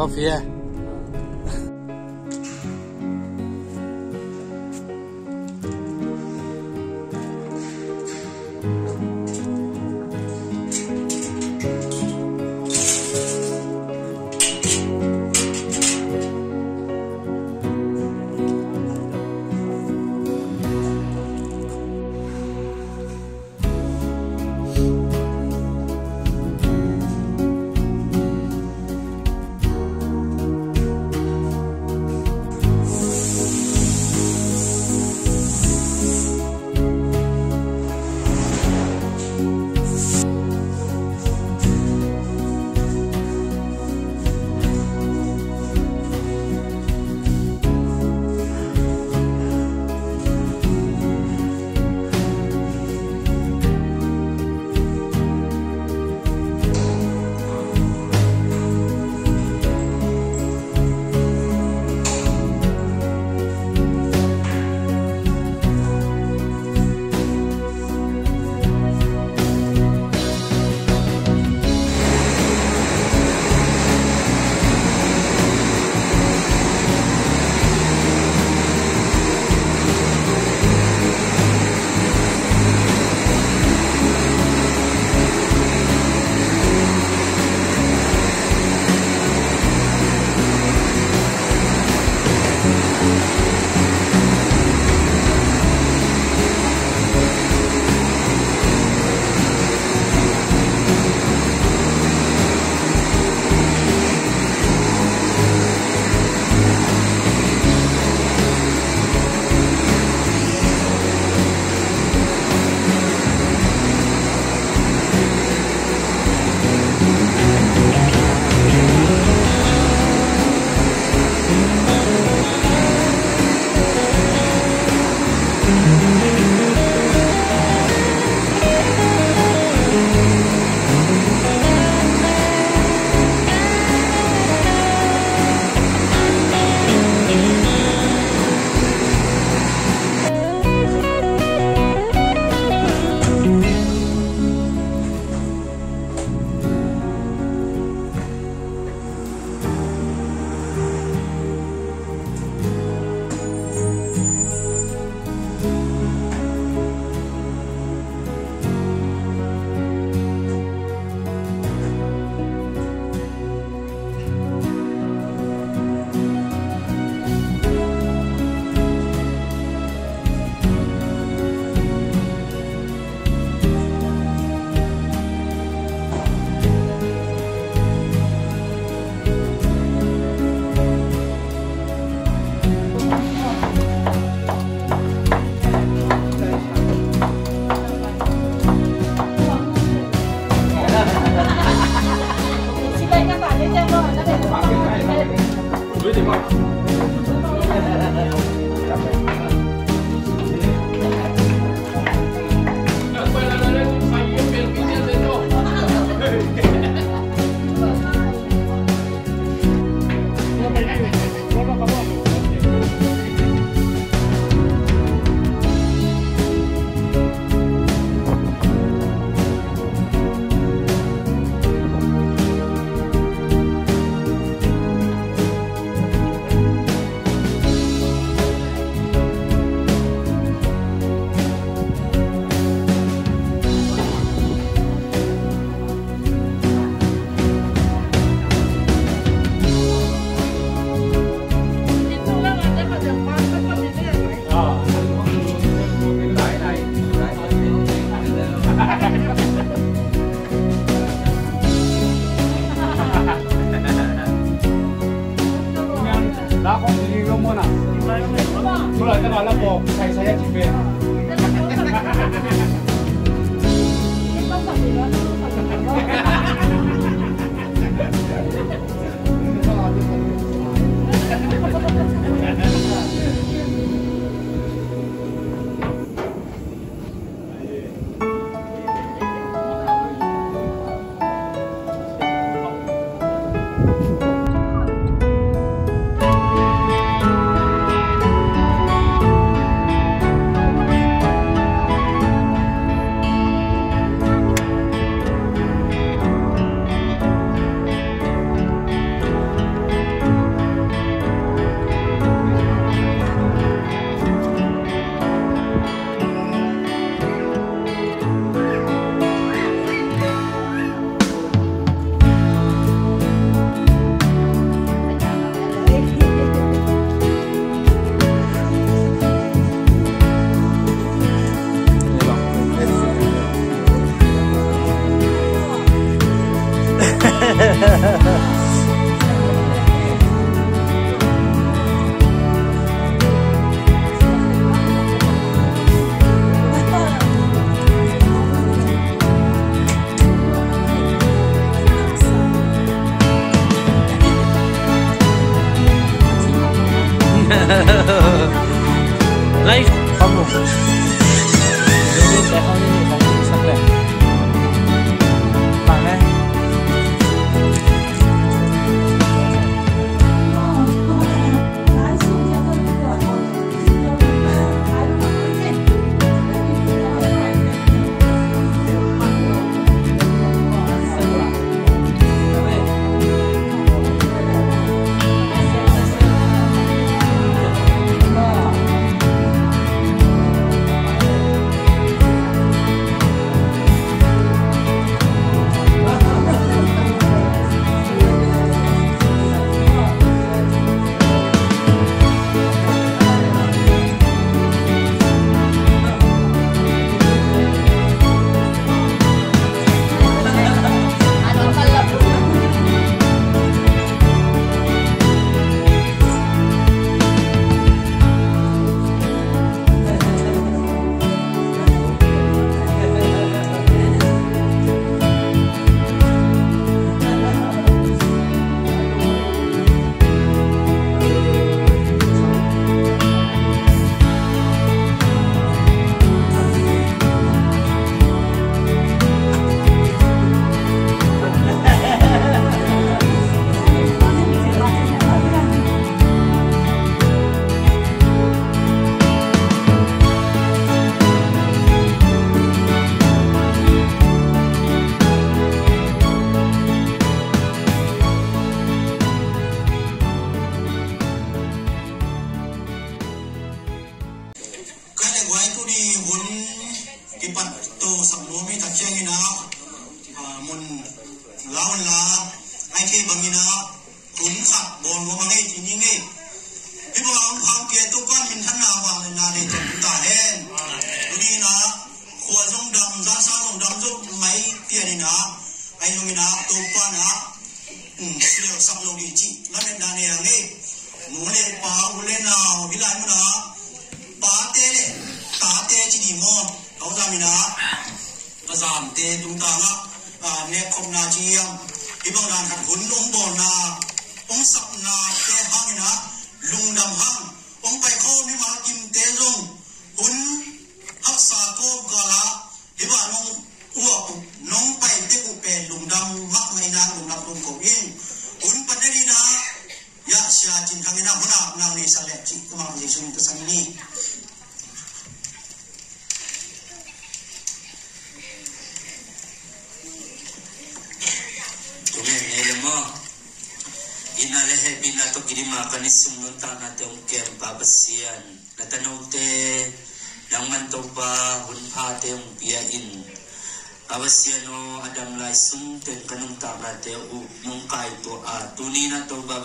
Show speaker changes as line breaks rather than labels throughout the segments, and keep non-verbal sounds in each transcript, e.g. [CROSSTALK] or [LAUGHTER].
Coffee. lấy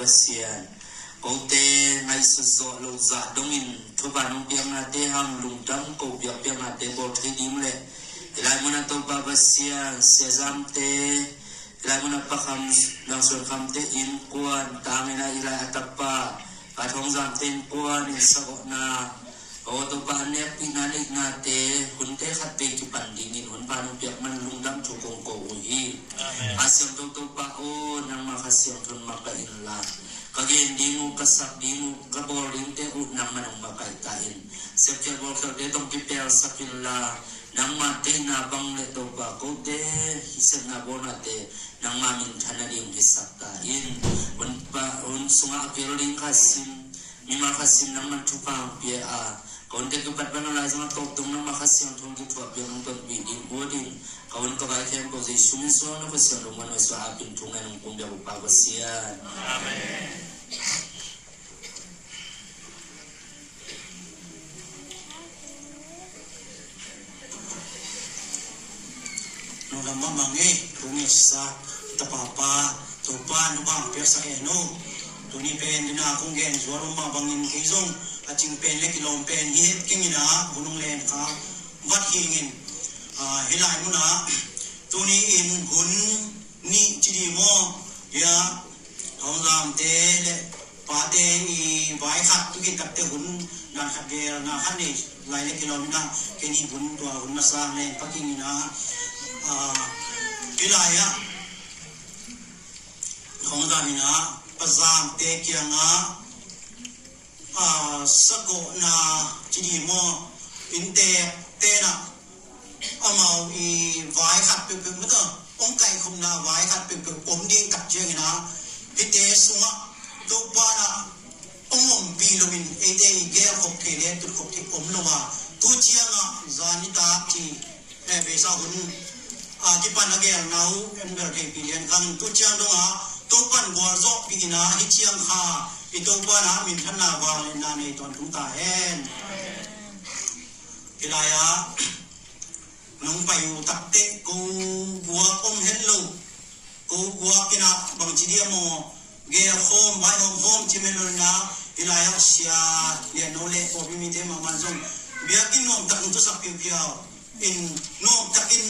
na to babasian. Kau te ngai su zo lo za dongin tu ba nong piang na te hang lung dam ko pia piang na te bo tri dim le. Ilai ba na to babasian sesam te Ilai mo na pakam ng surkam te in kuan tangi na ilai atapa at thong zam ten kuan in sako na o to pa ne pinalig na te hunte khat pe ki pandingin hun pa nung piak man lungdam chukong ko cổ asyam to to pa pao nang makasyam tun makain la kagin di mo kasak di mo gaborin te u oh, nang manang makaitain Septial Walker de tong kipel sa pila nang mate na bang le to ba ko de hisa na bona te. Nang mamin thana ding hisakta in un pa, un sunga apil apirling kasim. Mi makasim nang man tupang pia a kaun te kupat bana la zama tok tung nang makasim tung ki tuwa pia nang ton bi din bodin kaun ka kai ken ko zai sumin so na ko siya nang manwa sa apin tunga nang kumbya ko pa ko siya
no la mama nge tungi sa ta papa to pa no ba per sa eno to ni pen dina kung gen zwaro ma bangin kizong aching pen le kilom pen hi king ina bunung len ka wat hingin a hilai mu na to in hun ni chi di mo ya thong ram te le pa te i vai khat tu ki tak te hun nan khat ge na khat ni lai le kilomina ke ni hun to hun na sa ne paking na a ilaya thong ram na pazam te kia nga a sako na chini mo in te te na amau i vai khat pe pe mu to ông cái không na vai khát bị bị ốm đi cắt chuyện na bị té xuống á đâu ba na ông ông bị lo mình ấy đây ghé khóc thế đấy tụt khóc thế ốm lo mà. Tu chiang á ra ni ta thì em bây sa hun à cái pan nó ghé nào em bây giờ bị liền khăn tu chiang đâu á tu pan qua rõ bị na cái chiang ha bị tu ba na mình thân là vào na này toàn chúng ta hết cái này á nung pai u tak te ko bua om het lo ko bua kina bang chi dia mo ge hom mai hom hom chi me lo na ilaya sia ya nô lệ ko bi mi te ma zoom zong bia kin nom tak tu sak piu piao in nom takin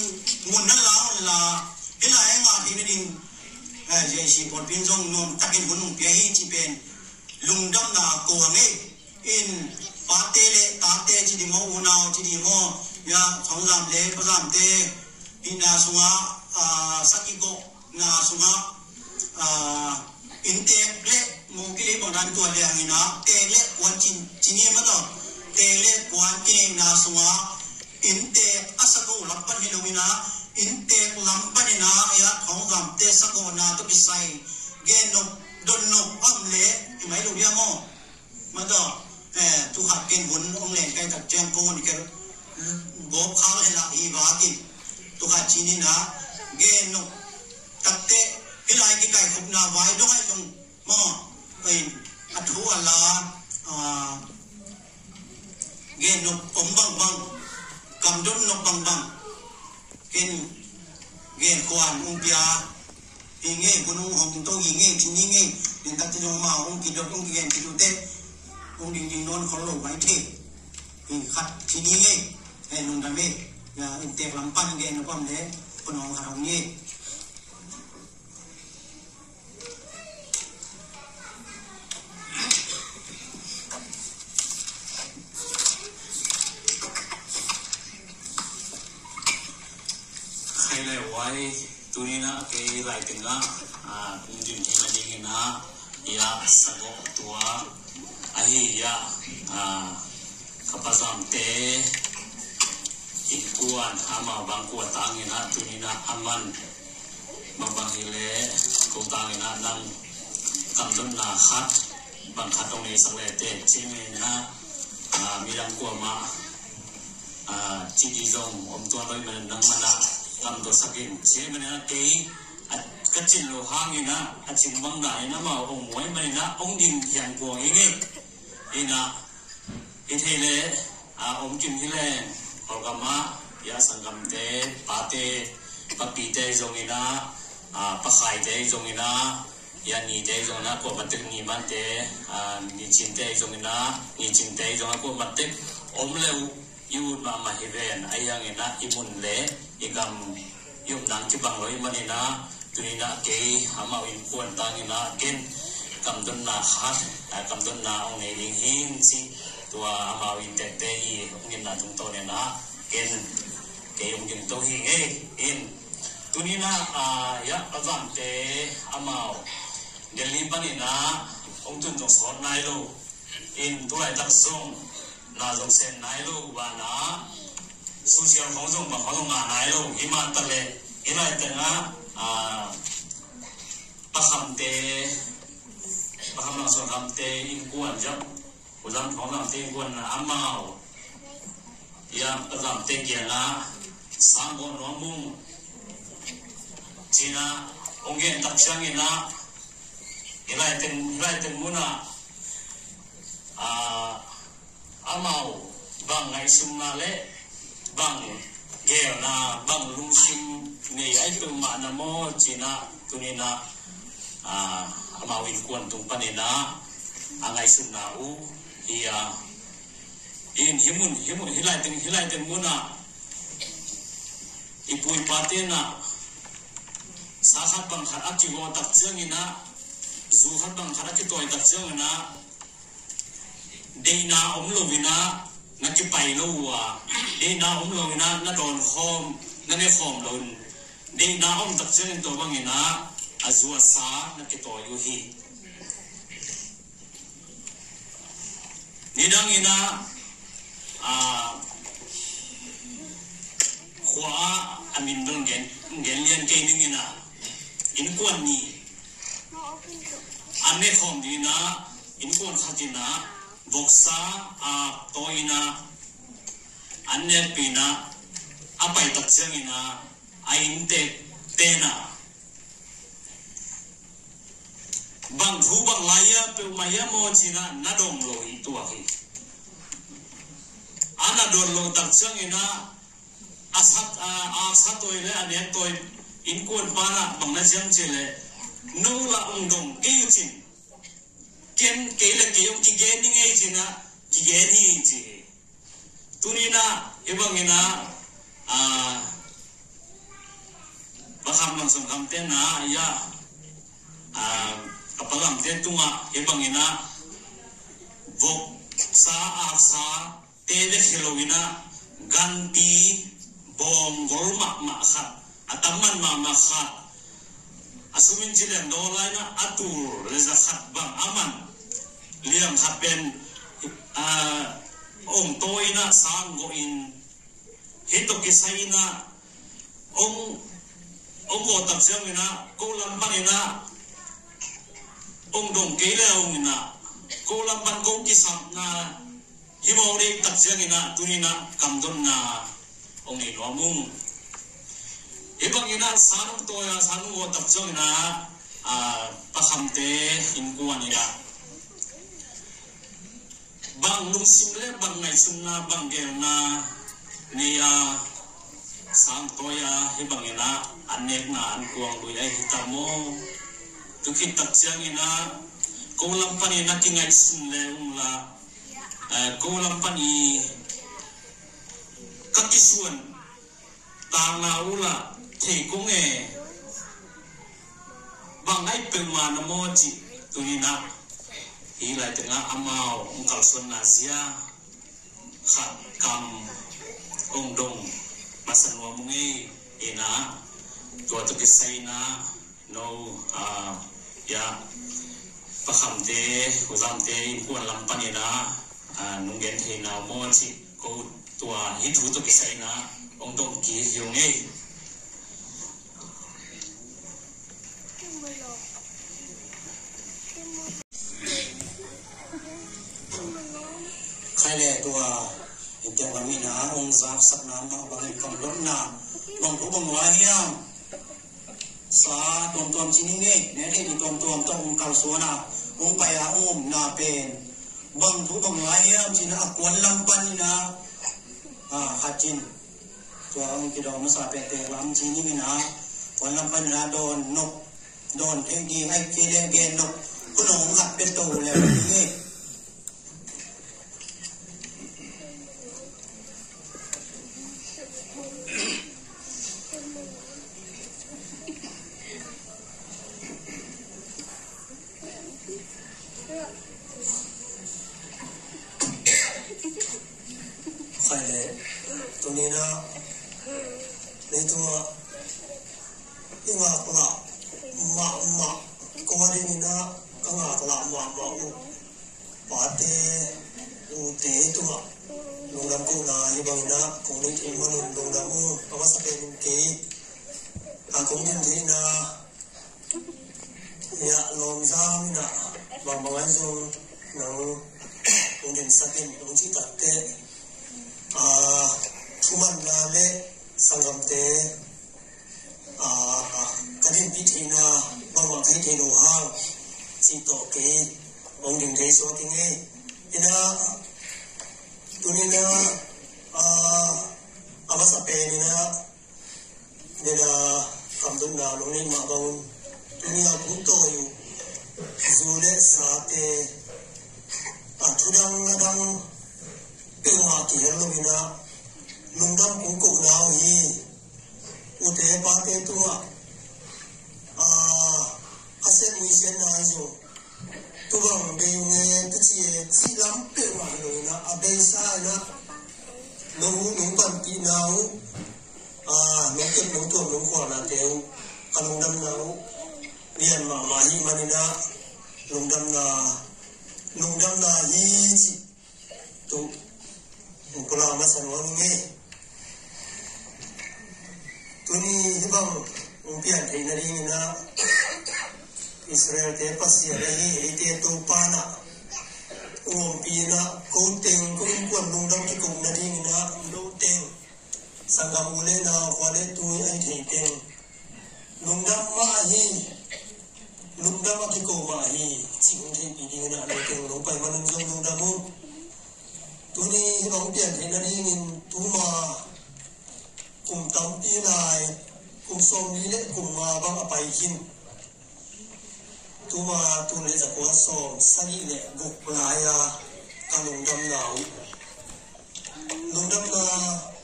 mun na la la ilaya nga ti ni din eh je si por pin zong nom takin bunung pia hi chi pen lung dam na ko nge in pa tê le ta tê chi di mo u nao chi di mo ya thong ram le pa ram te ina sunga a sakiko na sunga a inte le mo ki le bang dan to le angina te le kwan chin chin ye ma to te le kwan ki na sunga inte asako lampan hi lumina inte lampan na ya thong ram te sako na to bisai ge no don no am le i mai lu ya mo ma to eh tu học kinh bun ông le cái tak chen cô ni ke bob khang he hi wakin tu kha chini na ge no tak te hilai ki kai khup na vai do hai jong mo ai athu ala a ge no om bang bang kam don no bang bang kin ge kwan ung pia hi nge bunu hong to hi nge chi ni nge din tak jong ma ung ki do ung ki gen ti lu te ung ding ding non khol lo bai the hi khat chi ni nge eh nung dame ya intek lampan ge no pam le punong harong ni.
Khai lại quay tụi nó cái lại tình là à cũng dừng thì mà đi na ya sago tua. Ai ya. À kapazam te ikuan ama bangku tangin ha tuni aman mabang hile, kung tangin na nang kamdon na khat bang khatong ni sang le te chime na mi mirang ko ma à chi di zong, om tuan loi man nang mana kam do sakin. Chime na te, at kachin lo hangin na a chin bang na ina ma ong moi mai na, ong din hian ko ingi ina ithele a om kim hile programa ya sangam te pate papite zongina a, pakhai te zongina ya ni te zongina ko matik ni man te a, ni chin te zongina ni chin te zongina ko matik om leu yu ma ma hiven ayang ina, imun le, igam, yum nang chi bang loi manina tunina ke, hama win kuan tangina ken, kam don na khat kam don na ong ne ling hin, si ตัวมาวินเตเตอีองยินนาจุงโตเนี่ยนะเกนเกยองยินโตฮิงเออินตุนีนะอายะประจำเตอามาวเดลิบันีนะองจุนจงสอนนายลูอินตัวไรตักซงนาจงเซนนายลูวานะสุเชียวของจงมาของจงมานายลูอิมาตะเลอิมาตะนะอ่าประคำเตประคำนางสอนคำเตอินกวนจับ của dân phó làm tên quân là ám màu ya làm tên kia là sáng bộ nó mung. Chỉ là ông nghe tập trang nghe là cái này tên lại tên muốn là à ám màu bằng ngày sum ma lệ bằng gheo là bằng lung sum này ấy từ mà nằm mơ chỉ là tu nên là à màu in quân tung pan nên là à ngày sum na u. iya in himun himun hilai ten hilai ten muna ipui pate na sa khat bang khat aki go tak chiang ina zu khat bang khat aki toy tak chiang ina deina om lo vina na ki pai lo wa deina om lo vina na don khom na ne khom lo deina om tak chiang to bang ina azua sa na ki to yu hi nidang ina a ah, khwa amin dong gen gen lian ke ning ina, in kwan ni. Ane khom ni na, in kwan khatina boksa a ah, toina ane pina apai tak chang ina, ain te tena bang thu bang laya pe maya mo china nadong lo itu ahi ana dor lo tak chang ina asat asat toile ane toi in kuan pana bang na jam chele no la ung dong ke yu chin ken ke le ke yung ki ge ni ngai china ki ge ni chi tunina ibang ina a bakam lang sam kam te na ya a kapalam te tunga ibang ina vok, sa a sa te de hilowina ganti bom gol ma kha ataman ma ma kha. Asumin jilen dolai na atur, leza khat, bang, aman. Liam khat pen a, ong, toina, sang go in hito kisaina, ong ong go tak ina ko lampan ina ông đồng kế là ông na cô làm ban công chỉ sắm na hi mau đi tập riêng na tu na cầm đôn na ông này lo mung hi bằng na sáng tuổi là sáng ngô tập riêng na à ta khăm tế in quan này đã. Bằng lung sim lẽ bằng ngày sim na bằng kèo na ni à sáng tôi à hi bằng na anh em na anh quang hi ai hitamo tukit tak siyang ina kung lampan ina ung simle umla. Eh, kung lampan i kakisuan. Tanga ula thei kung e. Bang ay pelma na mo chi tunina hilai tengah amau ungkal sun nazia khat kam ong dong masan wa mungi e. ina tua tu kisai na no uh, ya pakam te uzam te kuan na ah, nung gen thei na mo chi ko tua hi thu to kisai na, ong dong ki yong ei.
Khai lệ tua hiện tượng là mi na ông giáp sắc nám bằng bằng hình cầm lốt nà bằng thủ bằng ngoài hiang สาตัวตมชิ้นิเงเนี่ยที่ตมตมต้องเก่าสัวนะองไปอาอุ้มนาเป็นบังผู้บังไหลชินะกวนลำปันนะอ่าขัดจินตัวองกิดองมาสาเป็นเตลำชิ้นิเงนะกวนลำปันนะโดนนกโดนเองดีให้กีเลงเกนนกคุณหงหัดเป็นตูแล้วนี่
à cũng nhìn thấy nó ya lom giam na bằng bằng anh dùng nó cũng nhìn sắp lên cũng chỉ tập tê à thu thuman na sang gầm te à cái kadin pi thi na bang bang thai the đồ ha chỉ to ke ông ding re so ting nè, ina tunin nè, à abasa pe ni na ne na cảm dun nào lo ni mà bao nhà cũng tôi dù zu xa sa te chú đang na tự pe ma ki hel lo ina lung dam cục nào nao hi u thế ba thế tu à à sen sẽ zo tu bang be tu chi bề lam pe wa chỉ lắm a be sa na à nung xa pi na nung đúng nung tu nung là na te u ka nung mà mà u rian ma ma hi manina nung đâm là nung dam na hi chi tu pula ma san wa nge tu ni hi bang ung pian thei na ri na Israel te pasia le hi hi te to pana ung pi na ko teng ko in kwan lung dam ki kong na na lo teng sangam ule na kwale tu ai thei teng lung dam ma hi lung dam ki ma hi ching thei pi ding na lo teng lo pai manung jong lung dam tu ni hi bang pian thei na ri in tu ma kum tam pi lai kum som ni le kum ma bang apai hin tu ma tu le za kwa som sani le buk lại ya ka lung dam nau lung dam na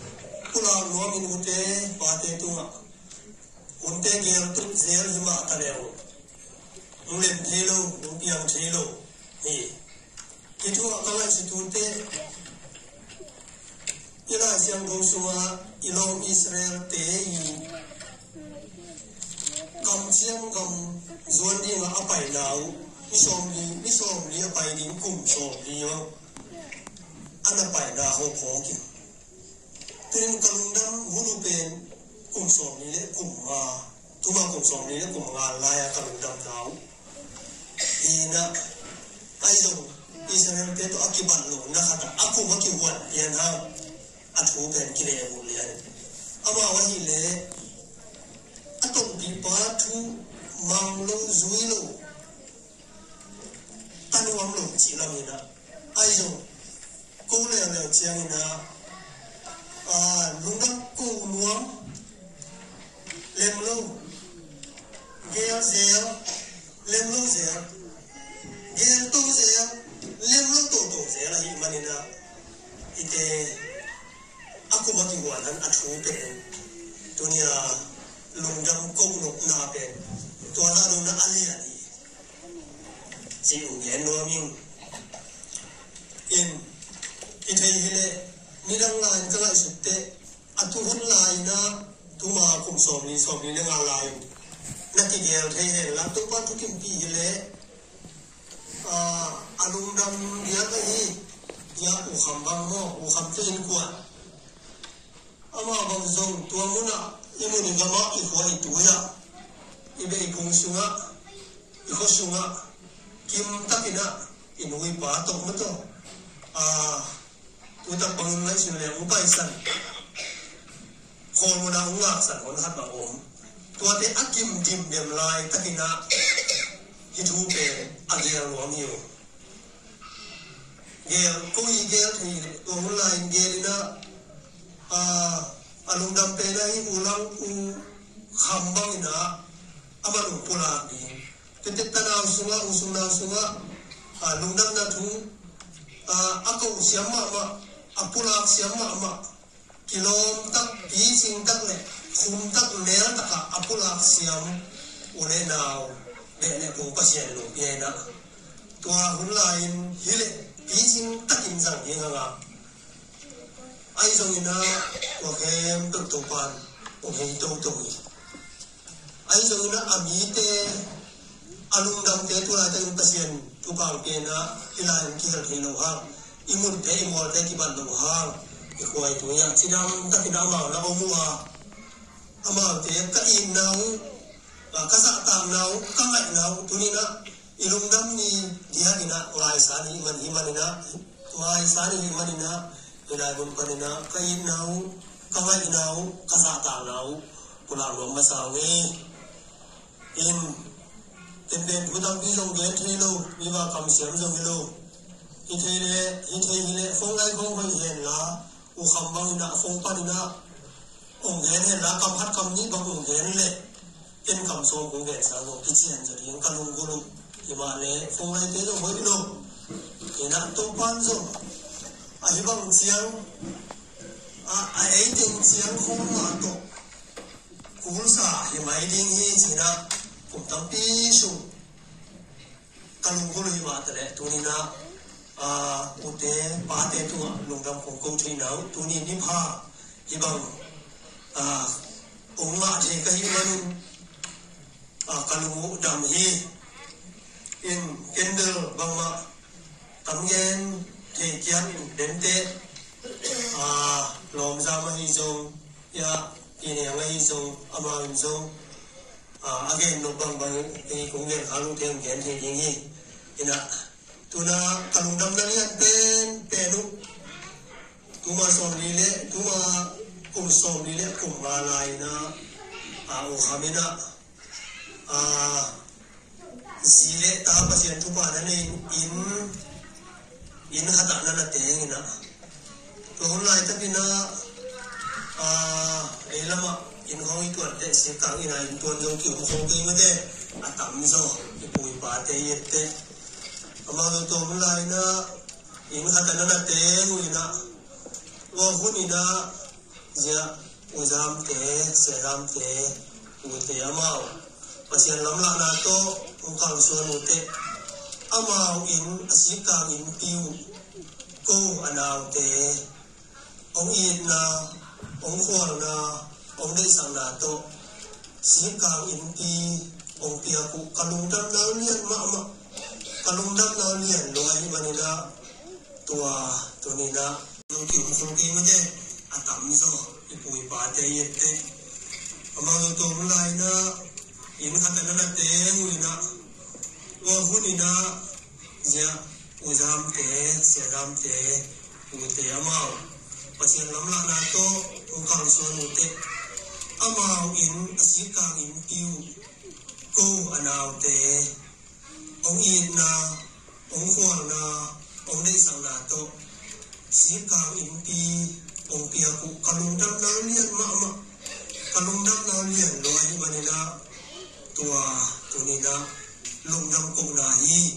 kula lo min u te pa te tu ma un te ger tu zer hi ma ni ki tu ka te ila siang gong ilo Israel te yi cầm chiang cầm zuan di nga apai nau nào mi som ni mi som đi áp bài đi som ni yo anapai áp ho nào kia khó tên cầm đâm hú lu bền cùng som đi lễ cùng mà, thu mà cùng som đi lễ cùng mà lai à cầm đâm nào thì nà ai dùng Israel te to akiban lo na hata aku makiwan yan ha at hu ben kile mo lian ama wa wahi le atong di pa thu, mang lo zui lo anu am lo chi la mina ai zo ko le le chiang na a lung dam ko nuam lem lo tu zel lem là gì mà to zel lem lo to to zel hi manina ite aku maki wanan athu pe dunia lungdam kong nok na pen tua luôn no na ali ani si u yen no ming in i thei hele ni dang la in kala su te na tu kum som ni som nga lai na ki gel thei he la tu pa tu kim pi hele a alungdam dia ka hi dia u kham bang mo u kham te in kwa ama bang zong tua muna imu ni gama i ko i tuya i i kung sunga i ko sunga kim takina i nui pa to mo to a tu ta pang ngai sin le mu pai san ko mo om tua lai na alung dam pe na ulang u khambang ina amalu pula ni tete tanaw sunga usuna sunga alung dam na thu a ako siama apula siama ma kilom tak pi tak le khum tak mer tak apula siam ule naw le le, ko pasien lo, ye na. Tua hun hile pi tak in sang ye nga ai trong ina o hem to to pan o hei to to ai trong ina ami te alung dam te, tu te pasien tu pang pe na ila ki hal thelo ha imun te imol te ki ban lo ha, i ko ai tu ya chidam ta ki da ma la o mu ha ama te ka in na u ka sa tam na u ka ngai na u tu ni na ilung dam ni dia ina lai sa ni, man hi man ina lai sa ni, man ina ilai bun panina kai nau kawai nau kasa ta nau pulang lo masangi in ten ten budang pi long gen thei lo, mi ba kam siam zo lo hi thei in hi thei phong lai phong hoi hiền la u kham bang na phong pa na ong gen là cầm hát cầm kam bằng ông ong lệ le cầm số cũng ong gen sa cái chuyện chen zo căn kalung gulu thì mà lệ phong lai te zo đâu thì ina to pan rồi a hi bang chiang à ai ấy tiếng chiang không mà tổ cú sa thì mấy tiếng hi china cũng tâm pi su kalung ko lo ma tale tu tôi na à u thế ba thế tu lùng dam kong công trình nấu tu ni ni pha i bang a ong ma the ka hi à a kalung à, đầm hi. In kiến đơ bằng mà tấm gen thì kiến đến te à lom ra mà hi dùng ya ini mà hi zong ama dùng à again à, à, bằng thì cũng ini kung gen halu teng gen gì gì ina tuna kalung dam na niyan pen penu kuma som ni le kuma kum som ni le kum malay na a o hamina a zile ta pasien tupa na ni in in hata na na teng na to hon lai ta pina a elama in hoi tuan te se kang ina in tuan zo ki ho ki ma de a tam zo ki pui pa te ye te ama lo to mu lai na in ha ta na na te mu ina wo hu ni na ja u zam te se ram te u te ama pasian lam la na to u kang so nu te ama in asi kang in piu ko anau te ong in na ong khuang na ông đây sang na to si kang in pi ông pia ku kalung dam na lian ma ma kalung dam na lian lo ai mani na tua tu ni na lo ki ku ku ki ma de a tam so i pu i pa te ye te ama lo to mu lai na in ha ta na te mu na wo hu na ja u zam te se ram te u te ama pasian lam la na to ông so nu amau in asikang in piu ko anaw te ông yên na ông huang na ông đây sang na to sĩ cao in pi ông kia cụ kalung đắp nao liền mạ mạ kalung đắp nao liền loài hi mani na tua tu ni na lung nam cùng na hi.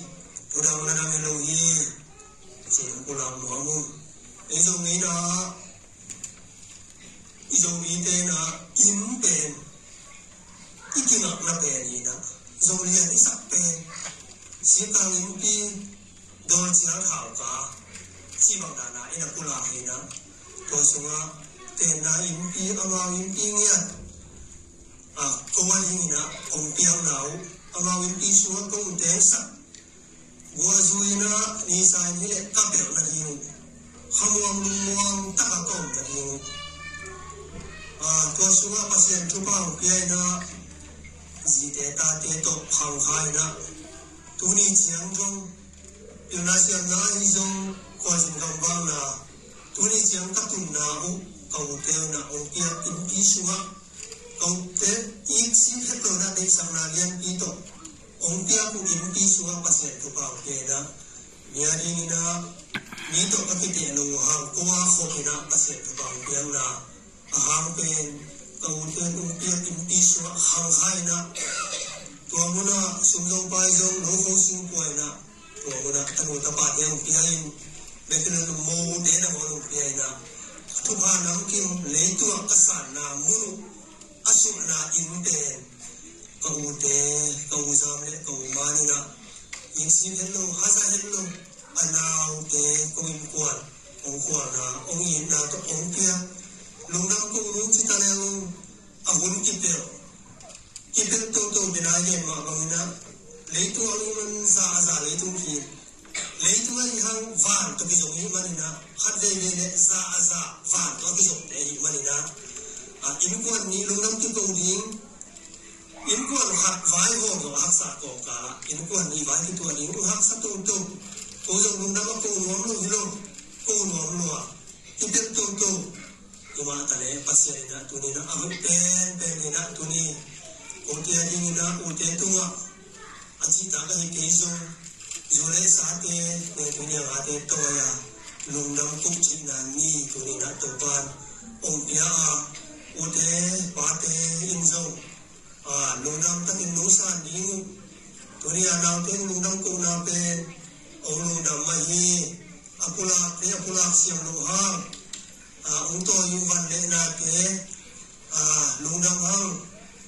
Tu đăng na nam hello hi. Chỉ cụ làm nó mung ấy dùng ý na giống như thế na yên bền ít kinh ngạc na bền gì na dùng liền ít sắc bền zong lian ni sak pen si kang in pi là chi na thao ka chi bang da na ina kula hi na to sunga te na in pi ama in đó, ông a nào wa ling na ong piang cũng ama in pi suwa ko te sa như lệ ni sa là le không pe na tất cả công là ka à na xuống á bác sĩ chụp bang kia na gì để ta, tiếp tục khang khai na tu ni chiang jong il na siam na hi jong ko jin kam bang na tu ni chiang ka tu na u kau te na ong pia in pi sunga kau te ik si he to na dei sang na lian pi to ong pia ku in pi sunga pasien tu bang piai na mia di ni na ni to ka ki te no hang ko wa kho ki na pasien tu bang piang na ahang pen kau ten ung pia kim pi su hang hai na tua muna sum dong pai dong no ho sing puai na tua muna tanu ta pa yang pia in be kin mo de na mo lu pia na tu pa nam kim le tu ka san na munu asu na in den kau te kau zam le kau mani na in sin hello hasa hello anau de kau in kuan ong kuan na ong in na to ong pia lung nam ko lu chi ta le a hun ki pe ki pe to to de na lấy ma ba na le tu lấy lu man sa sa le tu ki le tu ai hang van to ki jong ni ma ni na hat le le le sa sa van to ki jong de ni ma ni na a in ko ni lung nam ki ko ding in ko hat vai ho go hak sa ko ka in ko ni vai ki tu ni hak sa tu to ko jong lung nam ko lu lu lo ko lu lu ki pe to to cuma tale pasya ina tuni na ahun pen pen ina tuni utia ding ina utia tunga aci taga hi kezo zule sate ne punya ate toya lung nam kum chi na ni tuni na topan om pia a ute pate inzo a lung nam ta in nu san ding tuni anau ten lung nam kum na pen om lung nam ma hi apula te apula siam lu hang ung to yu van le na ke lung dam hang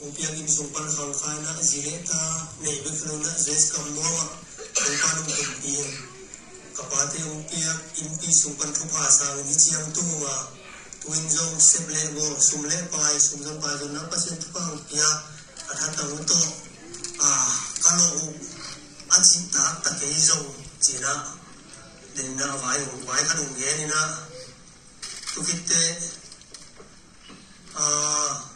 dam mau hi u te tu ma ung lung dam mau hi anuang mau hi chian te te sak chu iu tua kalung na lian be no hi in tu ke tak te a lom za mi na. Ke được aman kon hi pa le ngi mo lom za mi na a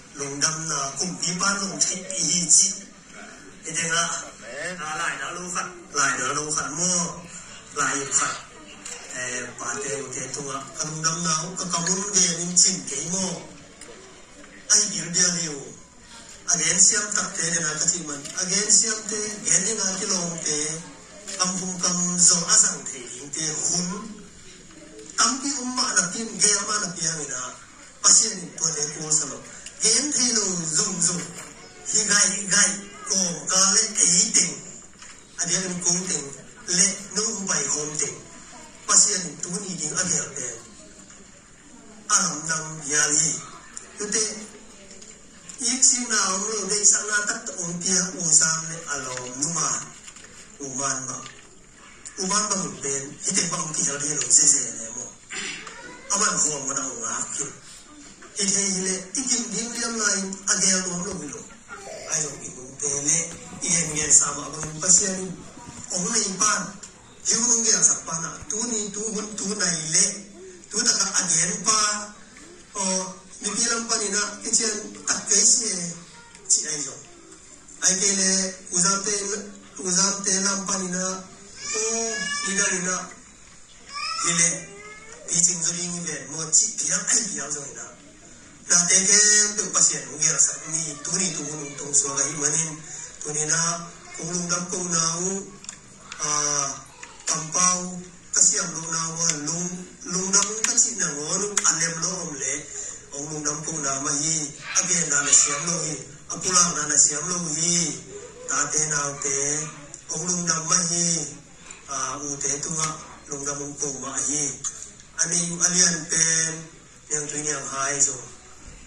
na pa te u te tu a lùng đâm là cùng bí ban lùng thị ý chị thế nên là là lại đã lâu khăn lại đã lâu khăn mua lại khăn bà tê tê tu à cái lùng đâm nào cái cầm lùng ghê nên chỉnh cái mua ai biểu dia liu again siam tak te na kati man again siam te gen ni na ki long te kam hum kam zo azang te ling te hun tam pi umma na pin ge ma na pi na pasien ni to de ko sa lo hiến thi lù dùng dùng hi gai gai, cổ ca lên ý tình anh em lên cũng tình lệ nô bảy hôm tình bác sĩ anh tu ni tiếng anh hiểu đấy alam nam yali như thế ít na nào lo đây sang na tắt ông kia, u sam le alo u man ba u ba bằng ben thì ba bằng kia đi de dễ se này mà ông aman ho mà đâu ngã kiểu ihele ikim dingliam lain agel no lo milo ayo, ibu tele ihen ngel sama abu pasian ong na impan hiu ngel sapana tu ni, tu hun, tu nai le tu ta ka agen pa o ni bilang pa ni na ichen tak kai si e, chi ai zo ai ke le uzam te lam pa o, ni da ni na ile Ijin zuling ile mo chi biang ai biang zo na teke tu pasien ngir rasa ni turi tu gunung tung so ga imanin tuni na kulung dam ko nau tampau a kampau kasiam lu na lung lung dam kasi na ngor alem lo omle le lung dam ko na mahi hi na na siam lo hi apula na na siam lo hi ta te na te ong lung dam mahi a u te tu ma lung dam ko mahi ani alian pen yang tu yang hai so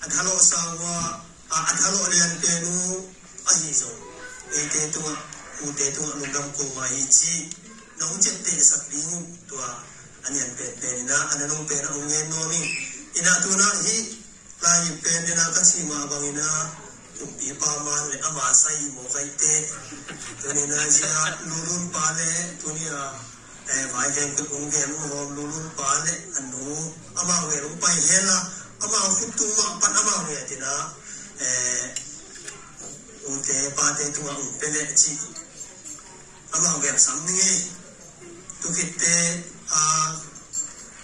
อัทโลสาวะอัทโลเรียนเตนูอันนี้จงเอเตตัวอูเตตัวลุงดำโกมาฮิจิน้องเจ็ดเตสักดิ้งตัวอันยันเป็นเป็นนะอันนั้นเป็นองเงินโนมีอินาตัวนะฮิลายเป็นเดนากัสิมาบังอินาตุมปีปามาเลยอามาไซโมไกเตตัวนี้นะจีนาลูรุนปาเลตัวนี้อาแอ่ฝ่ายแห่งตุงเกนุโฮมลูรุนปาเลอันนู้อามาเวรุไปเฮล่ะ hela ama futu ma, pan ama ne tina eh ute pa te tu ang pele chi ama ge sam ni tu kitte a,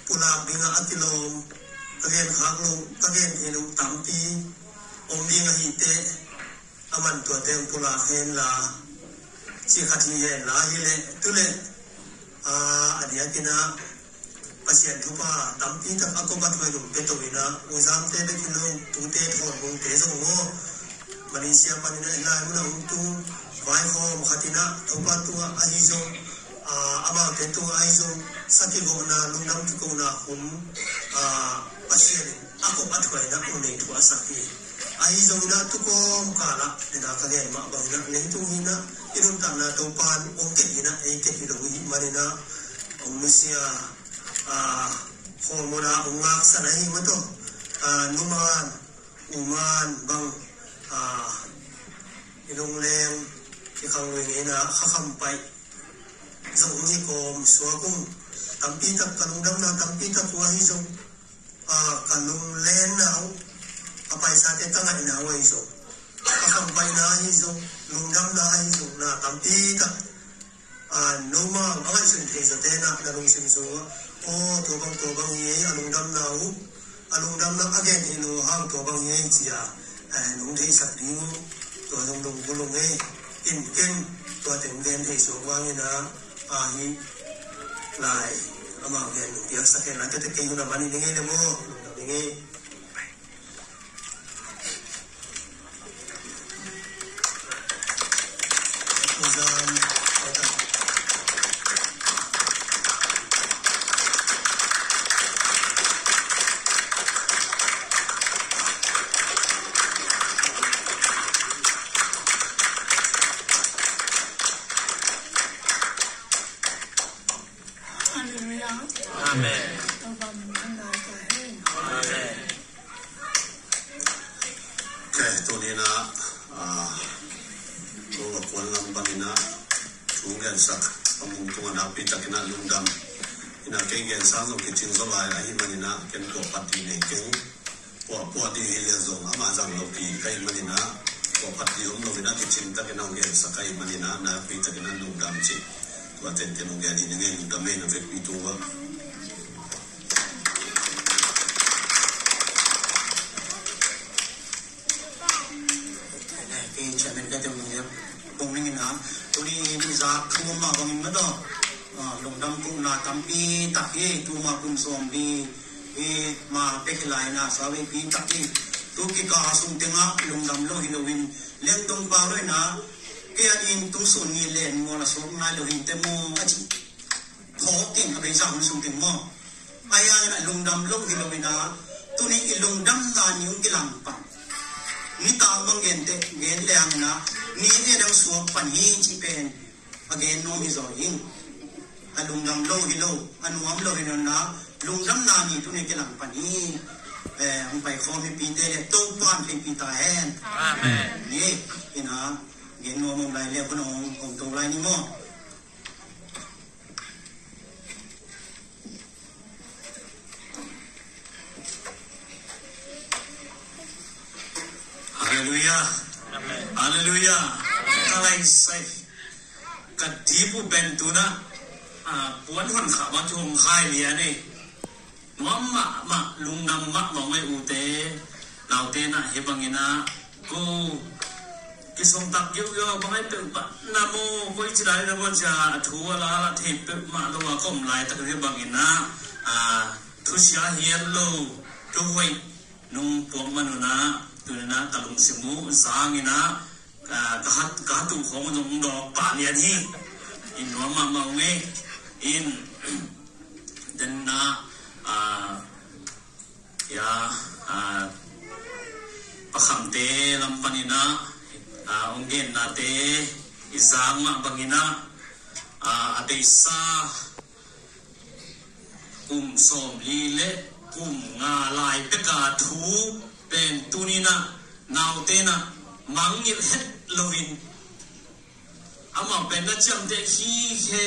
pula binga atilom kagen khaglo kagen helu tampi om binga hi te, aman tu te pula hen la, chi khati ye la hi le tu le a, adia tina pasien thu tam pi tak ako bat mai dum pe to ina uzam te de kilo tu te thon bung te zo ngo malaysia pa ni na mu na tu vai ho mo khatina thopa tu a hi zo a ama te tu a hi zo saki go na lu nam ki ko na hum a pasien ako bat mai na ko nei tu asaki a hi zo na tu ko ka la ni na ka ge ma ba na nei tu hi na irun ta na to pan ong ke ina e ke hi do hi marina ong misia formula ungak sanai mato numan uman bang ilong lem ikang wing ina kakampay sa mi ko suwa kung tampi na tampi wahi sa hi kalung len na au sa atin tanga inaway sa kakampay na hi sa lungdam na hi sa na tampi tak a no ma tena na te zo te na na lung sim zo anh to bang to bang ye alung dam na u alung dam na again ino hang to bang ye chi ya nung te sa ding to dong dong bulong e in ken to te ngem te so wang ina a hi. Lai ama ge nu tiak sa ke la te ke yu na mani ni nge le mo ni
ว
cái chuyện này cái tiếng nghiệp cùng linh nám tôi đi đi ra thu mà bằng mình mất đó lồng đâm cũng là tắm pi tắc đi thu mà cũng xóm đi đi mà cái lại na sao về pi tắc đi tôi cái cả sung tiếng á lồng đâm lo hin win. Lên đông bao rồi na cái anh in tu sung ni lên mua là số ngay lo hin tem mua cái gì khó tiếng cái rằng sung tiếng mua. Ai ai lại lồng đâm lo hin win na tôi đi cái lồng đâm là những cái làm bằng ni ta bang gen te gen leang na ni e dang suak pan hi chi pen again no mi zo ing alung dam lo hi lo anu am lo hin na lung dam na ni tu ne ke lang pan hi eh ang pai kho mi de le to pan pin ta hen Amen. ni ina gen no mong lại le quân ông ông to lại ni mo
Hallelujah. Hallelujah. Kalay say. Kadibu bentuna. Ah, puan hon kha ma chung khai liya ni. Nuam ma ma lung nam ma ma mai u te. Lao te na he bangina. Go ki song tak yu yu ba mai pe pa na mo ko chi dai na bon cha thu la la the pe ma lo wa kom lai ta ke bang ina a thu sia hian lo. Tu wei nung bồm manu na tu na. Kalung simu sangina kahat kahatu khong dong do pa lian hi in no ma ma nge in den na a ya a pakham te lam panina uh, onggen na te izang bangina. Uh, ate sa kum som li le kum nga lai pe ka thu pen tunina nautena mangil het lovin ama pen na cham te hi he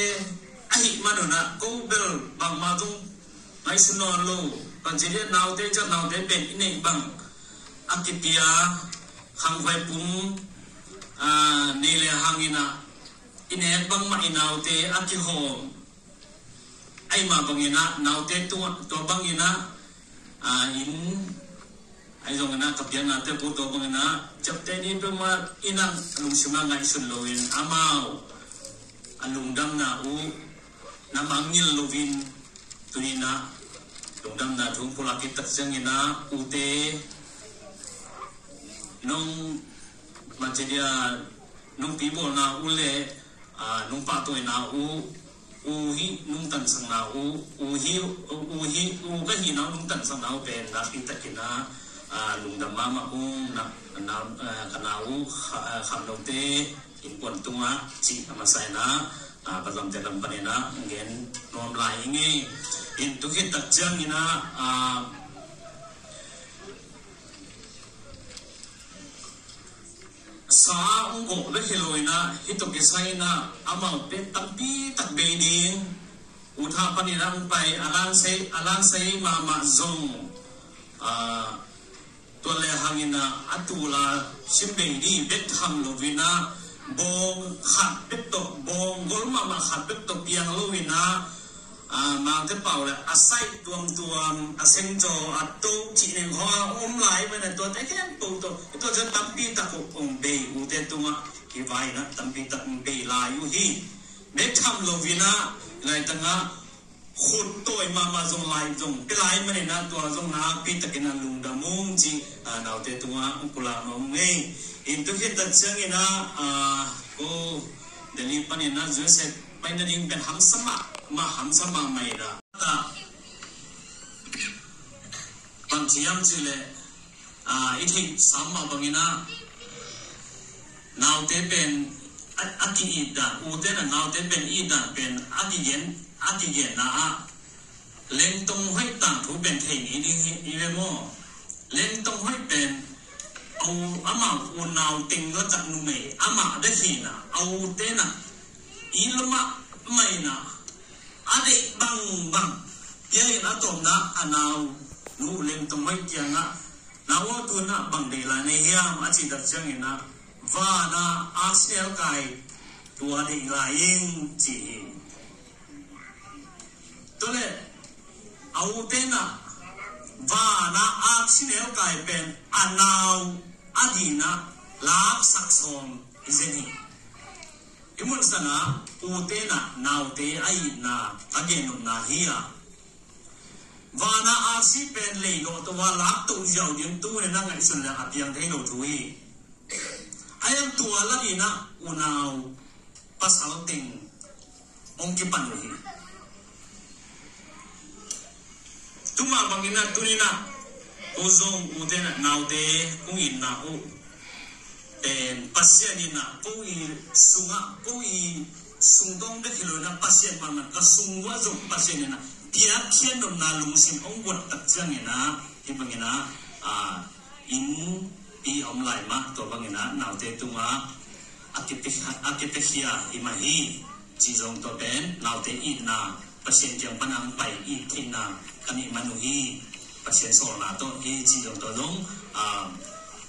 ai manuna ko bel bang matung, mai sunon lo pan jile naute cha naute pen ine bang. Akipia hang vai pum À, a nile hangina ine à. bang ma inaute aki ho ai ma bangina à, naute tu to bangina a in, ai zong na kapyan na te puto bang ina chap te ni pe ma inang lung sima ngai sun loin amao alung dam na u. Na mangil lovin tunina lung dam na thung pula ki tak jang ina u te nong machedia nong pi bol na u le a nong pa na u u hi nung tan sang na u u hi u hi u hi na nung tan sang na u pe na kin ta kina à lùng đầm ma u, na na ka na u kham dong te, in kon tunga, chi ama sai na à ba lam te lam pa na gen nom lai nge. In tu hit tak chang ina sa ong go le hiloi na hito ke sai na amang pe tampi tak be ding u tha pani rang pai alang sei alang sei ma ma zong a to le hangina atula simbe di bet ham lo vina bong khat bet to bong gol ma ma khat bet to piang lo vina À, mang cái bảo là à sai tuồng tuồng à sinh cho à tu chỉ nên hoa, ôm lại với này tôi thấy cái tu tu tôi tôi rất tâm bi tập cũng ôm bề u tên tu mà cái vai nó tâm bi tập ôm bề lại u hi. Để tham lo vina lại tăng á khut tôi mà mà dùng lại, dùng cái lại mà này na tua dùng na bi tập cái na lùng đam mông chi à nào tên tu mà ông kula nó nghe. In tu khi ta chơi nghe na à cô, để đi pan na dưới sẽ bay na đi bên ham sama ma ham sama mai da ta bằng chiam chi le à ít hình sắm mà bằng ina nào tế bên aki ida u tế là nào tế bên ida bên aki yen aki yen na lên tông hoy tang thu bên thầy ni đi đi về mo lên tông hoy bên au ama u nào tình nó chặt nu mày ama đấy hi na au tế na ilma mai na adik bang bang. Ye na tom na anau. Nu lem tom mai kia nga. Na wa tu na bang de la ne ya ma chi da chang ina. Va na asel kai. Tua de la yin chi. To le, au te na. Va na asel kai pen anau. Adina lak sak som izeni imun sana ute na naute ai na again na hiya vana asi pen le no to wa lak to jiao dim tu ne na ngai sun la apiang thai no tu ai ayam tua la ni na unau pasal ting ong ki pan hi. Tuma bangina tunina ozong ute na naute kung in na u pen pasien ina ko i sunga ko i sungdong de kilo na pasien pa na ka sungwa zo pasien ina tia kien no na lung sim ong wat tak chang ina bang na a ah, in i om lai ma to bangina nau te tunga akite akite ya imahi chi zong to ben, nau te i na, pasien jang panang pai i tin na kani manuhi pasien so na to e chi zong to dong a ah,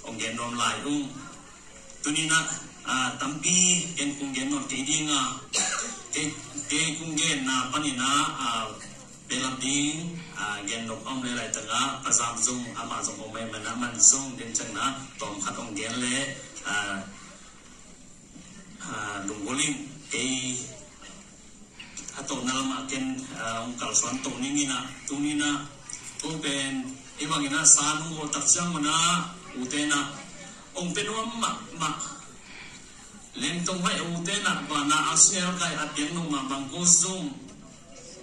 ông gen nom lai ung tunina a tampi ken kungen no te dinga te te kungen na panina a gen nok om le lai tanga pasam zung ama zung om mai mana man zung den chang na tom khat ong gen le a ke ato na ma ken ong kal swan to ni na tunina tu ben ibangina sanu o takjang mana utena ông tên nó mà mà lên tông phải ưu tên là và na ASEAN cái hạt tiếng nó mà bằng cô zoom.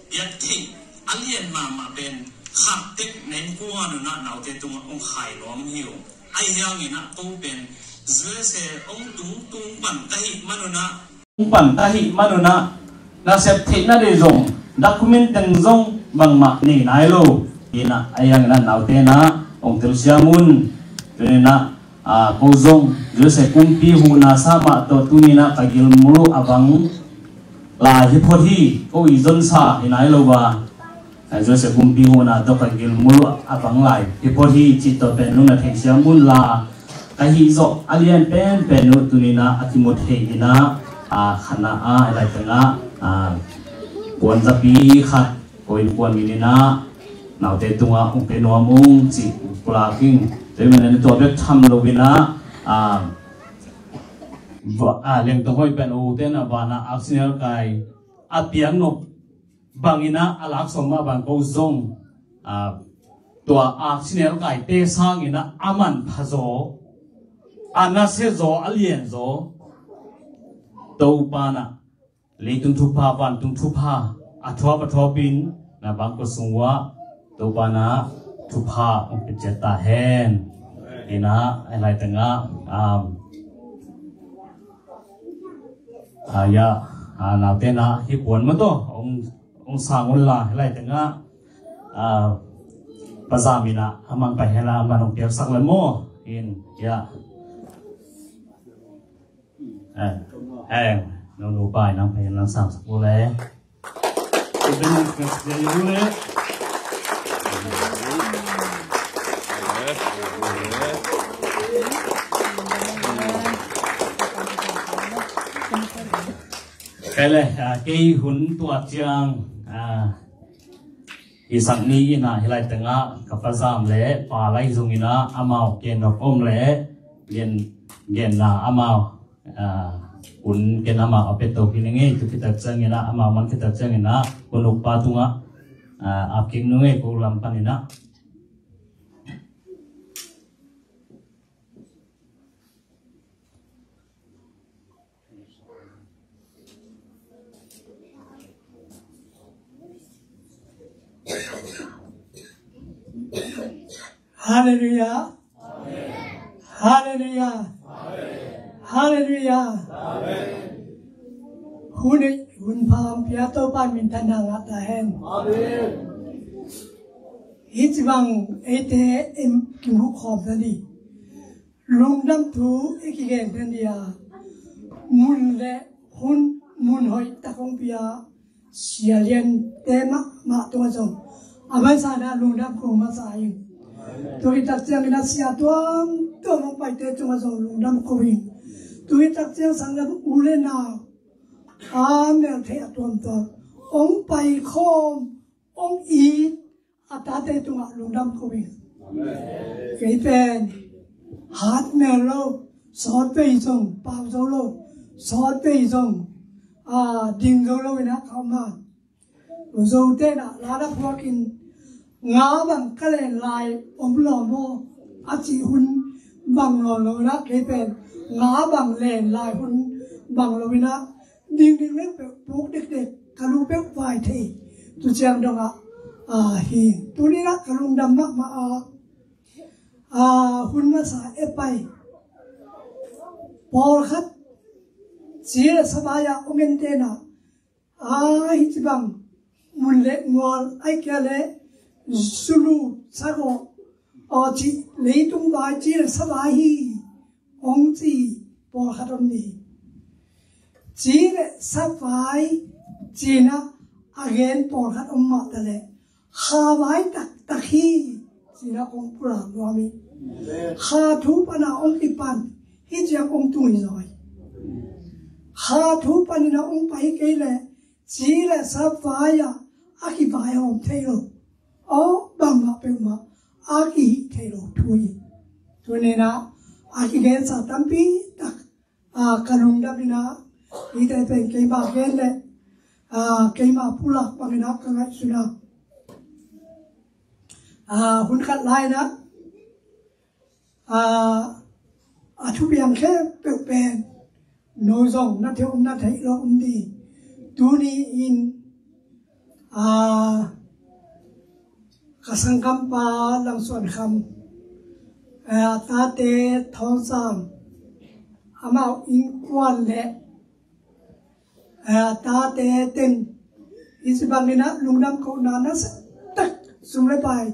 Yết thị alien mà mà bên khát tích nên qua nữa na nào tên tung ông khai lóm hiểu. Ai yang na tu bên dưới xe ông tung tung bản tahi mà nữa na tung bản tahi mà nữa na na xếp thị na để dùng, document từng dùng bằng mặt nỉ luôn thì na ai yang na nào tên na ông tiêu siamun cho nên na a ko ju se kumpi hu na sa ma to tuni na ka gil mulu abang la hi oh, pho hi. Ko i zon sa hi nai lo ba. Ah, a ju se kumpi hu na to ka gil mulu abang lai hi pho hi chi to pen nu na thei sia mun la. Ka hi zo alien pen pen nu na ni na akimot he ina a ah, khana a lai ta nga a ah, kuan za pi khat ko in kuan ni na nào te tunga ung pe no mung chi kula king thế mình nên tôi biết thăm lâu bên á. À. Và à liền tôi hỏi bên ô tên là và na axial cái à tiếng nó bằng ina sông mà bằng câu zong à tua axial cái tê sang ina aman phazo anase zo alien zo tàu pa na lấy
tung thu pa van tung thu pa à thua pa thua pin na bang sung wa tàu pa na ทุพาอุปจิตาเห็นอินะอะไรต่างๆอ่าอายะอาณาเตนะฮิปวนมันตัวององสางอุลลาอะไรต่างๆอ่าภาษามินะอามังไปเฮลามันองเดียสักลโมอินยะเออเออน้องดูไปน้องเพลงน้องสามสักโมเลยเป็นเป็นเรื่อง cái này à cái hun tua chiang à i sang ni ina hilai tanga kapazam lẽ, pa lai zung ina amao ken nok ôm lẽ, gen gen na amao à un ken ama apeto nghe, tu kita chang na, ama man kita chang lục kunuk tung á à cố làm ko lampan na.
Hallelujah. Hallelujah. Hallelujah. Hun hun phàm phía tô ban mình thân hàng ngã hen. Ít bằng ấy thế em kim hút hòm ra đi. Lung dam thú ấy cái ghen thân. Mun le, hun, mun hoi ta không bia. Xia liên tế mắc mạ tua rồi. Aman sana lung đâm cùng mà sa yêu. Tôi đặt chiang na sia tuam tôi mong phải tế chung rồi lung đâm cùng hình. Tôi đặt chiang sang đâm u lên nào. À mẹ thế tuam to Ông bay khom ông ít à ta tế chung lung đâm cùng hình. Cái tên hát mẹ lô sót bê dùng bao dấu lô sót bê dùng à đình dấu lô na không mà rồi dấu tên là lá đắp hoa kinh ngã bằng cái này lại ông lò mô à chỉ hun bằng lò lò na cái bên ngã bằng lèn lại hun bằng lò na đình đình lấy buộc địch địch cả lúc biết vài thì tu chàng đâu ạ à hi tu đi na cả lúc đâm mắc mà à à hun mà sa ép bay Paul khát chỉ là sao bây giờ ông em tên à ai chỉ bằng mun lệ nguồn ai kia lệ sulu sao có ở chỉ lấy tung bài chỉ là sao bây hi ông chỉ Paul khát ông đi chỉ là sao phải chỉ na again Paul khát ông mà ta lệ. Hà vai tak tak hi chỉ na ông pura nuami hà thu pa na ông ti pan hi chiang ông tui rồi. Hà thu pa na ông pai ke le chỉ là sa vai à a ki vai hom thế rồi ô bằng mà bên mà a ki thế thui cho nên gen sa tam tak a kanung bina i pen ke ba gen a ke pulak bằng na suna a hun khat lai a a thu biang khe pe pen no zong na theo na thai lo um di tu ni in a kasangkam pa lang suan kham a ta te thong sam amao in kwan le a ta te ten isbangina lungnam ko na na sa tak sum le pai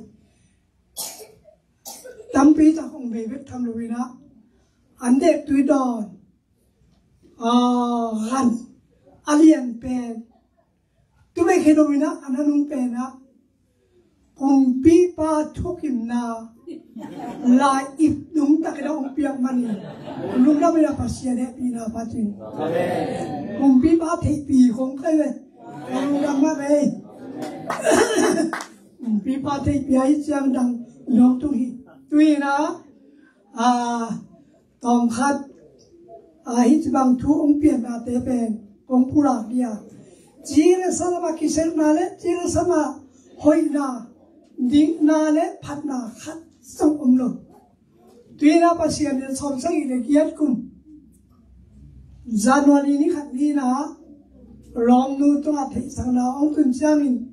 tampi ta hong be bet tham lo na an dek tui don à gan alien pen tu me khe domina ananung pen na kung pi pa thukim na la ip dum ta ke ong piak mani lung na me na pasia ne pi na pa tin kung pi pa thei pi kong kai le lung na ma be kung pi pa thei pi ai chiang dang long tu hi tui na à tòm khát à hít bằng thu ông biển là tế bền ông phu lạc bia chỉ là sao mà kỳ sen na lệ chỉ là sao mà na đinh na phát na khát sống ông lô tuy na bác sĩ nên xong sang ile kiat kum January ni khát ni na rom nu to a thei sang na ông kun chang in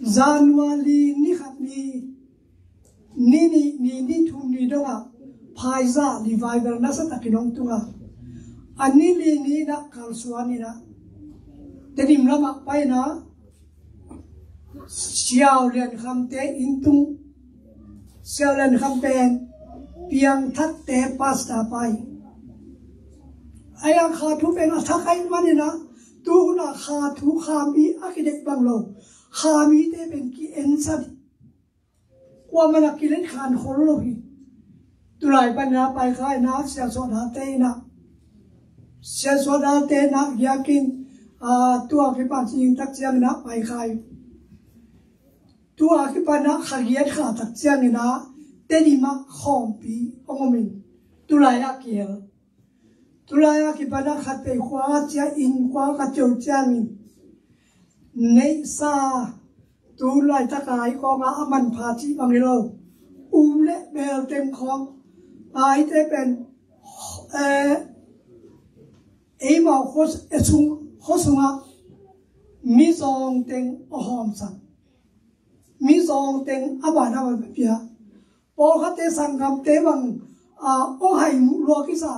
January ni khát ni ni ni ni ni thum ni đâu à phaiza revival na sa takinong tunga ani li ni na kalsuani na tenim lama pai na xiao lian kham te intung xiao liền kham pen piang thắt te pasta pai. Aya kha thu pe na tha khai mani na tu na khá thú khá mi akidek bang lo. Khá mi te ben ki en sa kwa mana kilen khan khổ lo hi. Tu lại pa na pai khai na sia so na te na sia so na te na yakin à tu a ki pa chi tak chiang na pai khai. ตัวที่ปานะขาเกียดขาตักเจียงนี่นะเตดีมาขอมปีองมินตุลายาเกียลตุลายักิปานกขัดไปคว้าเจียอินคว้ากระเจีเจียมินในซาตูลายตะกายกองอามันพาจิบังโลอูมและเบลเต็มของไอจะเป็นเอเอมาโคสเอซุงโคสุงะมีซองเต็งอหอมสัง mi zong teng abana ba pia po khate sangam te bang a, o hai lo ki sa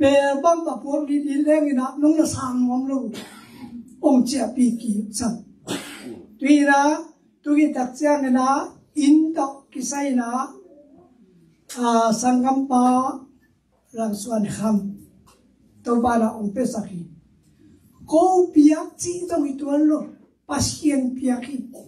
bè bang tập por đi đi lên cái nào nó là sang mong luôn ông chia pi kỳ chân tuy tu tôi tak ra cái na in đọc ki sai na a sang gam pa lang suan kham to ba là ông pe sa ki ko biak chỉ trong i tuần luôn pasien biaki ki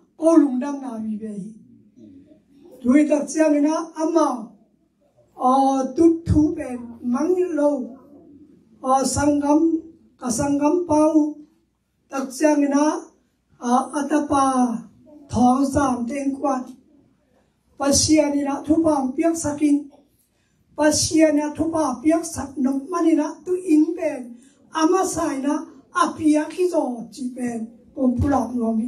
အောလုံဒမ်နာမီပဲဒွေတပ်ချာမနာအမအော်တုထုပဲမန်လောအော်စံဂမ်ကစံဂမ်ပေါတပ်ချာမနာအတပါထောင်းဆောင်တင်ကွတ်ပစီယနီနာထုပံပြက်စကင်ပစီယနာထုပံပြက်စက်နုမနီနာသူအင်းပဲအမဆိုင်နာအပိယခိဇောကြည်ပဲပုံပူလောင်လို့မီ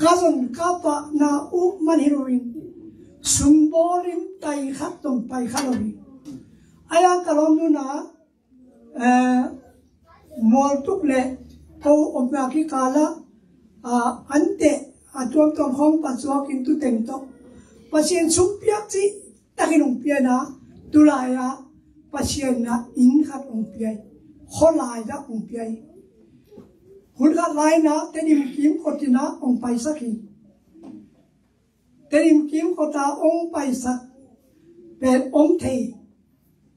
kazon kapa na u man heroin sumbolim tai khatom pai khalobi aya kalom na e, moltuk le ko ompa ki kala ante atuam tom hong pa chua kin teng to. Pasien sum piak chi takin pia na, tulaya, pasien na in khat ong pia kholai da ong pia hun khat lai na tenim kim kotina ong pai sakhi tenim kim kota ong bay sak pen ong thei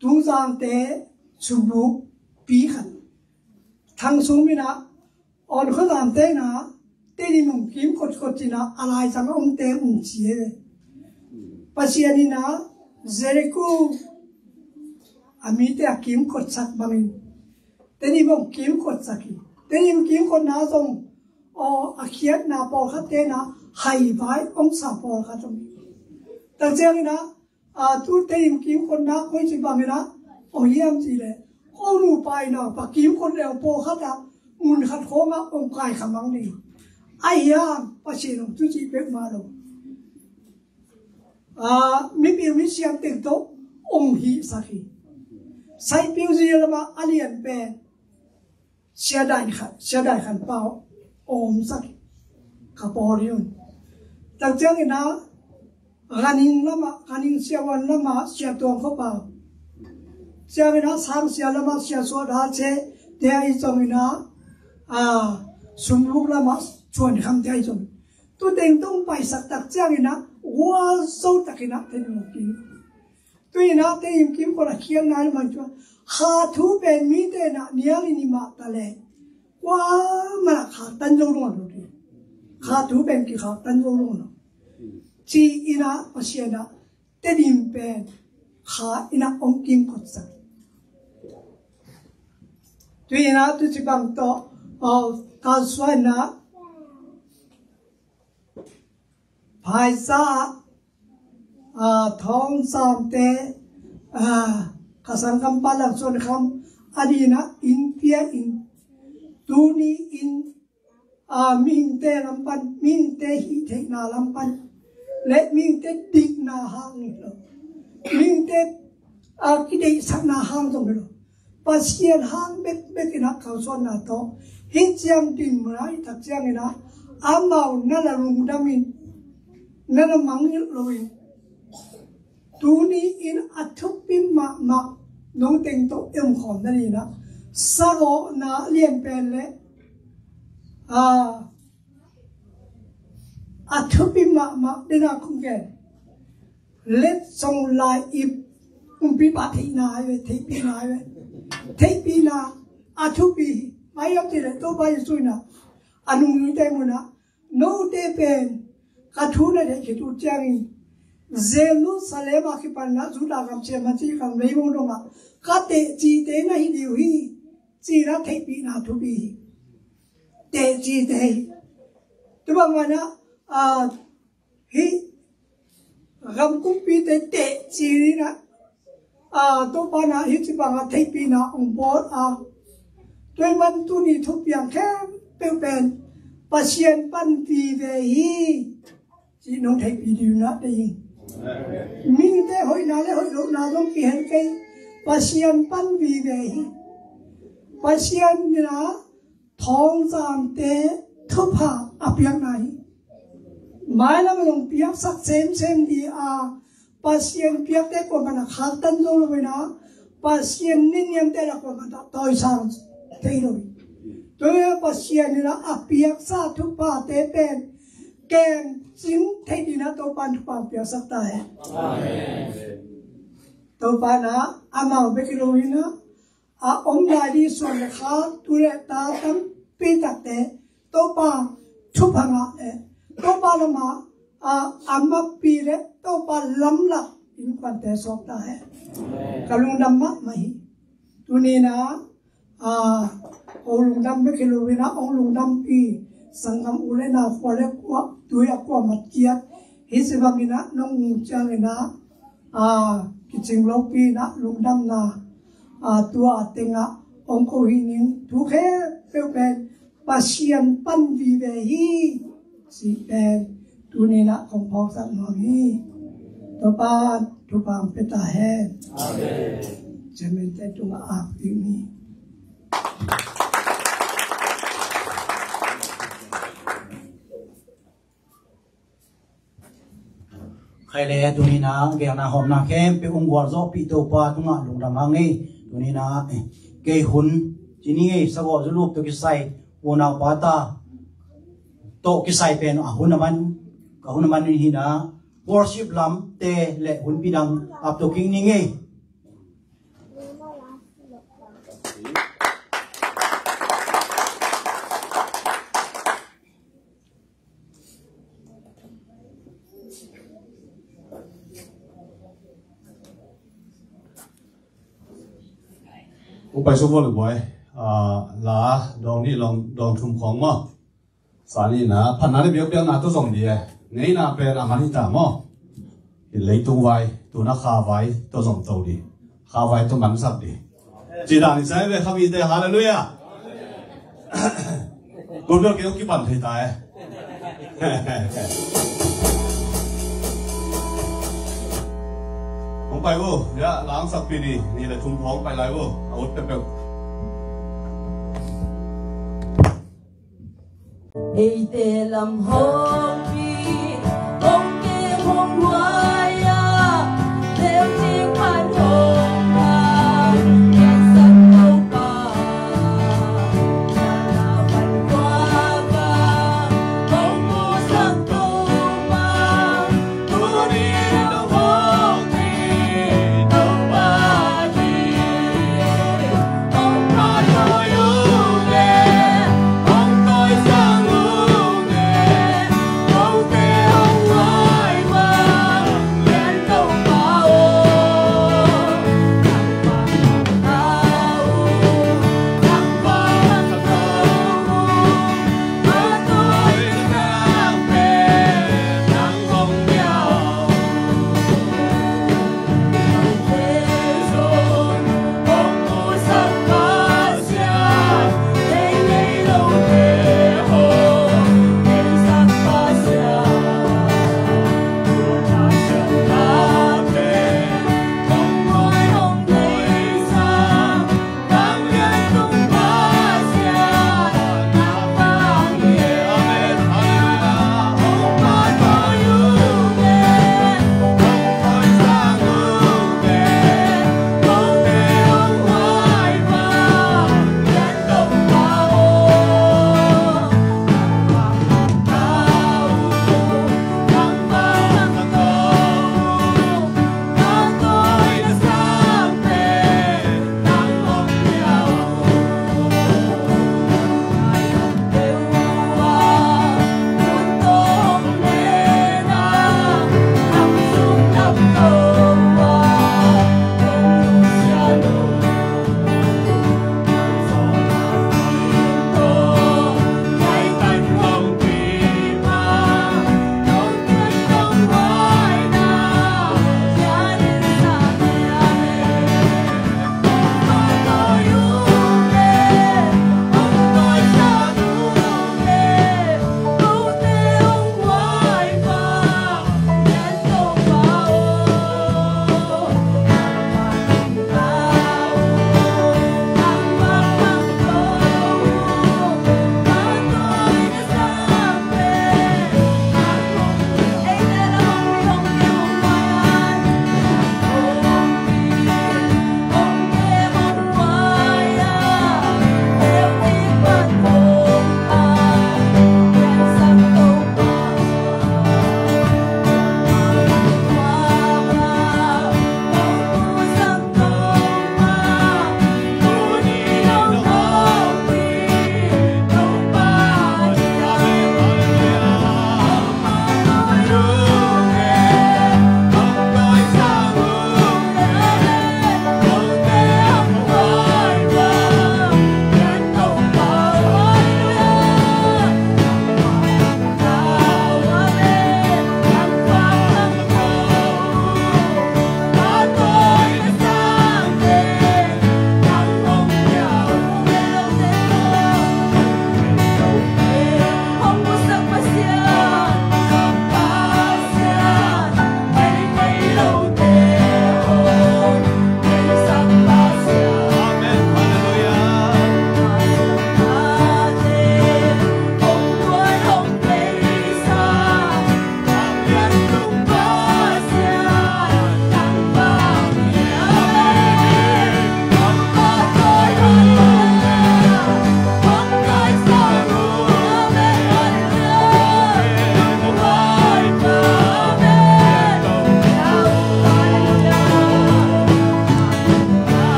tung giang tế chu bu bí khẩn thăng xuống mi na on khó làm tế na tế đi mong kiếm cột cột chỉ na alai sang na kiếm na po na vai ông sa po khat trong ta na à tu tìm kiếm con na khôi chỉ bằng na ở hiểm gì đấy ô nu bài nào và kiếm con đèo po khát à muốn khát khó ngã, ông cài khăm bằng đi. Ai ya và chỉ nó chú chỉ biết mà đâu à mi biểu mi xem tiếng tốt ông hi sa khi. Sai biểu gì là mà alien pe xe đại khẩn xe đại khẩn bao ôm sắc cả bò liền đặc trưng thì nó gan in lắm mà gan in xe quan lắm mà xe tuồng có bao xe cái nó sang xe lắm mà xe số đá xe thế ai cho mình nó à sung lúc lắm mà chuẩn không thế ai cho tôi tình tông bài sắc đặc trưng thì nó quá sâu đặc thì nó thấy được kiếm tôi nó thấy kiếm còn là khiến ai mà cho chong tu deng tong pai sak tak chang ina wa so takina te mo ki tu ina te im kim ko la khial na man chu ha thu ben mi te na niang ni ma ta le wa ma kha tan jo lo lo kha thu ben ki kha tan jo lo chi ina pasiana tedim pen kha ina ongkim khotsa tuy na tu chỉ bằng to ờ ta xoay na phải ra à thong sam te à kasang kam palang son kham adina in pia in, tuni, in ah, a min te lampan min te hi te na lampan. Le min te dik na hang lo. Min te a ah, ki dei sak na hang dong lo. Pasien hang bet bet ina khau son na to. Hin chiam tin mai tak chiang ina. Amau na la lung damin. Na la mang lo in tu ni in athuk ma ma, nong teng to em khom na ni na. Sa ro na lien pen le, a à ma ma, de na đến ke. Let song lai ip um pi ba thi na ye, thi pi na ye. Thi pi na à mai bị ti le, to ba ye bây giờ suy nào anh ông như thế na. No te pen, ka thu na de cái tu chang Jerusalem khi pan na chúng ta làm chuyện mà chỉ cần lấy mong đâu ka te chi te na hi điều hi chi ra thị pi na thu bị te chi te tu ba ma na a hi gam ku pi te te chi ri na a to bảo na hi chi ba bằng thị pi na ong bo a tôi vẫn tu ni thu biang khe pe bèn pasien pan vì về hi chỉ nông thị pi điều na đây mình tế hội nào lấy hội lúc nào cũng kỳ hẹn cây và pasien pan vì về hi pasien là thong giam tế thấp hạ áp yang này. Mai là mình biếc sắc xem xem đi à. Và pasien biếc tế của mình là khác tân rồi rồi đó. Pasien nên nhầm tế là của mình là tôi sang thế rồi tôi pasien là áp biếc sa thấp hạ tế bên kèm chính thế đi nó tôi thấp hạ biếc sắc है tôi ban á amal bê kilo nó à ông đại đi xuân khác tôi lại ta tâm pi tắc tế tôi ba chụp hàng ạ tôi ba là mà à amma pi đấy tôi ba lắm là in quan tế sọc ta है kalung đam mắt mày. Tu ni na à ông lung đam mấy kilo na ông lung đam pi sangam ule na khole kwa tu ya kwa mat kia hi se ba mina nong chang na à kiching lo pi na lung đam na à tua tenga ông ko hi nin tu khe pe pe pasien pan vi ve hi. Si pe tu ni na kong phok sa no hi. To pa tu pa pe ta he. Amen. Jemen te tu ma a pi ni
khai le tu ni na ge na hom na khem pe ung war zo pi to pa tu ma lung dam hang ni tu ni na eh, ke hun, chi ni ei sa go zu lup to ki sai wo na pa ta to ki sai pe no à, hun man ka hun man ni hi na worship lam te le hun pi dang ap à, to king ni ngei
ไปชมว่าหรือไงอ่าลาดองนี่ลองดองทุ่มของมั้งสาลีนะพันนั้นเบี้ยวเบี้ยวนะตัวสมดีเนี่ยนะเป็นอามันที่ตามมั้งเลยตัวไว้ตัวนักข่าวไว้ตัวสมตัวดีข่าวไว้ตัวมันสับดีจีดังนี่ใช่ไหมครับมีแต่ฮาเลลูยากูเลือกเกี่ยวกับบันทึกตาย หละทุ่มท้องไปไรvôเอาเปรี้ยว
Ê tê lâm hông vi Ông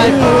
Hey!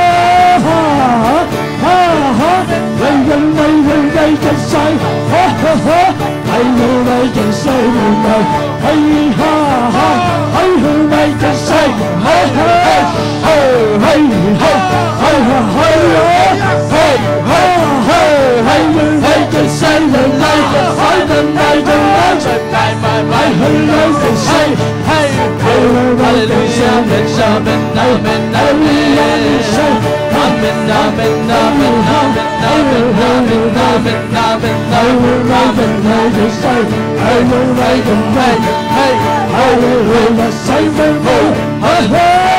因為佢哋嘅勢，呵呵呵，係佢哋嘅勢無奈，係哈哈，係佢哋嘅勢，
係係係係係係係係係。I will raise the saving hope.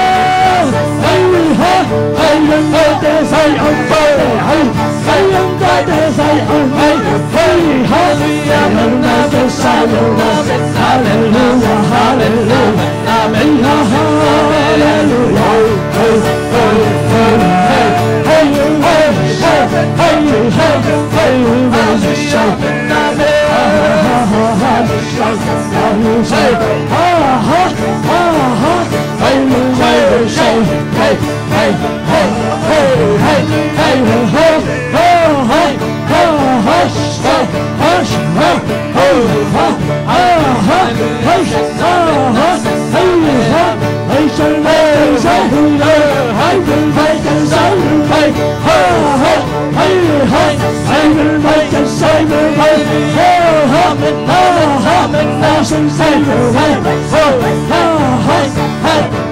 Hey! hey, hey, hey, hey, hey, hey, hey, hey, hey, ho, hush, ho, hush, ho, ho, ho, ah, ho, hush, ah, ho, hey, ho, hey, shall we say who the hey, will make and say will make, ho, ho, hey, hey, hey, will make and say will make, ho, ho, ho, ho, now since they will make, ho, ho, hey, hey.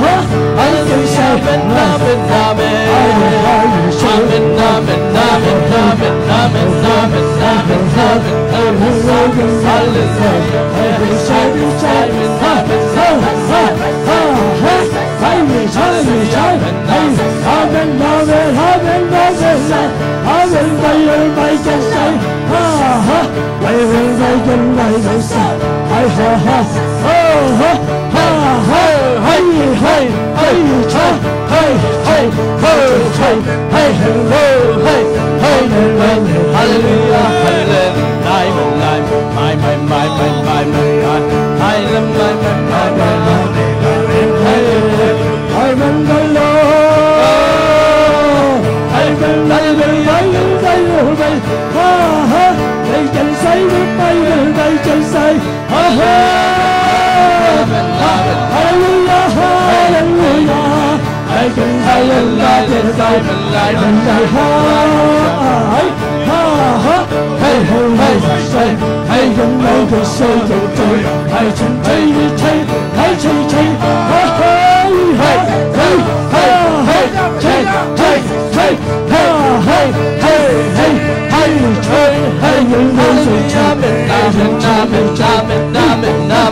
Amen, amen, amen. Amen, amen, amen, amen, amen, amen, amen, amen, amen. Hallelujah. Amen, amen, amen, amen, amen, amen. Hayır, hayır, hayır, hayır. Amen,
amen, amen, amen. Amen, bayır, bayır, say. Ha, ha. Bayır, bayır, bayır,
say. Hay, ha, ha. Ha, ha. Ha, ha.
Hay, hay, hay, hay, hay, hay, hay, hay, hay, hello, hay, hay, hello, hallelujah, hallelujah. My, my, my, my, my, my, my, my, my. لله ترضي بالله بالله هاي ها
ها
هاي هو هاي هاي هاي يوم ما تسوي تقول هاي تنتهي تنتهي هاي
تنتهي هاي هاي
هاي هاي هاي هاي تنتهي تنتهي هاي
هاي
هاي هاي هاي تنتهي هاي يوم ما تسوي تقول هاي تنتهي تنتهي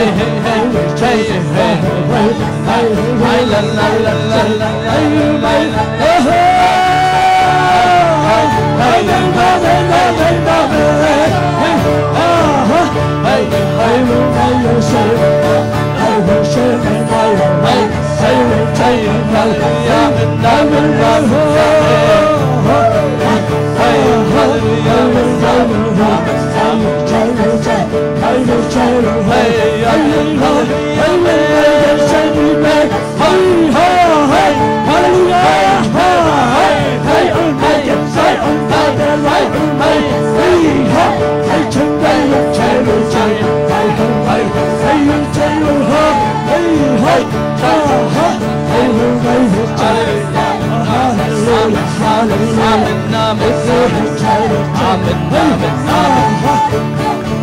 Hey,
trôi
hey anh lên thôi anh lên lên say đi mẹ hey hey hey hallelujah hey hey hey ơn này nhận sai ơn ta để lại ơn này hey
hey hey chân
đây lúc chạy lúc chạy phải
hơn phải hey ơn chạy lúc hơn hey hey
ta
ha
hey hơn
đây lúc
chạy hallelujah hallelujah amen amen amen amen amen amen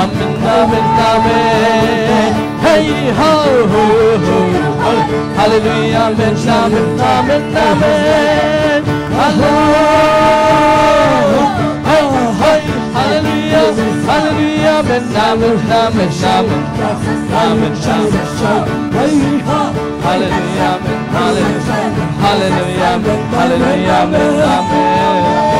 I'm in love, in love, hey ho ho. Hallelujah, Hallelujah,
hallelujah,
Hallelujah, hallelujah, hallelujah, hallelujah.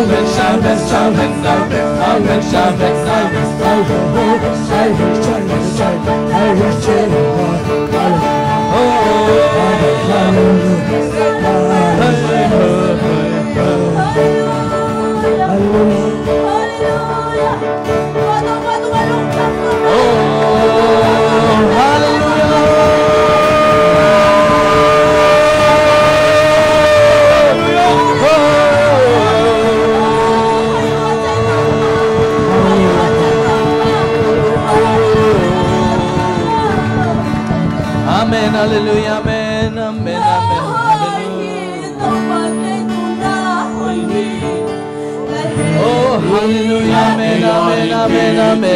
will shout and shout and shout. I will shout and shout. I will
hope. I will try and try. I will cheer and heart. I will. Oh,
oh, oh, oh, oh,
oh, oh, oh, oh.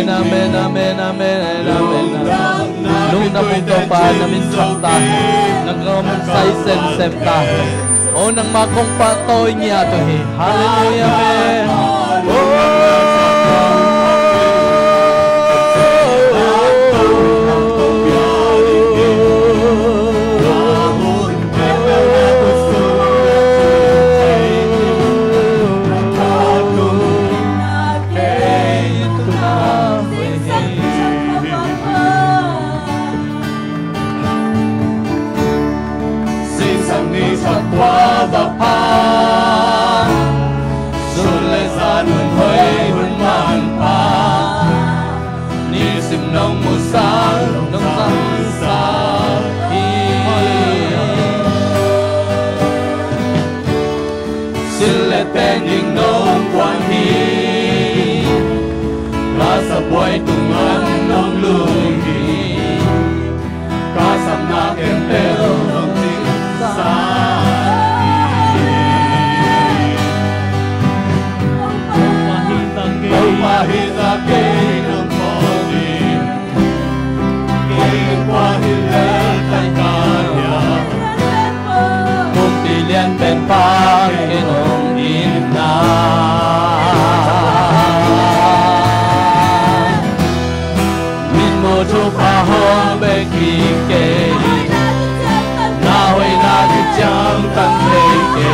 Amen, amen, amen, amen, amen,
amen.
Nung napunta pa na minsan ta, nagkamunsay sensem ta. O nang makumpatoy niya to he. Hallelujah, amen. 함께 넘긴다 우린 모두 과험에 깊게
나의
낮은 땅 되게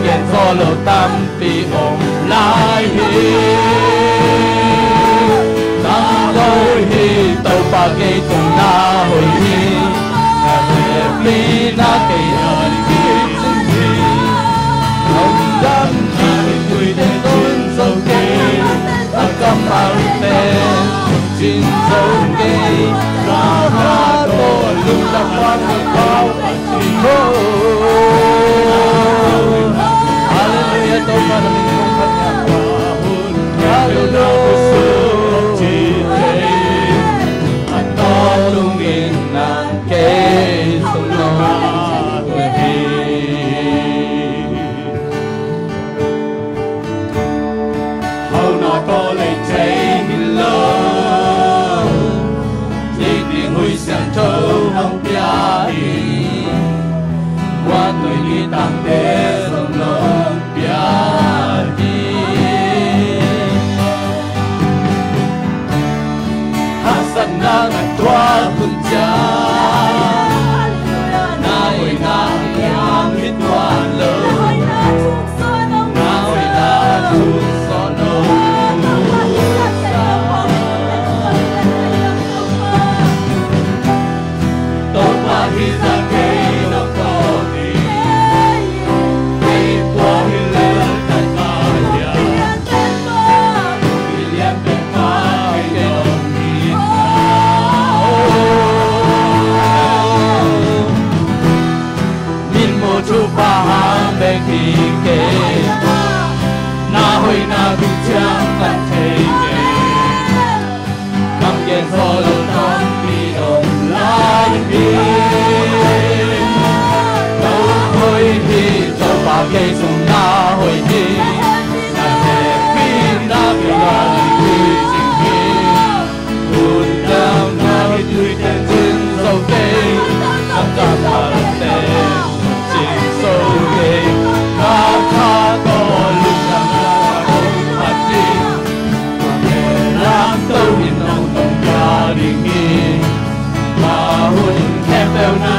nguyện thô lưu tâm vì ông lai hi ta lôi hi tàu ba cây cùng na hồi hi
ngàn hiệp
cây xin sống đi.
Ra ra tôi lúc đã quan được bao chỉ thôi Hallelujah
tôi qua up and down. 给主那回应，
那黑冰那
边乱归精兵，不当那边对天尽受飞，
那大怕人飞，
尽受给那他多路上那红发金，那那都因那东家的命，那魂天表那。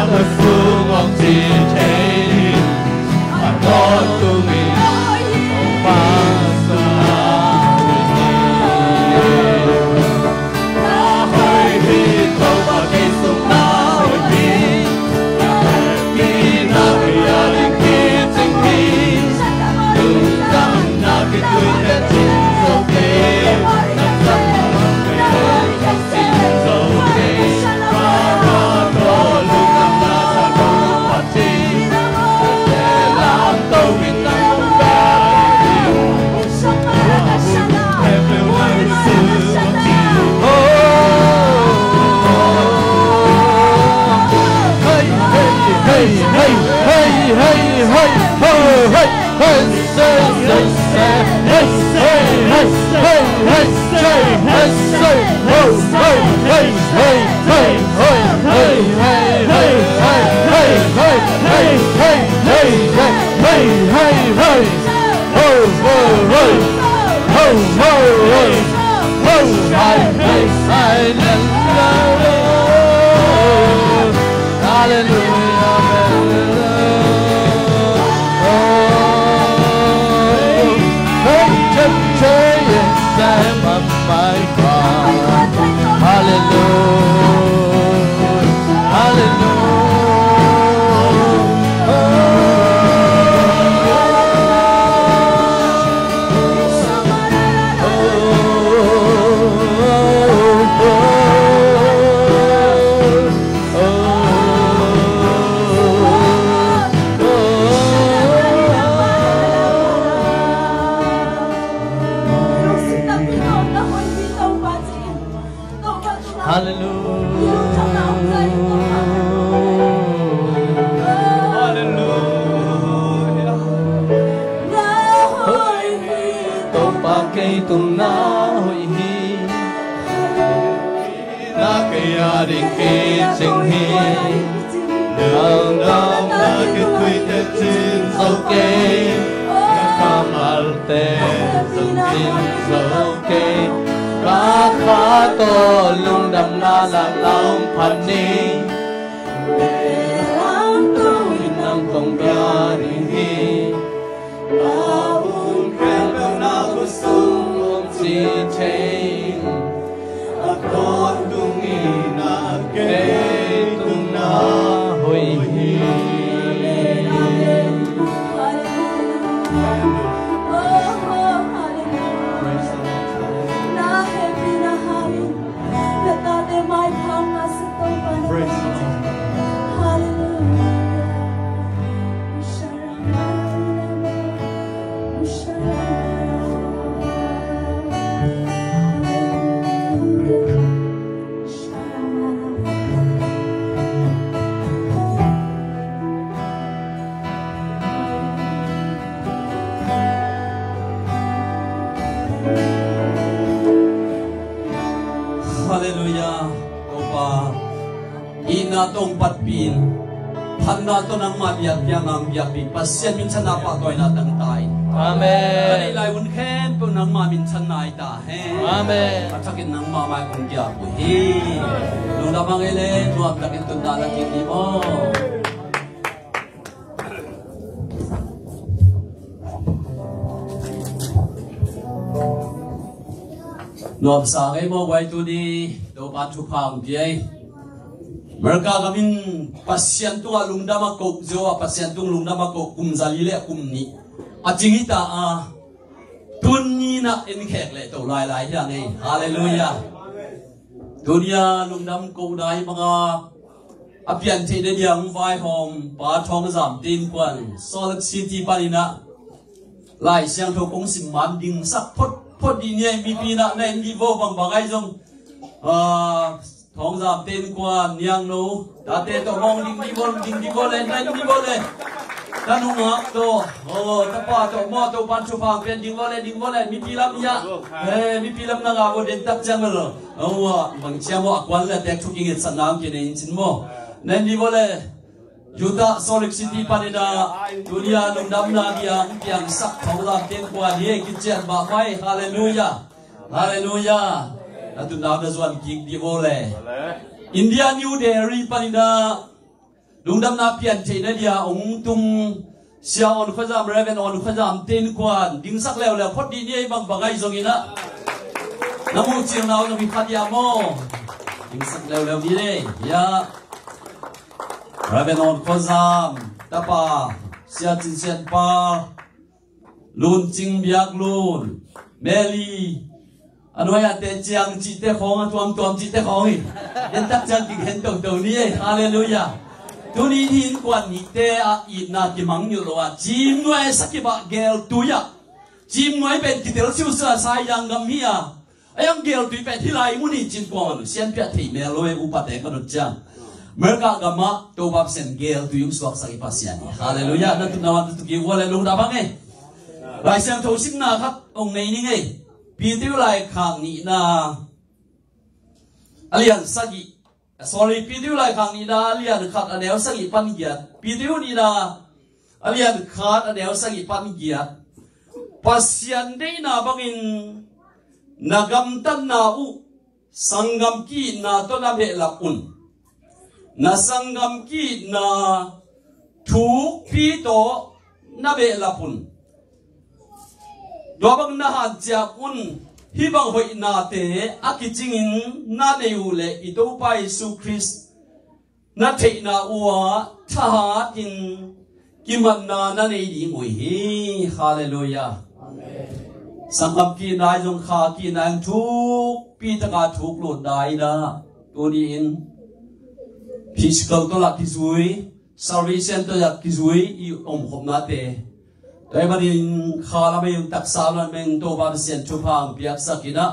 Sa akin mo, why to di, do pa chupang biyay. Mereka kami pasien tu alung dama ko jawa pasien tu lung dama ko kum zalile kum ni. Ajingita ah, a tunni na in khek le to lai lai ya nei. Hallelujah. Dunia lung dam ko dai mga apian te de yang vai hom pa thong zam tin kwan solid city panina. Lai siang to kong sim man ding sak phot phot di ne mi pi na bằng ni vo bang bagai thong giảm tên qua niang nô đã tên tổ mong đinh đi vô đinh đi vô lên đánh đi vô lên. Ta nung ngọc tổ. Oh ta pa tổ mò, tổ ban chu phang pen ding vô lên ding vô lên mi pi lam ya eh mi pi lam na ga bo den tak chang lo bằng bang chia mo akwan le tek thu king san nam kia nên chín mò. Nên đi vô lên. Juta Salt City Panida, dunia lung dam na biang biang sak thong giảm tên qua hi ba mai hallelujah hallelujah Atu nam na zuan king di vole. India New Delhi Panida lungdam na pian che na dia ong tung sia on khazam reven on khazam ten kwan ding sak Leo Leo phot di ni bang bagai zong ina. Namu chiang naw na mi ya mo. Ding sak leo leo di le ya on khazam tapa sia chin sian pa lun ching biak lun meli anh nói là tên chiang chỉ tế khong tuam tuam chỉ tế khong ấy nhân tắc chang kịch hiện tổng tổng đi hallelujah. Tu ni hin quan ni te a ít na ki mang nyu lo a chim noi sakki ba gel tu ya chim noi ben ki tel siu sa sai yang gam hi a ayang gel tu pe thi lai mu ni chin kwa lu sian pe thei me lo e u pa te ka ro chang mereka agama tu bab sen gel tu yung swak sa ipasyan Haleluya. Dan tu nawan tu ki wala lu dapat bang eh? lai siang tu sim na khat ong nei ni ngai eh? pi tiêu lại khang ni na. Alian sagi. Sorry, pi tiêu lại khang ni na, alian khat anel sagi pan giat pi ni na. Alian khat anel sagi pan giat pasyan dei na bangin nagam tan na u. Sanggam ki na to na be la un na sangam ki na thu pi to na be la pun Dobang na hadja un hibang hoi na te akichingin na ule ido bay su Christ. Na te na uwa taha in kiman na na nei di ngui hi. Hallelujah. Sangam ki na jong kha ki na thuk, pi ta ka thuk lo dai da to ni in physical to la ki zui service center ya ki zui i om hom na te Tại mà đi la là mình đặc sao là mình tô ba sen chụp hàng biếc sắc kina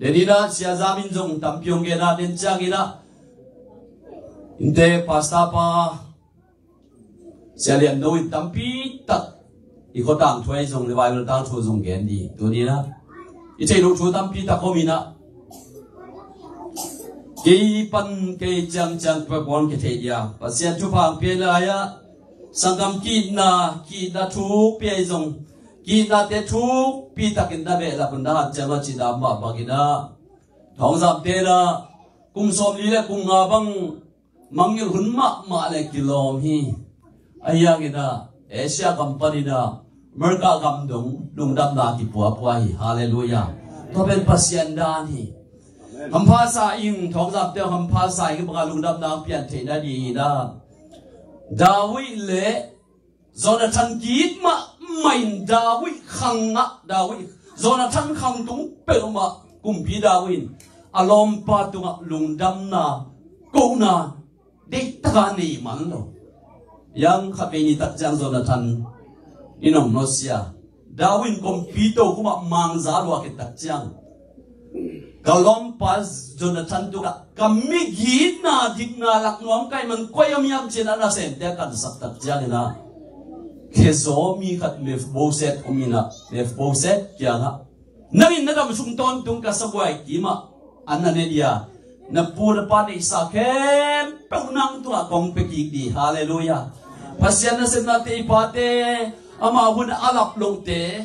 denina sia zamin jong tampiong ge na den changina inte pasta pa sia lian do tampi tak i ko tang thuai jong le vai tang thu jong gen di đi. Ni na i chei lu thu tampi tak ko mina ke pan ke chang chang pa kon ke the dia pasian chu phang pe la ya sangam ki na ki na thu pe jong ki na te thu pi ta takin da be la kun da chang la chi da ma ba ki na thong zam te na kum som li le kum nga bang mang yul hun ma ma le kilom hi aya ki na asia company na merka gam dong lung dam da ki pua pua hi hallelujah. To ben pasian dan hi ham pha sa in thọc zam đeo ham pha sa ing ba lung dam na do the na di mà dawi le, Jonathan kit ma, main dawi do dawi. Jonathan khăng tung pe ma, kum pi dawin. Alom pa tunga lungdam na ko na, de ta ni man lo. Yang khape ni tak jang Jonathan inom no sia. Dawin kom pi to kuma mang za lo ke tak jang kalom pas Jonathan tu ka kami git na dik na lak nuam kai man koyam yam chena na sen. Te kan sak tak jani na kezo mi khat lef boset omina lef boset kya na. Nangin na dam sung ton tung ka sabwai kima anna ne dia. Na pura pa ni sa kem. Pe nang tu ka kong pe ki di. Hallelujah. Pasyan na sen na te pa te. Ama hun alap long te.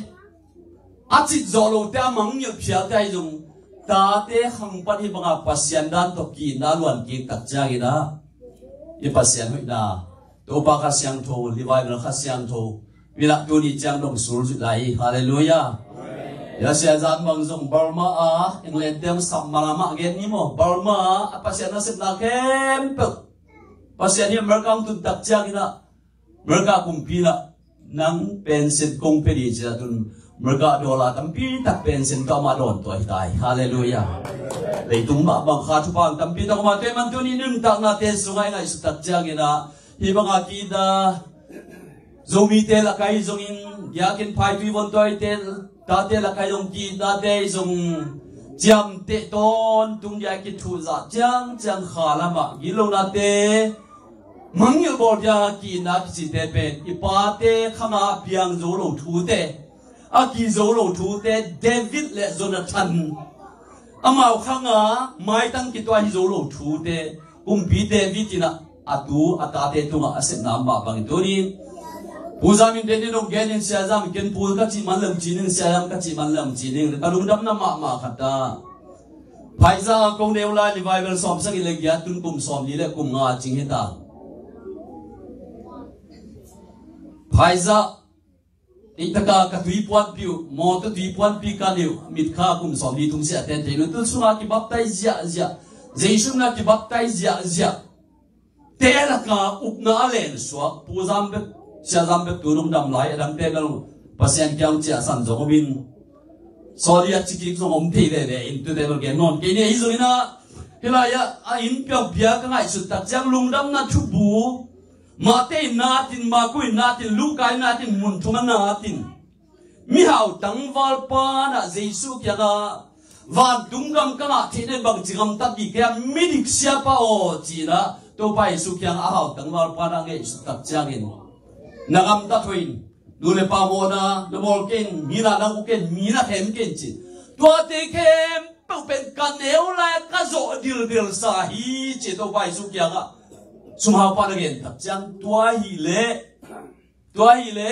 Achit zolo te amang yel phia te dung ta te hang pa ni banga pasian dan to ki na luan ki tak cha gi na i pasian hui na to pa ka siang tho liwai ra ka siang tho. Vila tu ni chang dong sul ju lai. Hallelujah. Ya sia zan mang zong burma a. England dem sam malama gen ni mo. Burma a pasyan na sip na kem pe pasian ni merkam tu tak cha gi na merka kum pi na nang pension kong pe di cha tun. Merka dola tampi tak pension ka ma don to tai hallelujah le tung ba bang kha thu pang tampi ta ma te man tu ni ning tak na te sungai ngai su tak cha gi na hi banga ki da zomi te la kai zong in yakin phai tu bon toi te ta te la kai zong ki da te zong jam te ton tung ya ki thu za chang chang kha la ma gi lo na te mang yu bor ya ki na ki si te pen i pa te khama piang zo lo thu te a ki zo lo thu te david le jonathan amao khanga mai tang ki toa hi zo lo thu te kum bi david ina atu atate tunga asep namba bang doni Puzamin deni dong genin siazam ken pul ka chi malam chining siazam ka chi malam chining kalung dam na ma ma khata Phaiza kong deu la revival som sang ile gya tun kum som ni le kum nga ching heta Phaiza itaka ka tui puan piu mo to tui puan pi ka liu mit kha kum som ni tung si aten te no tu sunga ki tai zia zia là na ki tai zia zia Tera ka upna alen suwa puzam be siazam be tunum dam lai dam te gal pasien kyang chia san zo bin soria chiki zo om te này, de in tu de lo gen non ke ne hi zo ina hila ya a in pyo bia ka ngai su tak jang lung dam na chu bu mà te na tin ma natin na tin lu kai na tin mun thuma na tin mi hau tang wal pa na jesu kya ga van tung gam ka na nên ne bang jigam ta bi kya, mi dik sia pa o chi na. To pa jesu kya a hau tang wal pa na ngai su tak jang in nagam ta thoin. Dule pa mo na na mol ken, mi na na ken mina hem ken chi. To te kem pe pen ka neu la ka zo dil dil sa hi chi to bai su kya ga sum hau pa gen tap chang tua hi le tua hi le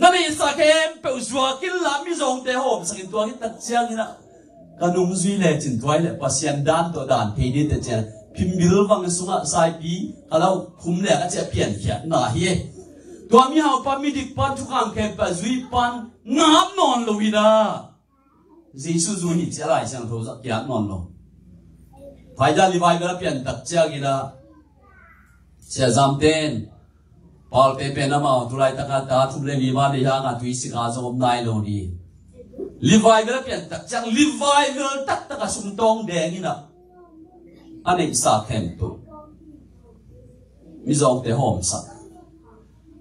na mi sa kem pe zwa kin la mi zong te hom sa kin tua hi tak chang ina kanung zui le chin tua le pasian dan to dan pe ni te chen phim bil wang sunga sai pi kalau khum le ka che pian khia na hi tua mi hau pa mi dik pan thu khang ke pa zui pan ngam non lo ina Jesus zui hi chả lại sang thâu giặc kia non lo phải ra đi vai bữa pian tắc chia gì đó sẽ giảm tên Paul pe nào mà tu lai taka ta tu le viva de ha nga tui ra zo om nai lo đi Levi vel pian tak chang, Levi vel tak taka sum tong de ni anh ane sát kem tu. Mi zo te hom sa.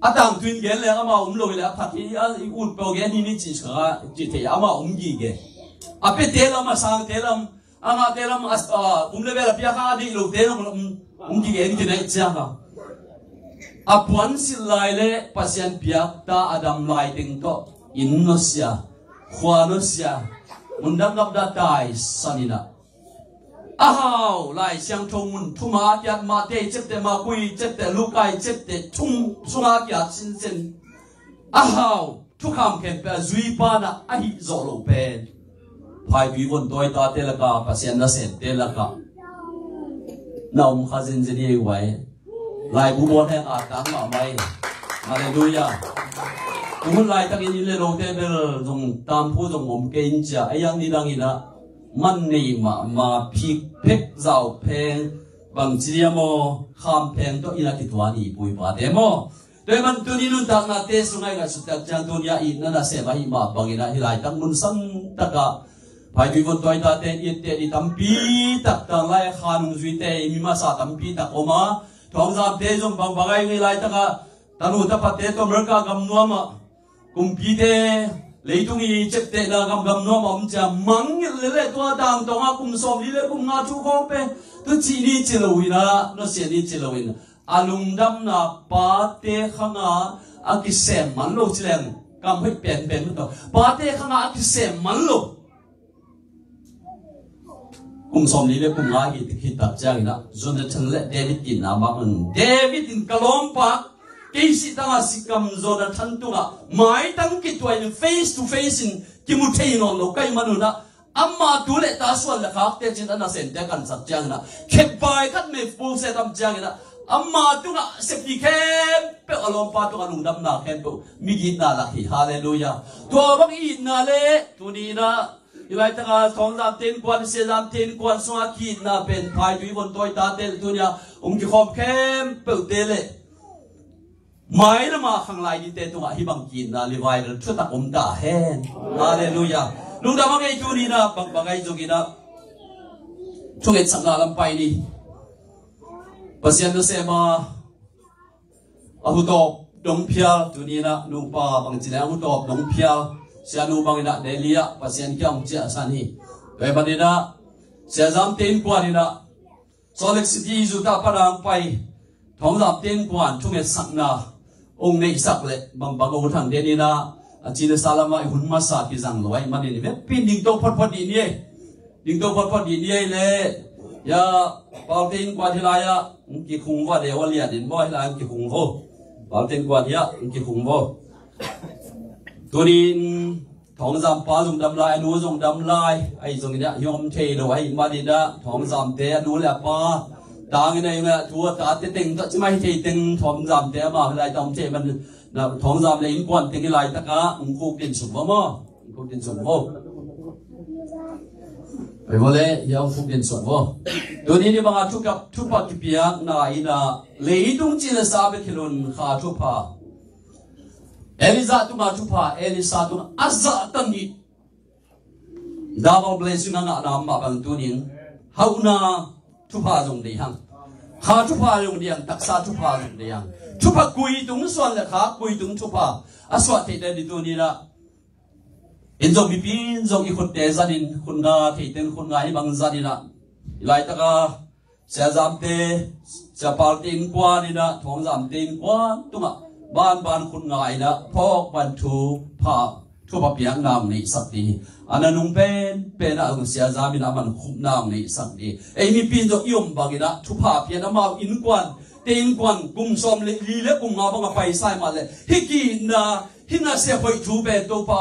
Atang tuin gen le ama um lo le aphat hi a un po gen ni ni chi sa chi te ama um à ge ape te lama sang te lam anga te lam as um le vel pia ka di lo te ông um gi ge ni này na cha ka apuan silai le pasien pia ta adam lai ting to. In no sia khwa no sia. Mundam gap da tai sanina ahau, lai siang thong mun thuma kyat ma te chep te ma kui, chep te lukai chep te chung sunga kyat sin sin ahau, thu kham khen pe zui pa na ahi zo lo pen phai bi von doi ta te la ka, pasien na sen te la ka. Na um kha zin wai lại bu bon hẹn a tang ma mày hallelujah. Cũng lại tăng in lên đầu tiên là dùng tam phu dùng mồm kinh chả ai yang đi đang đó. Mắt nỉ mà mà phi phép giàu phèn, bằng chỉ mo kham phèn to ina ki tuan i bui ba demo Tôi mình tu ni nun là na te sungai ga sự tak chang tu ya i nó na se ba hi ma là ina hi lai tang mun san phải vì vốn tôi ta tên yên tệ đi tắm pi tak tăng lai khan duy tệ, mi mà sa tắm pi tak oma thong zam te zum bang bangai ngi lai taka tanu ta pa tệ to merka gam nuama cùng pi tệ lấy tung y chết tệ là gam gam nuama um cha mang le le to dang tong a kum som li le kum nga chu ko pe tu chi ni chi lo wi na no se ni chi lo wi na alung dam na pa te khanga a ki se man lo chi len kam hoi pen pen to pa te khanga a ki se man lo cùng som lý lệ cùng ngã hi hi tập trang na Jonathan lệ David in na ma un David in kalom pa cái gì ta si cầm Jonathan tu nga mai tăng cái tuổi face to face in ki mu thei non lo kai manu na. Amma tu lệ ta suan la khak te chin ana sen te kan sak trang na khep bai khat me fu se tam trang na amma tu nga se pi khem pe alom pa tu nga lung dam na khem tu. Mi gi na la hi. Hallelujah. Tu bang in na le, tu ni na ilai taka thong lam ten kwan se lam ten kwan sunga ki na ben phai dui von toy ta tel tu nya um ki khom khem pe te le mai na ma khang lai ni te tu hi bang ki na li vai ra thu ta um ta hen hallelujah lu da bang ei tu ni na bang bang ei jogi na chung et sang lam pai ni pasian na se ma ahu to dong pia tu ni na nu pa bang china ahu to dong pia sia nu bang ina delia pasien kyang chia san hi ve banina sia zam ten kwan ina solek city zu ta parang pai. Thong zam ten kwan chung e sak na ong nei sak le bang bang o thang den ina a china salama hun ma sa ki zang loi man ni ve pin ding to phot phot, di ni ding to phot phot, di ni le. Ya bảo ten qua thì lại ya. Chỉ khung, wa để wa, lia đến bo là chỉ khùng vô bảo bao qua thì ya chỉ khùng vô ตัวนี้ท้องจำปลาจงดำลายนูจงดำลายไอ้จงเนี่ยยอมเทโดไอ้มาดีนะท้องจำเตะนูแหละปลาดังในเนี่ยทัวตาเต็งก็จะไม่เทตึงท้องจำเตะมาอะไรจำเทมันนะท้องจำเลยอินกวนตึงอะไรตะกะอุ้งคุกดินสุบมั้งคุกดินสุบมั้งไปหมดเลยยาวคุกดินสุบมั้งตัวนี้นี่บางทุกกับทุกปักเปียกนาอินะเลยตรงจีนสาบคิลุนขาทุกปา Eliza tu nga tupa, Elisa tu azza tangi Davao blessing nga na ma bang tunin hauna tupa jong de hang. Kha chupa jong de hang, taksa chupa jong de hang. Tupa kui tung suan le kha, kui tung chupa aswa te de di tunira in jong bipin zong i khut te zanin khun nga te ten, khun nga i bang zanina ilai taka sia giảm te, sia pal tin kwa ni na thong zam tin kwa tunga บ้านบ้านคุณง่ายนะพอกบรรทุผาทั่วปเปียงนามนี่สักดีอันนั้นนุ่งเป็นเป็นอะไรเสียจามินามันคุมนามนี่สักดีไอ้มีปีนจกยมบางนะทุผาเพียนมาอินกวนเตียงกวนกุมสมลีเล็กุมงาบังไปใส่มาเลยฮิกินาฮินาเสียไปจูเป็นตัวเปล่า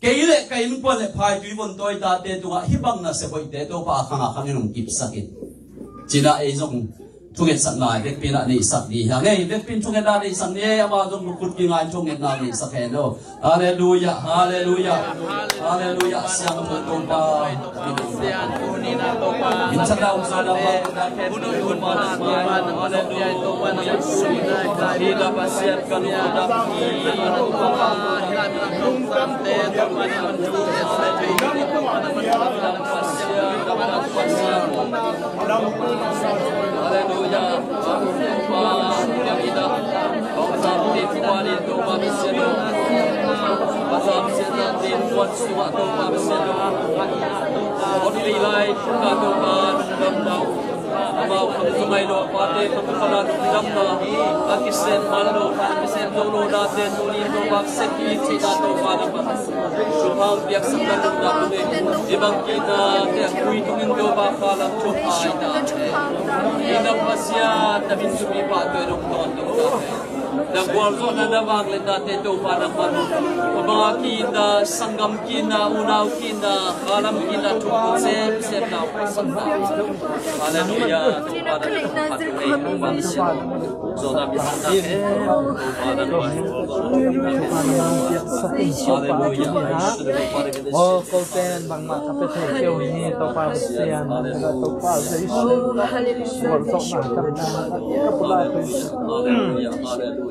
เกยเลกอินกวนเลยพายดูบนตัวตาเตตั chúng nghe sẵn lại rét pin đi sẵn đi hàng ngày rét pin chúng nghe đã đi sẵn nhé mà chúng một cút kinh ngài chúng nghe đã đi sẵn hết đâu Alleluia Alleluia Alleluia siang tu tu pa. In chân đau chân đau Alleluia Hallelujah. Kun ma na ma hallelujah to pa na su na ka hi da pa sian ka nu da ki to pa ha na lung tam te to pa na man ju he sa pe Dan guarzo na da wag le da te to pa na kina, unaw alam kina tu se se ta haleluya to pa da pa tu e no ma mi sin zo da mi haleluya
oh ko ten bang haleluya
haleluya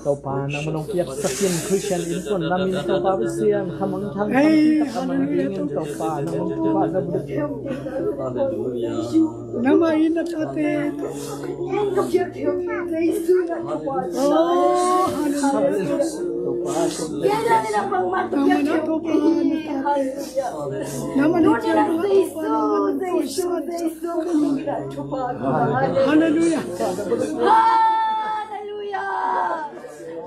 Tau pa nang manong piak sakin Christian in pun namin tau pa sian kamang thang kamang dingin tau pa nang manong pa da budak.
haleluya
Nama tate.
Oh, haleluya.
Tau pa tu
Nama na to pa
Nama na to pa Haleluya. Ate
tu pa nang manong
piak
sakin ko.
Haleluya. Hallelujah, hallelujah,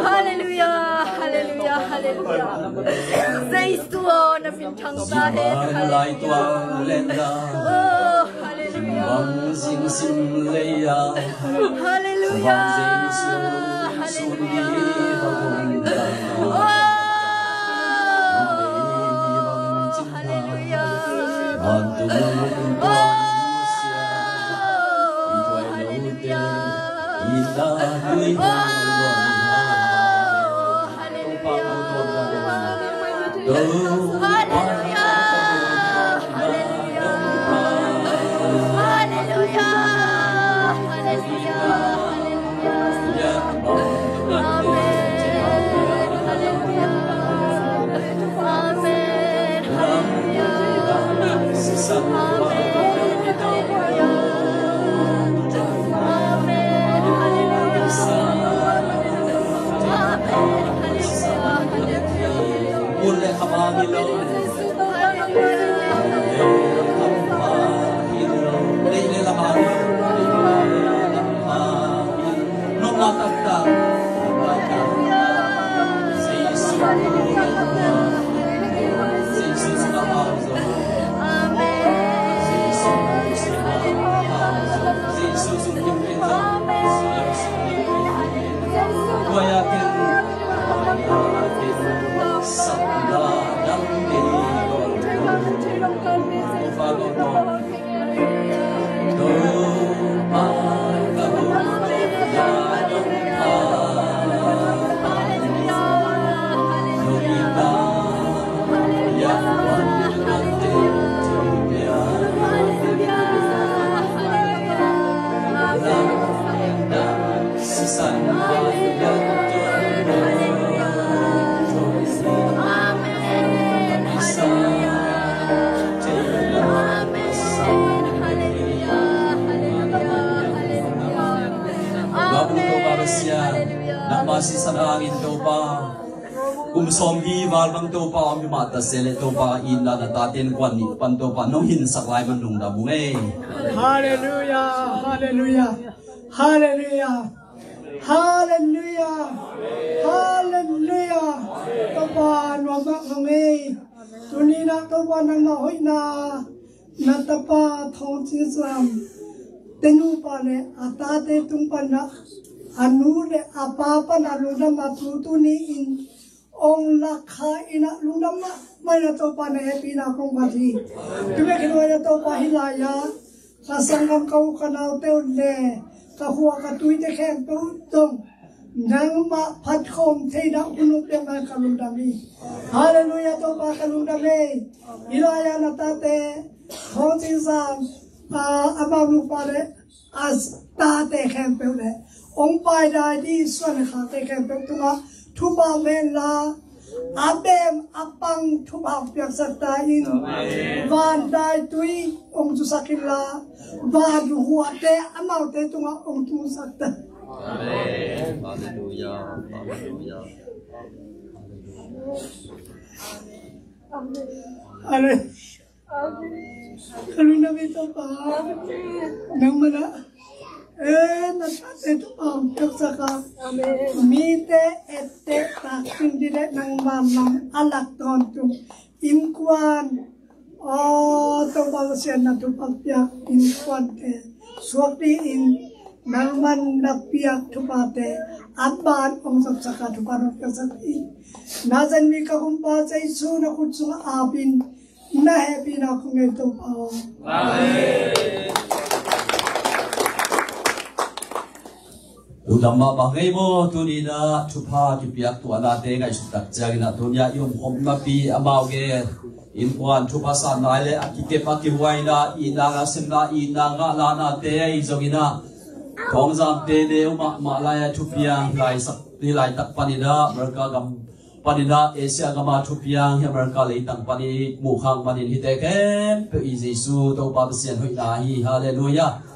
Hallelujah, hallelujah, hallelujah. Zaistuo na bintang tahit. Malay
tuang lenda
Oh, hallelujah.
Bang sing sim leya
Hallelujah. Bang
jesu suni bagong Oh, Bang cinta hallelujah. Bantu Ita hui Oh, hallelujah.
Do
Hallelujah. Mule kamangilo Leile lamang Nung natagtag Sa Isu Sa Isu sa kapazo Sa Isu sa kapazo Sa Isu sa kimpinzo Kumsom gi wal bang to pa mi ma mata sele to pa in la ta ten kwan ni pan to pa no hin sak lai man lung da bu nge
hallelujah hallelujah hallelujah hallelujah hallelujah. To pa no ma so nge tu ni na. to pa na na hoi na na ta pa thong chi sam tenu pa le ata te tung pa na anu le apa pa na lu na ma tu tu ni in ông là khai ina lu na ma mai na to pa ne pi na không pa thi tu me khin na to pa hi la ya sang ngam câu cái nào tiêu le ta huwa cái túi te khen tôi tung nang ma phát khom thấy na unu pe ngay cái lu đâm đi. Hallelujah to pa cái lu đâm đi. Ila ya na ta te không tin sam a ama lu pa le as ta te khen tôi le ông pa dai đi xuân khai te khen tôi tung ma thu ba men la abem apang thu ba pyak sak ta in van dai tui ong chu sakin la van huwa te amau te tu ma ong tu sak ta Amen. Hallelujah. Hallelujah. ale kalu na bito pa nang mana eh natate to pa pyak saka mite ette ta kundire nang mamam alak ton tu imkwan oh to ba siya na to pagpyak imkwan te swakti in nangman na piyak tupate aban om sak saka tupan ka sakti nazan mi ka kumpa chay su na kutsunga apin na happy na
kung ito pa Udama bangai mo tuni na chupa ki piak tu ana te ngai sutak jagi na dunia yung hom na pi amau ge in kwan chupa sa na le akike pa ki wai ina i na nga sim na i na nga la na te ai zogina kong zam te de ma ma la ya chupiang lai sak, ni lai tak panina merka gam panina, asia gama chupiang ya merka le tang pani mu khang panin hi te kem, pe i jesu to pa sian hoi hallelujah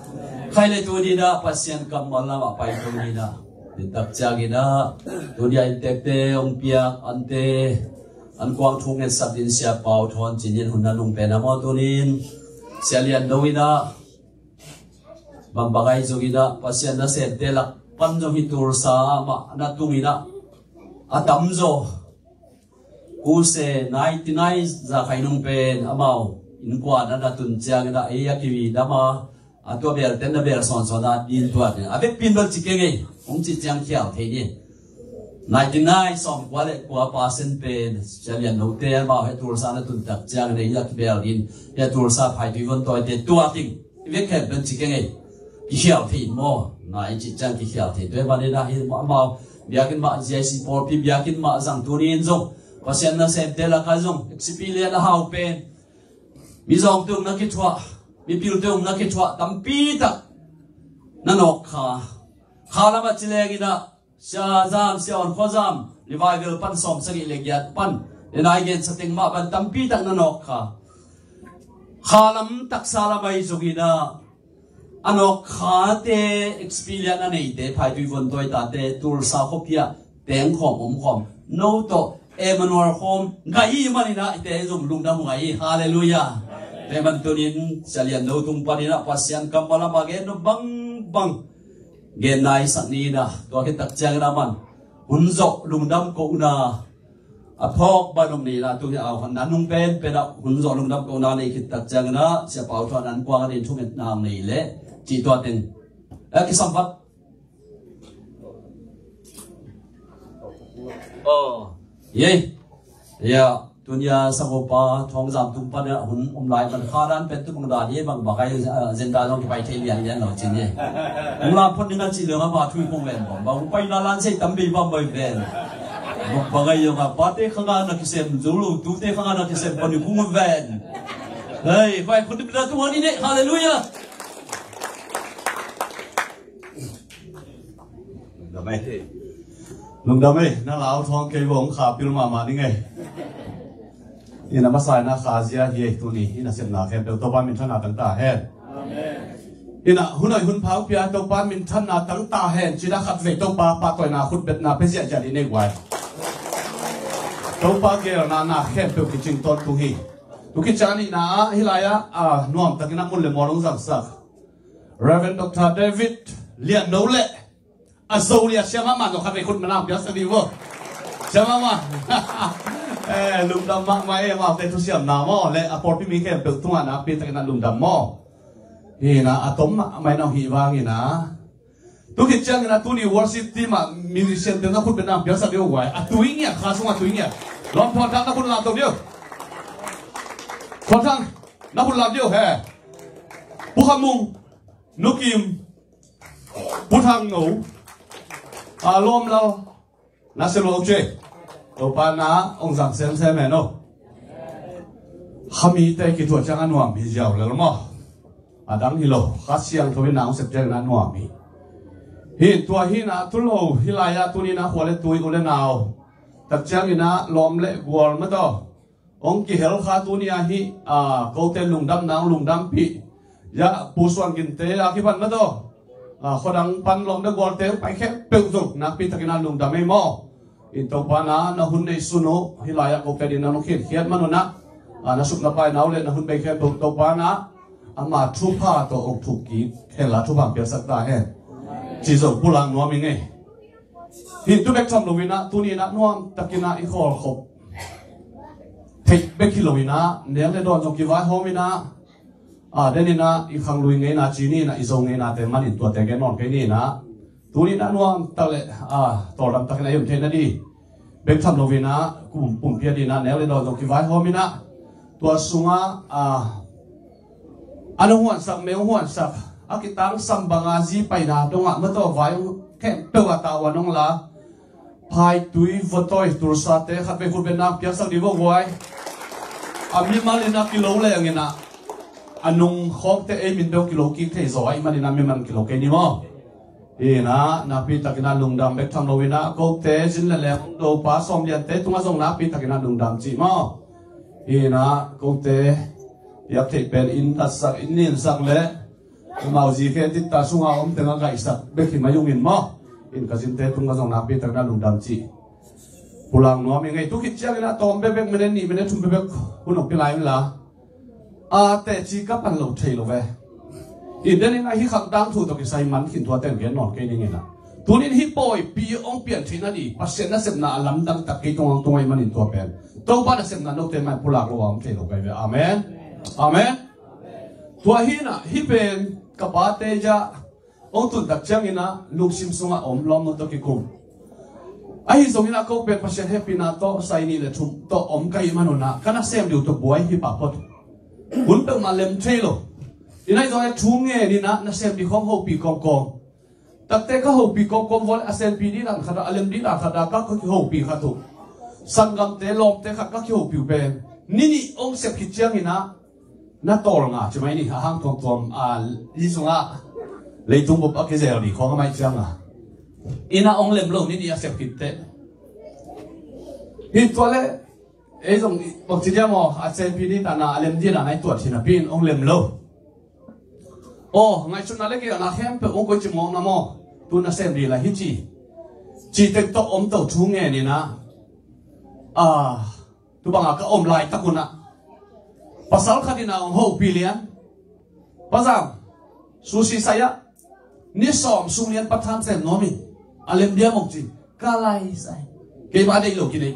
khai le tu ni na pasien kam mal na pai tu ni na din tak cha gi na tu đi in tek te ong pia an te, an kwang thung en sat din sia pau thon, chin yin hun na lung pe na mo tu nin sia lian do ina bang bagai zo gi na pasien na se te lak pan zo hi tur sa ma na tu ina atam zo. Ku se 99 za khai nung pen amao. In kwa na na tun chiang na e ya ki wi da ma à tua bel ten na bel son son na pin tua ne à biết pin bel chi ke ngai ong chi chiang khiao the ni 99 som kwa le kwa pa sen pen sẽ liền đầu tiên bảo hết tour sang tun tak chiang ne ya ki bel din ya tur sa phai ti von toi te tua ting. Ve ke bel chi ke chỉ ki khiao the mo. Na i chi chiang ki khiao the te ba ne na hi ma ma biakin ma jc por pi biakin ma zang tu ni en zong pasien na sem te la ka zong. Experience la hau pen mi zong tung na ki thua mi pil tung na ke chwa tam pi ta na nok kha. Kha la ba chile gi da sha zam sia on kho zam. Revival pan som sa gi le gyat pan. En ai gen sa sating ma ban tam pi ta na nok kha. Kha lam tak sa la bai mai zogi da ano kha te experience na nei te, phai bi von doi ta te, tur sa kho pia, teng khom, om khom. No to, Emmanuel Hom ngai manina ite zum lung lungna ngai. Hallelujah te man tunin salian no tung panina pasian kamala mage no bang bang gen nai sakni na to ke tak chang na man hunzo lungdam ko na a phok ba nong ni la tu ya han nan nung pen pe da hunzo lungdam ko na nei khit tak chang na sia pau tho nan kwa ni thung nam nei le chi to ten a ki sampat oh ye ya dunia sangopa thong zam tum pa na hun um lai man kharan pet tu bang da ni bang bakai zenda long ki pai thei lian lian lo chin ye. Um la phon ni na chi le ma thui phong ven bom. Ba um pai na lan sei tam bi bam bai ven bok bagai yo ga pa te khanga na ki sem zulu tu te khanga na ki sem pa ni kung ven. Hey vai khun tu tu ni ne. Hallelujah. Damai. Lung damai na lao thong ke wong kha pil ma ma ni ngai. Ina masai na kha zia hi tu ni ina sem na khem to ba min thana tang ta hen. Ina hunai hun phau pia to ba min thana tang ta hen chi da khat ve to pa toy na khut bet na pe sia ja ni ne gwai. To ba ke na na khem pe ki ching ton tu hi. Tu ki chani na hilaya a nuam takina mun le morong zang sak. Reverend Dr. David Lian Nole. a zo lia sia ma ma no kha ve khut mana pya sa di wo chama ma eh lung dam ma mai ma te tu siam na mo le a por pi nà ke pe tu na pi ta na lung dam mo hi na atom ma mai na hi tu ki chang na tu ni worship team musician te na khu pe na pya sa dio wai a tu sung a tu ngi lom thon thang na khu làm to dio thon thang na làm la hè, he bu khamung nu kim bu thang ngủ à lom lâu na to ba na ông giảng xem xem mẹ nó hami te chẳng ăn chang anuam hi lắm mà. À adang hi lo khát siang thôi nào ông sẽ chơi na nuam hi hi tua hi na tu lo hi la ya tu ni na khwale tuổi ule nào. Tập chẳng ina lom le gual ma to ông ki hel khát tu ni à hi à câu tên lùng đâm nào lùng đâm bị. Ya pu suan kinh tế à khi phần ma to à khó đang pan lom đó gual tế phải khép bêu dục nạp pi ina lùng đâm ấy mò in tàu pa na na hun nei suno ya ko pe din na khiet khiat manu na. À na suk na pai nau le na hun be khép tàu tàu pa na. Ama thu pa to ok thu ki khela thu bang pia sak ta he. Chỉ zo pulang nuam mi ngai hin tu bek tham na, tu ni na nuam takina i khol khop. Thei bek na, nel le don jong ki vai homina à đây nên là ít khang lui nghe na chỉ ni na izong nghe na tên man in tua tên cái non cái ni na tu ni na nuam tao lệ à tổ làm tao cái này yếm thế na đi. Bên tham lâu na cùng cùng kia đi na nếu lên đó rồi cái vai hôm na tua sunga à, à anh huan sắc mèo huan sắc à cái tang sam banga gì à, bay na đông ạ mất tao vai cái tao à tao à, anh là pai tui votoi tur sa te khat be khur ben na pia sak di vo vai à mi malina kilo le ngena na anung khok te e min do kilo ki the zo ai mani na mi man kilo ke ni mo e ina na pi takina lungdam bek tham lowina ko te jin le le do pa som lian te tunga zong na, pi takina lungdam chi ma ina ko te yak te pen in, ta sak in nin sak le mau ji khe ti ta sunga om te nga gai sak bek hi mayung in ma in ka jin te tunga zong na, pi takina lungdam à, chi pulang no mi ngai tu ki chiang na tom be bek menen ni menen thum be bek hunok pi lai la à te chi ka pan lo thei lo về in đến ngay hi khắc đang thu được cái sai mắn khi thua tên cái nón cái này nè tu nên hi boy pi ông biển thì nó đi. Bắt sen nó xem na làm đăng tập cái tung tung ai mà nhìn thua bên đâu bắt xem na nốt tên mai pula lo ông thấy lâu về. Amen. Amen. Tua hi na hi bên các ba tê ja ông tu đặc trang ina lục sim sunga om lom nó to cái kum ai hi zong ina ko pe pasien happy na to sai ni le thum to om kai manona kana sem du to boy hi pa pot hun pe ma lem tre lo inai zo chu nge ni na na sem bi khong ho pi kong kong tak te ka ho pi kong kong vol asen pi ni lan khada alem di la khada ka ko ho pi kha tu sangam te lom te kha ka ki ho pi ben ni ni ong se ki chiang ina na tol nga chu mai ni ha hang tong tom a li sunga le tung bo pa ke zel ni khong mai chiang a ina ong lem lo ni ni a se ki te hi to le ไอ้ตรงบอกทีเดียวมออาเซนพีนี่ตานาเลมดีนะไอ้ตัวที่น่ะปีนองเลมโล โอ้ไงชุนนั่นเลยกี่นะแค่เป็นองค์ก็จะมองนะมอตัวน่ะเซมดีละฮิจีจีเต็มโตอมโตชูเงี้ยนี่นะอ่าตัวบางก็อมลายตะกุนะภาษาขัดินาองโฮปีเลียนภาษาสุสีสายะนี่สอมสุเลียนประธานเซมโนมิอาเลมเดียมงจีกาไลใส่เกี่ยวกับเด็กโลกินเอ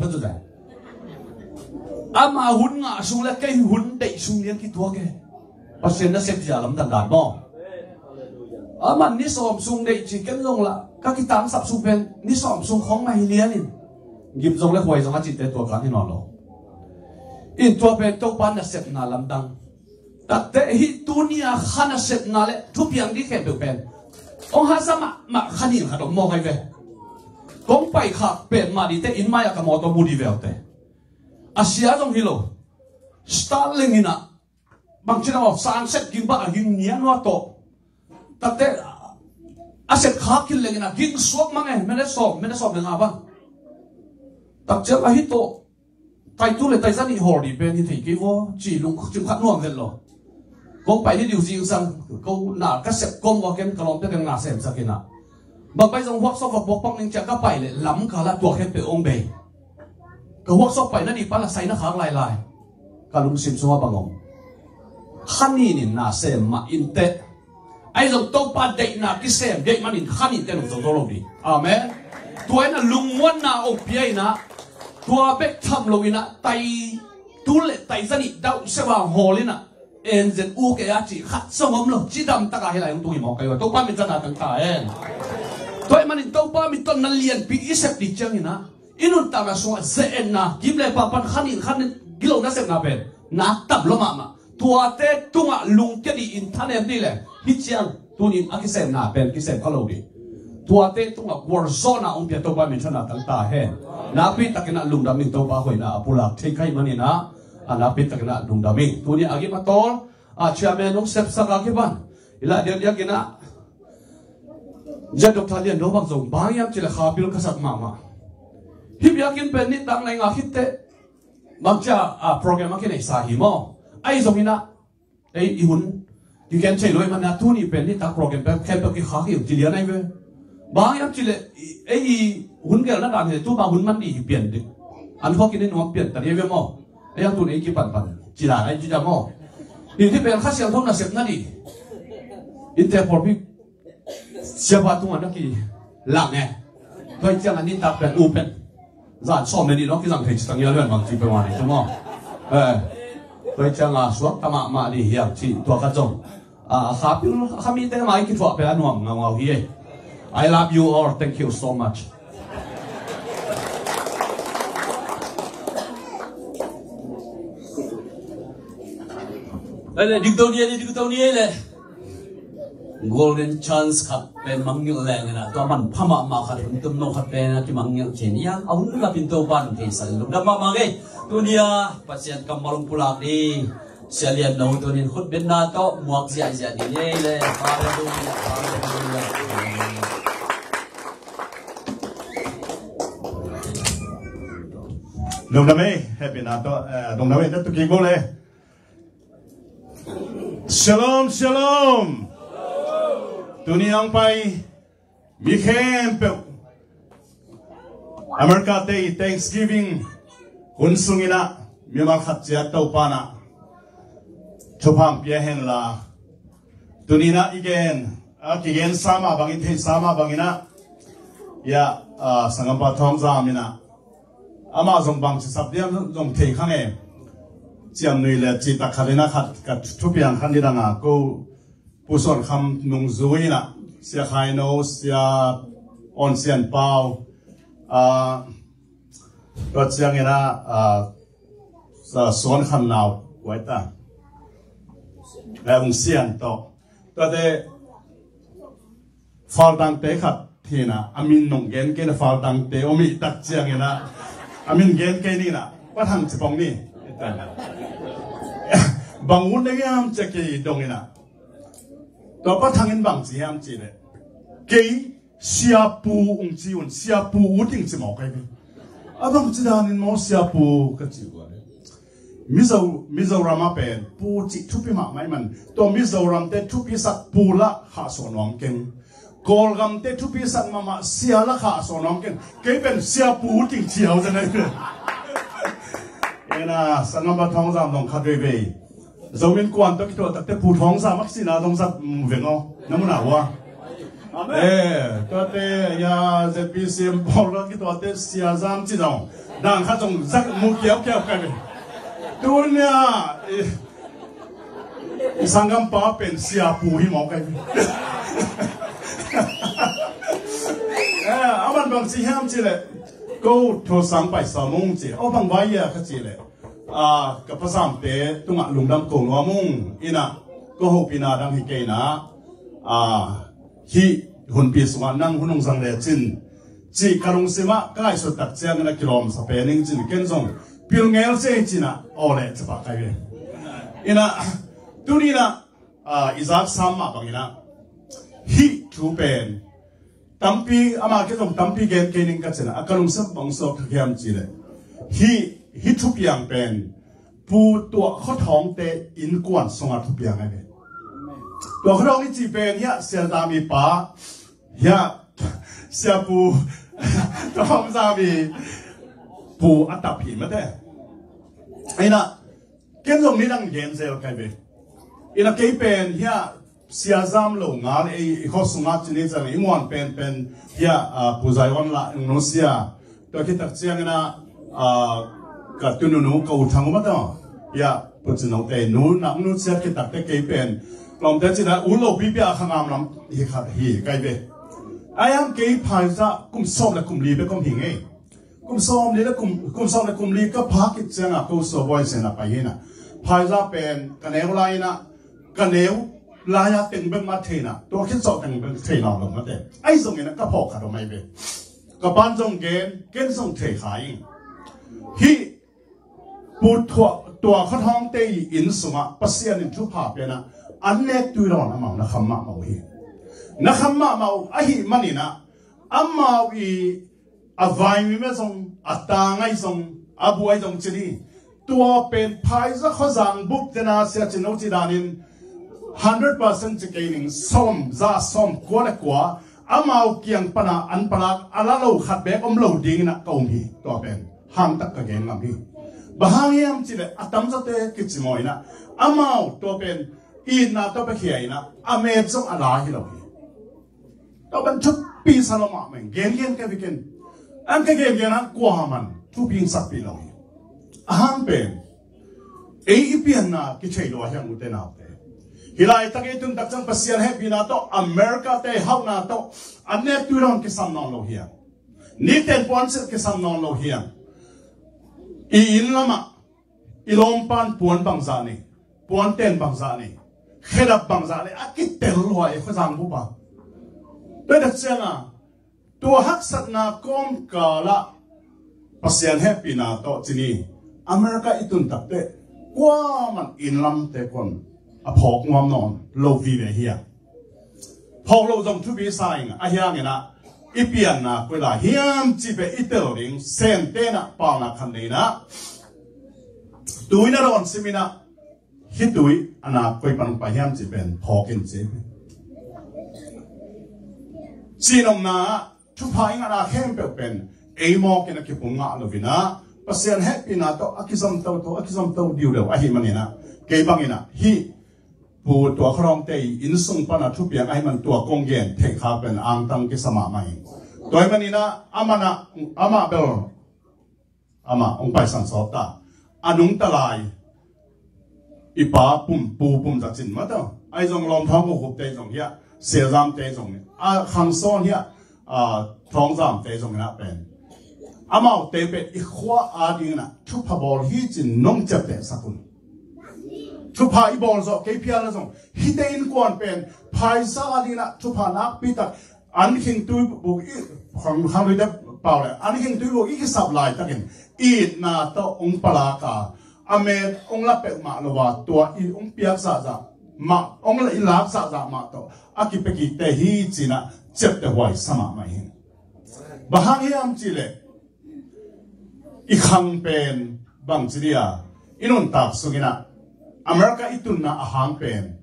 ama hun ní sòm sung lian ki tua ke pasien na sep jalam dan dan mo ama ni som sung dei chi kem long la ka ki tam sap sung pen ni som sung khong mai lian in gip zong le hoi zong a chi te tua kan hi tu lo in tua pen to pan na sep na lam dang ta te hi tunia khana sep na le thu piang di ke pe pen ong ha sama ma khanin ha do mo kai ve kong pai kha pen ma di te in ma ya ka mo to bu di ve te asia dong hilo starling ina bang china of sunset gimba aging nian wa to tate aset kha kil le ina ging sok mange mene sok mene sok nga ba tak che la hito tai tu le tai zani hor di ben ni thei ke vo chi lung chung khat nuam vel lo vong pai ni diu ji sang ko na ka sep kom wa kem kalom te kem na sem sakina ba pai jong wak sok fa bok pang ning cha ka pai le lam kha la tua khem pe ong be ka wak sok pai na ni pala sai na khang lai lai ka lung sim sunga bangom khani ni na se ma in te ai dùng tàu ba đệ na cái xem đệ mà mình khăn nhìn tên dùng tàu đi. Amen. Tuổi na lùng muốn na ông bia na tôi bếp thầm lâu na tay tu lệ tay dân đi, đậu sẽ vào hồ lên na em dân u cái chỉ khát sống ấm lâu chỉ đầm tất cả hay là ông tuổi mỏ cái tàu ba mình dân là tăng cả em. Tuổi mà mình tàu ba mình tuần na liền, bị ít xếp đi chân na inun tanga so zen na kimle papan khanin khanin gilaw na sem na ben na tab lo mama ma tua te tunga lung ke di internet thanem ni le. Hi chiang tunin akisem na pen kisem khalo di tua te tunga warzona ong pia to pa min chana tang ta he. Na pi takina lung da min to pa hoi na apula thei kai mani na. Ana pi takina lung da mi tuni agi ma tol. A chairman ong sep saka ke ban. Ila dia dia kina ja dr lian do bang zong, bang yam chile kha pil ka sak ma ma. Hi bia kin pen ni tang lai nga hit te. Mag cha, a program ไอ้สมินะไอ้อีหุ่น you can say ลยมันนะทุนี่เป็นนี่ตักโปรแกรมแบบแค่แบบกี่ข้ากี่จีเลียนไอ้เว้ยบางอย่างจีเลไอ้หุ่นเกล้าด่านเนี่ยตู้บางหุ่นมันอีเปลี่ยนดิอันข้อกินนี่น้องเปลี่ยนแต่เนี่ยเว้ยมอไอ้ยังตุนไอ้กี่ปันปันจีด่าไอ้จีด่ามออีที่เป็นข้าเสียงทุ่งน่ะเสียงนั่นดิอินเตอร์พอร์พี่เสียบาตุงอันนั้นกี่หลังไงเคยเจ้าอันนี้ตักเป็นอูเป็นจานชอบในนี้น้องกี่สังเกตสังเกตเรื่องบางทีเป็นวันนี้ใช่ไหมเออ tu mana ki lang eh toi chang ani ta pen u pen za so me ni no ki zang thei chang ya luen mang chi pe wa ni tu mo eh toi chang a suak ta ma ma ni hiang chi to ka chong a kha pi kha mi te mai ki thwa pe anuam ngau ngau hi I love you all, thank you so much. Ele dik tau ni ele dik tau ni ele golden chance khat pe mangil leng na to man phama ma khat hum tum no khat pe na ki mangil chen ya aun ka pin to ban te sal lu da ma ma ge dunia pasien kam malung pulak di selian no to nin khut ben na to muak zia zia ni le le hallelujah hallelujah
Đồng đam mê, happy na to, à, đồng đam mê tất kỳ vô lê. Shalom, shalom. Tuni ang pai, mi khem pe. America Day Thanksgiving, hun sungina, mi ma khat chia tau pa na. Chopam pia hen la. Uh, Tuni na igen, a kigen sama bangin the sama bangina. Ya, uh, sangam pa thom zamina. ama zong bang chi sap diam zong thei khang e chiam nui le chi ผู้สอนคำนุงซุยนะเสียไฮโนเสียออนเซียนเปาอ่าตัวเชียงนะอ่าสอนคำนาวไว้ตาแล้วเสียงต่อตัวเดฟอลดังเตะขัดทีนะอามินนงเกนเกนฟอลดังเตะอมิตักเชียงนะอามินเกนเกนี่นะว่าทางจิปองนี่บังอุ่นได้ยังจะกี่ดงนะ ta khale thằng anh pu ung bang chi un pu u ting chi mo kai bi abang chi dan in mo sia pu ka chi wa le mizo mizo rama pen pu chi thu pi ma mai man to mizo ram te thu pi sak pu la ha so nong ken kol gam te thu pi sak mama sia la ha so nong ken ke pen sia pu ting chi au za nai ena sangam ba thong zam dong kha be zomin kwan to kito tak te pu thong sa mak si na dong sa ve ngo namu na wa eh to te ya pol ra kito te sia zam chi dong dang kha dong zak mu kiao kiao ka be dunia sangam pa pen sia pu hi mo ka be eh aman bang si ham chi le go to sang pai sa mong chi. O bang wa ya kha chi le à cái phát sản tế tung ngã lùng đâm cổ loa mung ina có hậu pina đang hi cây na à hi hun pi sunga nang hunong sang le chin chi karong sema kai so tak chiang na kilom sa pe ning chin ken zong chín à ô lệ ole bạc cái về. Ina tu đi na à ma công ina, hi chú pen tampi ama à cái dòng tampi gen kiến in cái akalung xem bằng số khakyam hiểm chín hi ฮิตทุกอย่างเป็นปูตัวเขาท้องเตอินกวนสงอาทุกอย่างไงเป็นตัวเขาท้องนี่จีเป็นเฮียเสียตามีป้าเฮียเสียปูตัวเขาสามีปูอัตตาผีมาแต่ไอ้น่ะเกณฑ์ตรงนี้ดังเย็นเซลใครเป็นอีน่ะเกยเป็นเฮียเสียจามลงงานไอ้เขาสงอาจีนี่จะมีงวนเป็นเป็นเฮียปูใจวันละงโนเสียตัวคิดตักเชียงน่ะ à cả tu nô nô cầu thằng mà đó ya bất chân ông tê nô, nặng nô chết cái tắc tê cây pen lòng tê chỉ là u lô bì bì à khang am lắm. Hi khát hi cái về. Ai am cây phải ra cũng xong là cũng lì bé cũng hình ấy cũng xong đấy là cũng cũng xong là cũng lì cái phá cái chân à câu số voi sen là phải na phải ra pen cái này lại na cái này lại ya từng bên mặt thế nè, tôi khi sợ từng bên thế nào lòng mà thế ai dùng cái nó cái cả khát mà về. Cái ban trong game game dùng thế khai hi ปูถั่วตัวข้าท้องเตยอินสุมาปัสยานิทุพาเปนะอันเนตุรอนอามานักขมาเมาฮีนักขมาเมาอหิมันนี่นะอามาวีอาวายมีเมซงอัตางไงซงอาบุไอซงจีนีตัวเป็นพายซะข้าจังบุกเจนาเสียจินโนจิดานิน100%จะเกินส้มซาส้มกว่ากว่าอามาเกียงปนาอันปนาอาลาโลขัดเบกอมโลดิงนะกงฮีตัวเป็นห้างตักกะเกนลำฮี bahayam chile atam zate kichimoina amau to pen i na to pe khiaina ame chong ala hi lo to ban chup pi saloma men gen gen ke viken. Ang ke gen gen ang kwa man chu pin sak pi lo ahang pen, ei ipian na ki lo hyang ute na te hilai tak e tung tak chang pasian he pi to america te hau na to anne tu kisam ki non lo hiang ni ten pon se ki sam non lo hiang i in lama ilom pan puan bang za ni puan ten bang za ni khedap bang za ni akit tel loi kho jang bu ba. Pe da chenga to hak sat na kom ka la, pasian happy na to chini, america itun tak te kwa man in lam te kon, a phok ngom non, lo vi ve hia. Phok lo jong thu bi sai a hiang na ina ipian na ko la hiam chi be itel ring, sen te na pa na khan nei na tui na ron simina hi tui ana koi pan pa hiam chi ben phokin che chinom na thu phai nga na khem pe pen ei mo ke na ki punga lo vina. Pasian happy na to akisam to to akisam to diu lo a hi manina. Ke bangina, hi ปูตัวครองเตยอินสุงปนัทุเปียงไอ้มันตัวกงเย็นเทคาเป็นอังตังกิสมาไม่ตัวมันนี่นะอามานะอามาเบลอามาองไปสันสอบตาอนุงตะลายอีป้าปุ่มปูปุ่มจักจินมาต่อไอ้จงลอมท้องก็หุบเตยจงเฮียเสียจามเตยจงเนี่ยอ่าขังซ้อนเฮียอ่าท้องจามเตยจงนะเป็นอามาเตยเป็นอีขวาอาดิงนะทุบพบอลฮีจินน้องเจ็บเตสักุน chu pha i bol zo ke pia la zong hi te in kwan pen phai sa ali na pha nak pi tak. An khing tu bu i khang khang lu da pau le. An khing tu bu i ki sap lai takin i na to ong pala ka. Ame ong la pe ma lo wa tua i ong piak sa za ma ong la i lak sa za ma to. Aki pe ki te hi china chep te wai sama ma hin. Bahang hi am chi le. I khang pen bang chi dia inun tak sugina America itun na ahang pen.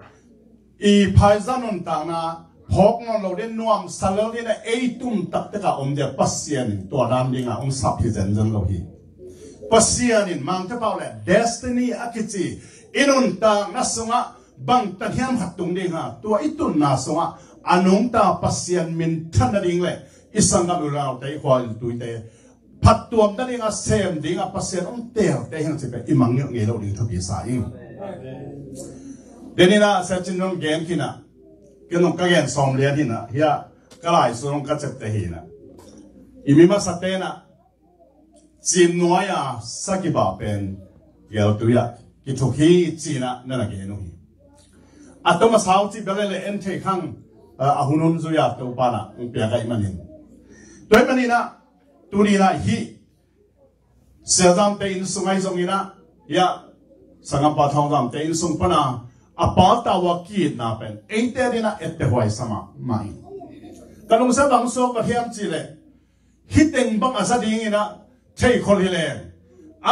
I phaizanon ta na phok non lo den nuam salel ni na, ei tum tak ta ka om de pasian to ram dinga om sap hi zen zen lo hi. Pasian in mang ta paule destiny akichi inun ta na sunga, bang ta hiam hatung dinga to itun na sunga anung ta pasian min than na ding le, isang isangam ulao te hwal tu te. Phat tuam da dinga sem dinga pasian om tel te hang che pe, imang nge lo ding thu bi sa Deni na sa chin nong gen kina ke nong ka gen som le dina ya kalai su nong ka chep te hi na. imi ma sa te na chin no ya sa ki ba pen Gel tu ya ki thu hi chi na na na gen no hi atoma sao chi bele le en the khang a zu ya to pa na ung pe ga imanin toy manina tu ni na hi sezam te in sungai zongina ya sangam pa thong gam te in sung pana apa ta wa ki na pen ente dina et hoi sama mai kanung sa bang so ka hiam chi le hiteng bang asa ding ina thei khol hi le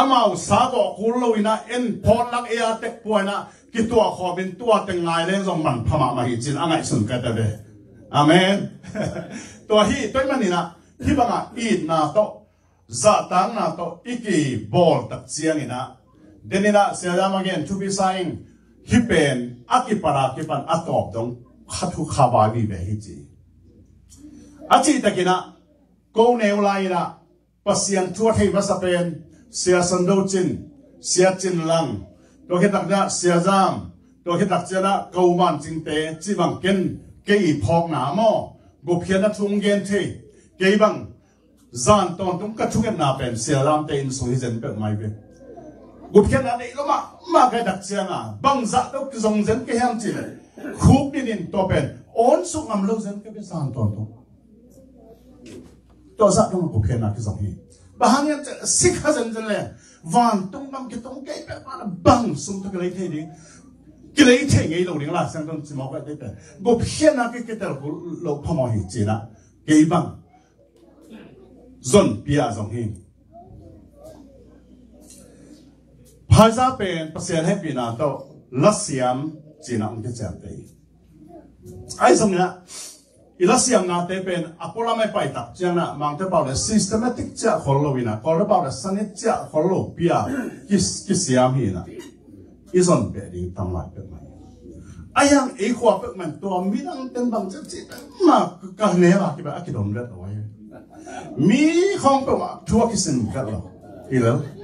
amau sa go kul lo ina en pon lak e a tek pu na ki tua kho bin tua teng ngai le zong man phama ma hi chin angai sun ka ta be amen. [LAUGHS] To hi toy manina hi banga i na to za tang na to iki bol tak chiang ina denina siadam again to be saying hipen, akipara kipan atop, dong, khatu khabawi be hiji achi takina ko neulai na pasian thua thei va sa pen sia san do chin, sia chin lang to he tak na sia jam to he tak chana kau man ching te chi bang ken ke i phok na mo go phian na thung gen the ke bang, zan ton tum ka thung na pen, sia lam te in so hi zen pe mai ve gục khen anh ấy lắm mà. Mà cái đặc sản à bằng dạ đâu dòng dân cái hem chỉ này. Khúc đi nhìn to bền. Ổn xuống ngầm lâu dân cái bên sàn toàn to to dạ đâu mà gục khen là cái dòng gì. Bà hàng em xích hết dân dân này vàng tung băng cái tung cái bẹt mà bằng xuống cái lấy thế đi. Cái lấy thế ngay lâu đi là sang trong chỉ máu cái đấy. Gục khen là cái cái tờ lâu phong hoa hình chỉ là cái bằng dồn bia dòng hình phá ra bên pasien hết bên nào đâu lát xiêm chỉ là ông cái chạm đấy ai dòng nhá ila siam na te pen apola mai pai tak chang na mang te pau le systematic cha kholo wina ko le pau le sanit cha kholo pia kis kis siam hi na izon be ding tam lai pe mai ayang e khwa pe man to mi dang ten bang cha chi ma ka ne ba ki ba ki dom le to ai mi khong pe ma thua ki sin ka lo hi lo e ma e a pen a hoi pen da na tuat hoi pen ta ke la hoi pen a ki tuat tôi nè cái cái chuyện nó là bảo hiểm chứ này khá đó kiếm hoa chia cái chạm thế ấy mà nè ấy xong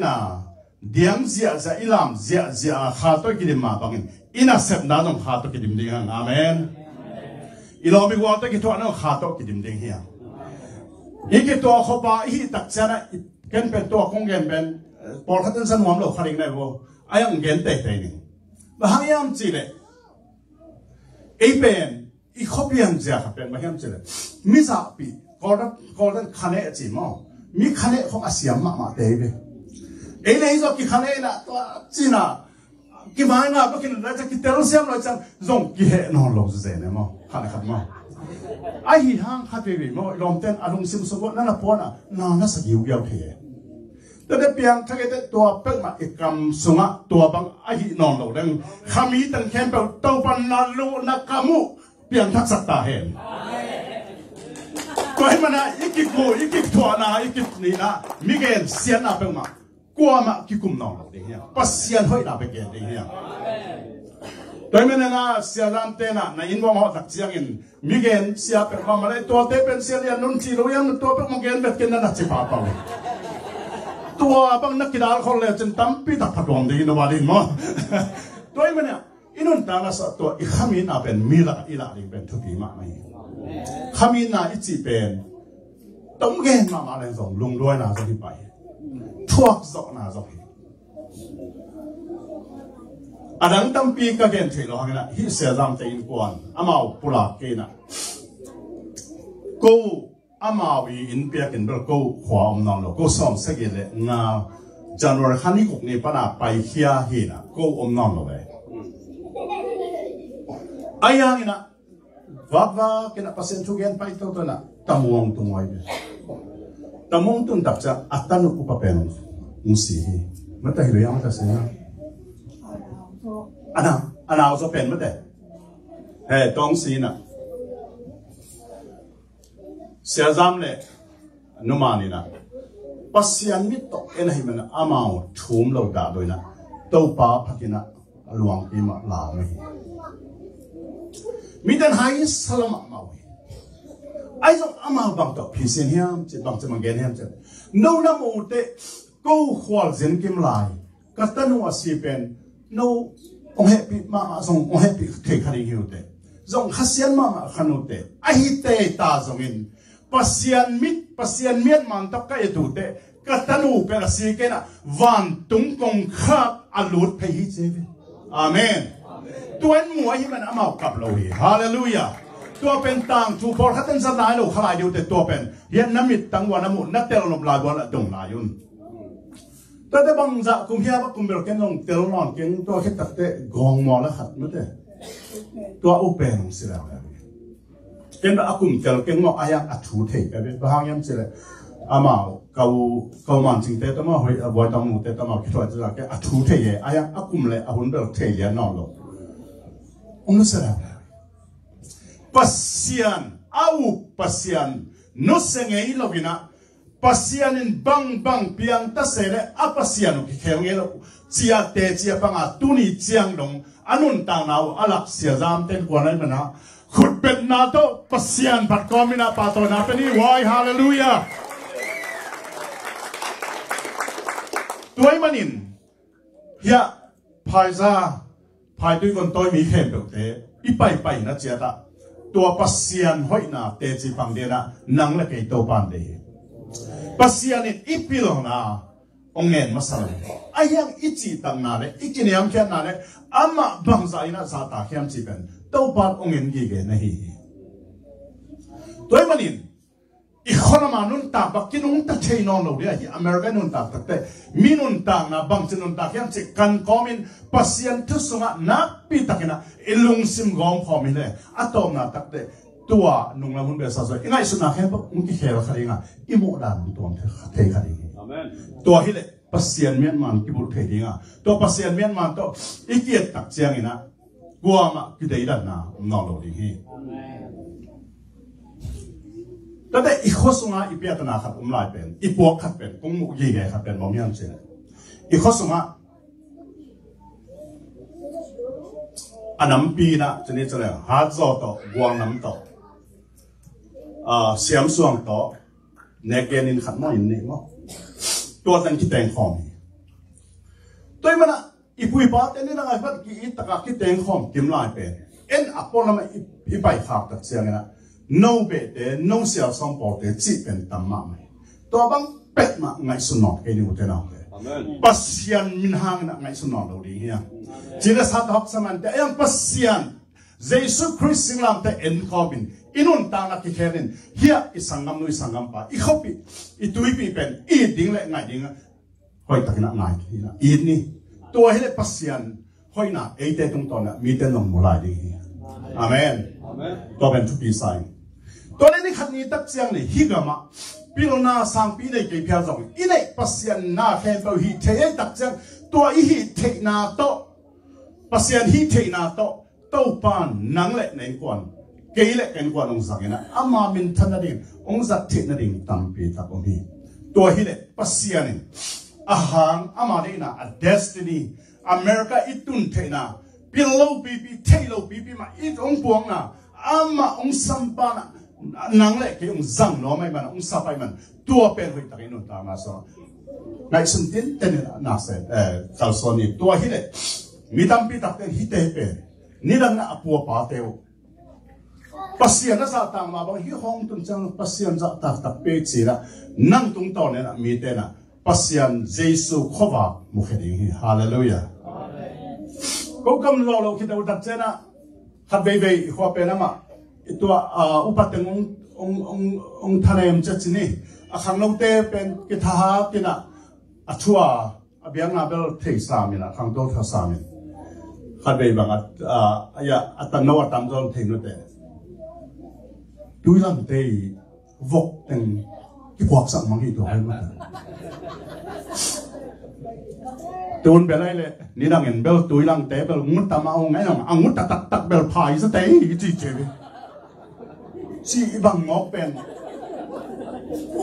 na diam zia za ilam zia zia tôi cái mà bằng ina sep na khá tôi cái điểm đi amen. Ilo mi wa ta ki to no kha to ki dim ding hia i ki to kho ba hi tak chana ken pe to kong gen ben por khaten san wam lo kharing nai wo ayang gen te te ni. Ba hang yam chi le. E ben i kho biang ja kha pen ba yam chi le. Mi sa pi ko da ko da khane chi mo mi khane kho asiam ma ma te be. E nei zo ki khane na to chi na. Ki mai nga ba kin la cha ki tero siam lo chang. Zong ki he no lo ze ne mo. Khane khat mo. Ai hi hang khat pe mo. Lom ten alung sim so na na pona na. Na sa giu giau the. Ta de piang tha ke te to pek ma e kam sunga to bang ai hi non lo dang khami tang khem pe to pan na lu na kamu piang thak sak ta hen. amen Koi mana ikik mo ikik thua na ikik ni na migen sian na pe ma qua mà cái cùng nòng được đấy nhá, bắt xiên hơi đã bị kiện đấy nhá. Tôi mình là xia làm tên à, na in vong họ đặc chiang in, mi gen xia pe mà mà lại tua tế bên xia liền nôn chỉ lâu yam tua pe mong gen bet kiến na chỉ pa pa. Tua bang nak kidal khol le chen tam pi tak thak dom đi nó walin mo. Tôi mình à, inun ta na sa tua i khamin a ben mi la ila ri ben thu pi ma mai. Khamin na ít chi bền, Tống gen mà mà lên dòng lung đuôi na ra đi bay thuốc rõ na à hi adang tampi các gen thei lo hangna hi se jam te in amau pula ke na ko amau i in pia ken bel ko khwa om nang lo ko som se ge le nga january khani kok ni pana pai hia hi na ông om nang về, ai ayang ina vava, kena pasen thu gen pai to na. Tamuang tungoi tamong tun tak cha atanu ku papen. Un si mata hi yang ta se na ana ana so pen mata he, tong si na. Sia zam le nu ma ni na. Pasian mit to en hi mana amao, thum lo da doina to pa phakina luang pi ma la me mi dan hai salam ma wi ai zo ama bang to phi sen hiam che bang che mang gen hiam che no na mo te ko khwal zen kim lai. Ka tanu asi pen no ong he pi ma ma ông ong bị thể khai khari hi te. Zong khasian ma ma khanu te. A hi tê ta zong in. Pasian mit, pasian miết mang tak cái etu te. Ka tân pe la si ke na, van tung kong kha alut pe hi chế amen. tuan mu hi man ama kap lo hi hallelujah ตัวเป็นต่างถูกพอขัดเต้นสลายเราขลายอยู่แต่ตัวเป็นเห็นน้ำมิดตังวันน้ำมุนนัดเตลนมลายวันละตรงลายุนแต่แต่บางจะกุมเฮียว่ากุมเบลเกนลงเตลนอนเกนตัวแค่ตัดเตะกองมอละขัดไม่ได้ตัวอุเปนสิแล้วเกนแบบกุมเตลเกนมออายังอัดถูเทไปเป็นบางยังสิเลย ama kau kau man ching te tama hoi avoid tam mu te tama ki thwa cha ke a thu the ye aya akum le a hun bel the ye no lo ong no sara pasian. Au pasian. No senge ilovina pasian in bang bang piang ta se a pasian ki khel nge lo. Chia te chia panga tuni chiang dong. Anun tang nau alak sia zam ten kwa nai mana khut pet na to. Pasian pat komina pa to na peni why, hallelujah. Tuổi manin. Ya hiện phải ra phải tôi còn tôi mi khen được thế. Ít bảy bảy nó chia ta. Tua pasian hoi na te chi pang de na nang la kei to pan de pasian in ipil na. Ongen masal ayang ichi tang na le ichi niam khen na le ama bang za ina za ta khem chi ben to pan ongen gi ge na hi toy manin economy nun ta ba kinung ta chei non lo dia hi america nun ta ta te minun ta na bang chen nun ta kyam che kan komin pasien tu sunga na pi takina ilung sim gom khomin le atom na tak te tua nung la mun be sa so ingai suna khem ba un ki khel khari nga imo da mun tom the the khari amen. tua hi le pasien mian man ki bul the dinga to pasien mian man to ikiet tak chiang ina guama ki dei dan na no lo ding hi amen แล้วแต่อีกข้อสงฆ์อีเปียตนาขัดอุ้มลายเป็นอีปวกขัดเป็นกุ้งมุกยี่ไงขัดเป็นบ่มีอันเสียอีกข้อสงฆ์อันน้ำปีนะจะนี่จะเลยหาจอต่อกวางน้ำต่ออ่าเสียมสวงต่อเนกเกนินขัดมอยินนี่มั้งตัวตันคิดแตงของตัวมันอ่ะอีปุยป้าเต็นนี่นะไงพัดกี่ตะกักคิดแตงของกิมลายเป็นเอ็นอัปปอลมาอีไปขาดตัดเสียงนะ no be te no sia som po te chi pen tam ma mai to bang pet ma ngai su no ke ni te na amen. Pasian min hang na ngai su no lo ri ya da sa hok saman te yang pasian. Jesus Christ sing lam te en kobin inun ta na ki kherin hia isangam nu isangam pa i khopi i tui pi pen i ding le ngai ding hoi takina ngai ki na i ni to hele pasian. Hoi na e te tung to na mi te nong mo lai ding amen. Amen to ben tu pi sai ตัวนี้ขันนี้ตักเสียงนี่ฮิกามาพี่ลนาสังปีในเกี่ยวกับส่งอีนี่ปัสยันนาแค่ตัวฮิเทตักเสียงตัวอีฮิเทนาโตปัสยันฮิเทนาโตโตปานนังเละในกวนเกยเละกันกวนองสังนะอามามินทันนั่นเององสักเทนั่นเองตั้มปีตักองฮีตัวฮิเละปัสยันนี่อาหารอามาเนี่ยนะ a destiny อเมริกาอิตุนเทนะพิลโลบีบีเทโลบีบีมาอิตองปวงนะ ama ong sampana nang le ke ong zang lo mai man ong sapai man tua pen hoi takin no ta ma so ngai sun tin ten na se ờ, tal so ni tua hi le mi tam pi tak hi te pe. Ni dang na apua pa te o pasian na sa ta ma bang hi hong tum chang pasian za ta ta pe chi ra, nang tung to ne na mi te na pasian jesu khova mu khe ding hi hallelujah. Amen. Ko kam lo lo ki ta u tak chena khat vei vei khwa pe na ma ito uh, ông ông ong ong ong thanem cha chini. A khang lo te pen ki tha ha tina a chua a biang na bel thei sa mi na khang do tha sa mi. Khat bei bang at à, ya atan no atam zon thei thấy nó tui lam te vok teng ki kwak sak mang hi to hai ma tuôn bel ai le ni dang en bel tui lang te bel ngut ta ma ong ai nang angut ta tak tak bel phai sa te chi chi chỉ bằng ngó bèn.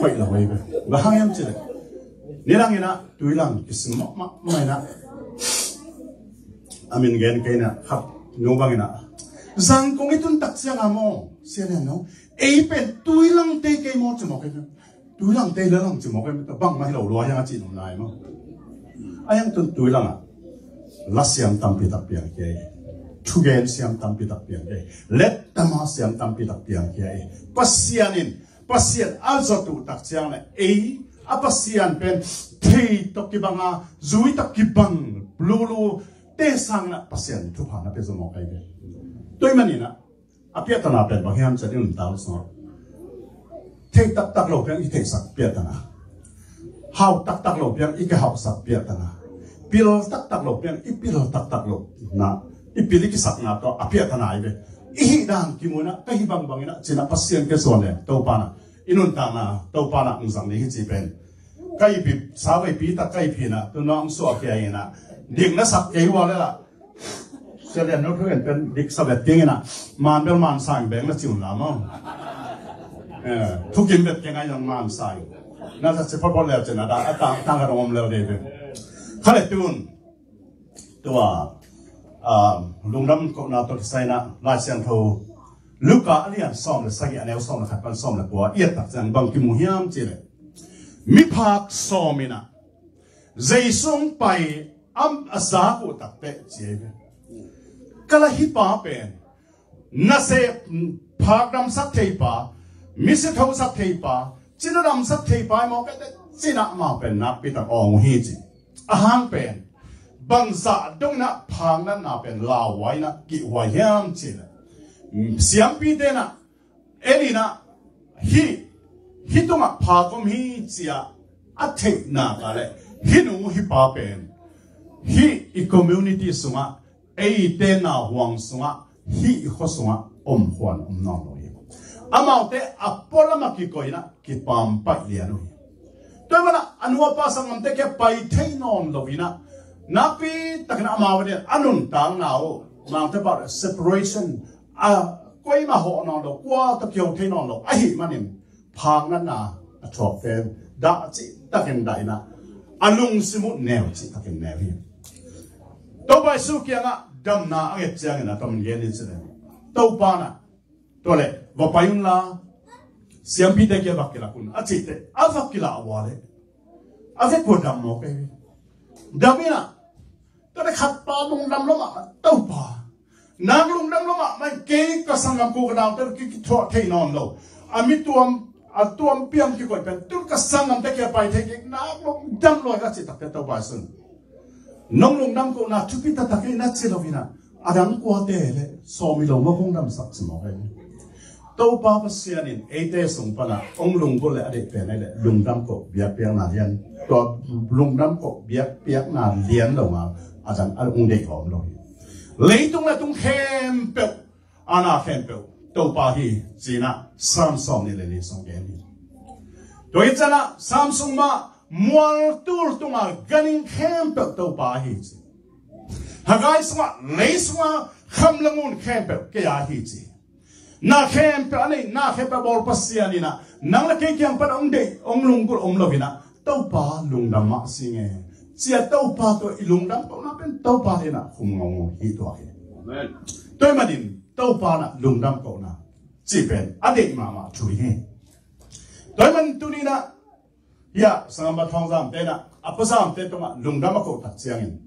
Khỏe là vậy và hai em chứ đấy nếu đang nhìn á túi lăng, cái sừng mọc mọc mày nè. À mình ghen cái nè, khắp, nô bằng nè rằng cũng cái tuần công xe tak mò? Xe này nó, ấy bèn túi lăng té cái mò chứ mò cái túi lăng tê lăng chỉ mò cái bang mai lâu loa yang chỉ nông lại mà ayang tuần túi lăng à lát siang tam pi tak piang cái tugen siam tampi tak piang ke let tama siam tampi tak piang ke pasianin pasian also tu tak chiang na e a pasian pen thei to ki banga zui tak ki bang lulu te sang na pasian tu pa na pe zo mo tôi mà toy à apia ta na pen ba hiam cha din thế so thei tak tak lo pen i thei sak pia ta na. Hau tak tak lo pen i ke hau sak pia ta na. Pil biếng tak biệt pen i pil tak tak lo na. Cái ki sak to apia thana ibe i dang ki muna ka hi bang bang ina china pasien ke so le to pa na. Inun ta na to pa na dụng ni chi bên. Kai bị sa vai pi ta kai pi na, tôi nói so ke ai na. Ding na sak ke wa la sẽ liền nó khuyên bên địch sao biệt tiếng na. Man bel sang beng là chịu lắm không? Biệt tiếng anh man sang na sa se por le chen da ta ta ga rom le de khale tun tua à lung ko na to sai na la siang tho luka alian som le sagi anel som le khat pan som le kwa ia tak chang bang ki mu hiam chi le mi phak somina zaisung pai am asa tak pe che kala hi pa pen na se phak dam sak thei pa mi se thau sak thei pa china dam sak thei pa mo ka china ma pen na pi ta ong hi chi a hang pen bang sa dong na phang na na pen la wai na ki wai hiam chi la siam pi te na eni na hi hi tonga pha kom hi chia a thei na ka le hi nu hi pa pen hi i community sunga ei te na huang sunga hi ho sunga om huan om na no ye amau te apola ma ki koina ki pam pa lianu to mana anua pa sang te ke pai thei non lovina. Na pi takna amau de anun tang nao. Mang te ba separation, a, koi ma ho nó lo kwa ta kyo thei nó lo ai mà niệm phang na, a chọc fe da chi takin dai na. Alung si mu neo chỉ ta khen neo hiền đâu bài su kia ngã dam na anh ấy chàng na tam gen ni chứ to pa na tôi lệ và phải la. Siam pi te kia bạc kia kun à chỉ te à bạc kia là wa lệ à phải cô đâm nó cái đâm na tôi đã khát pa mong dam lo ma đâu pa. Nang lung dam lo ma mai ke ka sangam ko ka dam ter ki tho thei non lo. Ami tuam, a tuam piam ki koi pen tur ka sangam te ke pai te ki na lung dam lo ka chi ta pe to ba sun. Nong lung dam ko na chupi ta ta ke na chi lo vina adang ko te le, so mi lo ma kong dam sak chi mo ke tâu bao phát sian in ấy thế sung pa là ông lùng ko le để pe này để lùng đâm cổ bia piang nà lian to đâm cổ, ko bia nà na đâu mà à chẳng al à, ung để hòm rồi lấy tung là tung khem bèo à khen bèo. Tâu ba hi chỉ na samsung này lên song cái này đối chân na samsung mà mual tur tung à ganin khen bèo tâu ba hi chỉ ngày sung lấy sung à, kham langun khen bèo cái à chỉ na khem bèo này na khem bèo bol pasian na. Nang la cái kiang pan ông đây ông lung kur ông lovina đâu ba lung đam ma singe chia tàu pa to ilung dam ko na pen tàu pa na. Khum ngong hi to hi amen. Tôi mà din tàu pa na lung dam ko na. Chỉ pen ade ma ma chui he. Tôi man tu ni na. Ya sang ba thong zam te na. Apa zam te to ma lung dam ko ta chiang in.